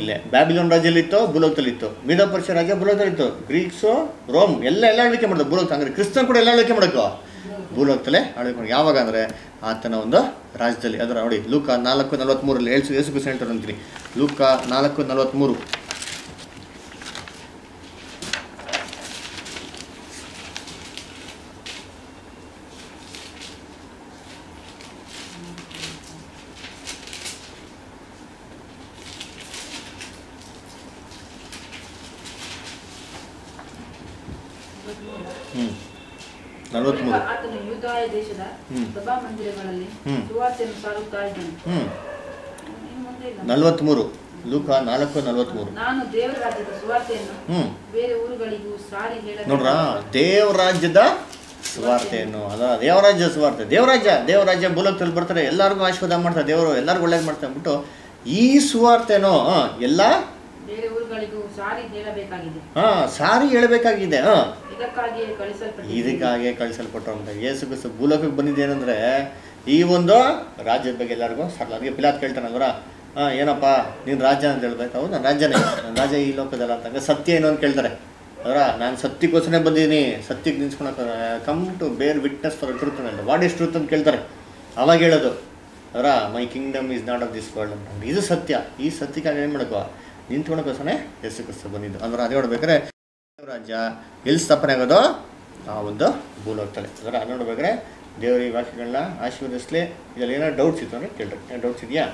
ಇಲ್ಲೇ. ಬ್ಯಾಬಿಲೋನ್ ರಾಜ್ಯದಲ್ಲಿ ಇತ್ತು ಭೂಲೋಕದಲ್ಲಿ ಇತ್ತು ಮೀದ ಪರ್ಷಿಯ ರಾಜ್ಯ ಬುಲೋಕ್ತಲ್ಲಿತ್ತು ಗ್ರೀಕ್ಸು, ರೋಮ್, ಎಲ್ಲ ಎಲ್ಲ ಆಳ್ವಿಕೆ ಮಾಡೋದು ಬುಲೋಕ್ತ ಅಂದರೆ ಕ್ರಿಸ್ತನ್ ಕೂಡ ಎಲ್ಲ ಆಳ್ವಿಕೆ ಮಾಡಬೇಕು ಭೂಲೋಕದಲ್ಲೇ ಆಳ್ವಿಕೆ ಮಾಡಿ ಯಾವಾಗ ಅಂದರೆ ಆತನ ಒಂದು ರಾಜ್ಯದಲ್ಲಿ. ಅದರ ನೋಡಿ ಲೂಕ ನಾಲ್ಕು ನಲ್ವತ್ತ್ಮೂರಲ್ಲಿ ಏಳು ಯೇಸು ಕ್ರಿಸ್ತ ಹೇಳ್ತಾರೆ ಅಂತೀನಿ. ಲೂಕ ನಾಲ್ಕು ನಲ್ವತ್ತ್ಮೂರು ಹ್ಞೂ ನಲ್ವತ್ತ್ಮೂರು ಆತನು ಯೂದಾಯ ದೇಶದ ಹ್ಮ್. ಸಭಾ ಮಂದಿರಗಳಲ್ಲಿ. ಸುವಾರ್ತೆಯನ್ನು ಸಾರುತ್ತಾ ಇದ್ದನು. ನಲ್ವತ್ತ್ಮೂರು ಲೂಕ ನಾಲ್ಕು ನಲ್ವತ್ತ್ಮೂರು ನಾನು ದೇವರ ರಾಜ್ಯದ ಸುವಾರ್ತೆಯನ್ನು ಬೇರೆ ಊರುಗಳಿಗೂ ಸಾರಿ ಹೇಳ ನೋಡ್ರ ದೇವರಾಜ್ಯದ ಸುವಾರ್ತೆಯನ್ನು. ಅದ ದೇವರಾಜ್ಯ ಸುವಾರ್ತೆ. ದೇವರಾಜ್ಯ ದೇವರಾಜ್ಯ ಭೂಲೋಕದಲ್ಲಿ ಬರ್ತಾರೆ. ಎಲ್ಲರಿಗೂ ಆಶೀರ್ವಾದ ಮಾಡ್ತಾರೆ. ದೇವರು ಎಲ್ಲರಿಗೂ ಒಳ್ಳೇದು ಮಾಡ್ತಾರೆ ಅಂದ್ಬಿಟ್ಟು ಈ ಸುವಾರ್ತೆನೋ ಎಲ್ಲ ಊರುಗಳಿಗೂ ಸಾರಿ ಹೇಳಬೇಕಾಗಿದೆ. ಹಾ ಇದಕ್ಕಾಗಿ ಹಾಂ. ಅಂತ ಯೇಸು ಕ್ರಿಸ್ತ ಭೂಲೋಕಕ್ಕೆ ಬಂದಿದ್ದೇನೆಂದ್ರೆ ಈ ಒಂದು ರಾಜ್ಯದ ಬಗ್ಗೆ ಎಲ್ಲರಿಗೂ ಸರ್ಲ ಅದಕ್ಕೆ ಪಿಲಾತ್ ಕೇಳ್ತಾನಲ್ವರ? ಹಾಂ ಏನಪ್ಪ ನೀನು ರಾಜ್ಯ ಅಂತ ಹೇಳ್ಬೇಕು? ಹೌದು ನಾನು ರಾಜ್ಯನೇ ನನ್ನ ರಾಜ್ಯ ಈ ಲೋಕದಲ್ಲ ಅಂತ ಸತ್ಯ ಏನು ಅಂತ ಕೇಳ್ತಾರೆ. ಅವರ ನಾನು ಸತ್ಯಕ್ಕೋಸ್ಕರ ಬಂದಿದ್ದೀನಿ. ಸತ್ಯಕ್ಕೆ ನಿಲ್ಸ್ಕೊಳಕ್ಕೆ come to bear witness for truth ಅಂತ ವಾಟ್ ಇಸ್ ಟ್ರೂತ್ ಅಂತ ಕೇಳ್ತಾರೆ. ಅವಾಗ ಹೇಳೋದು ಅವರ my kingdom is not of this world ಅಂತ ಇದು ಸತ್ಯ. ಈ ಸತ್ಯಕ್ಕಾಗಿ ಏನು ಮಾಡಬೇಕು? ನಿಂತ್ಕೊಳಕ್ಕೋಸ್ಕರ ಯೇಸು ಕ್ರಿಸ್ತ ಬಂದಿದ್ದು. ಅಂದ್ರೆ ಅದೇ ನೋಡ್ಬೇಕಾದ್ರೆ ರಾಜ್ಯ ಎಲ್ಲಿ ಸ್ಥಾಪನೆ ಆಗೋದು ಆ ಒಂದು ಭೂಲೋಕದಲ್ಲಿ. ಅದರ ಅದು ನೋಡ್ಬೇಕಾದ್ರೆ ದೇವರ ಈ ವಾಕ್ಯಗಳನ್ನ ಆಶೀರ್ವದಿಸ್ಲಿ. ಇದರಲ್ಲಿ ಏನೋ ಡೌಟ್ಸ್ ಇತ್ತು ಅಂದರೆ ಕೇಳ್ರಿ. ಡೌಟ್ಸ್ ಇದೆಯಾ?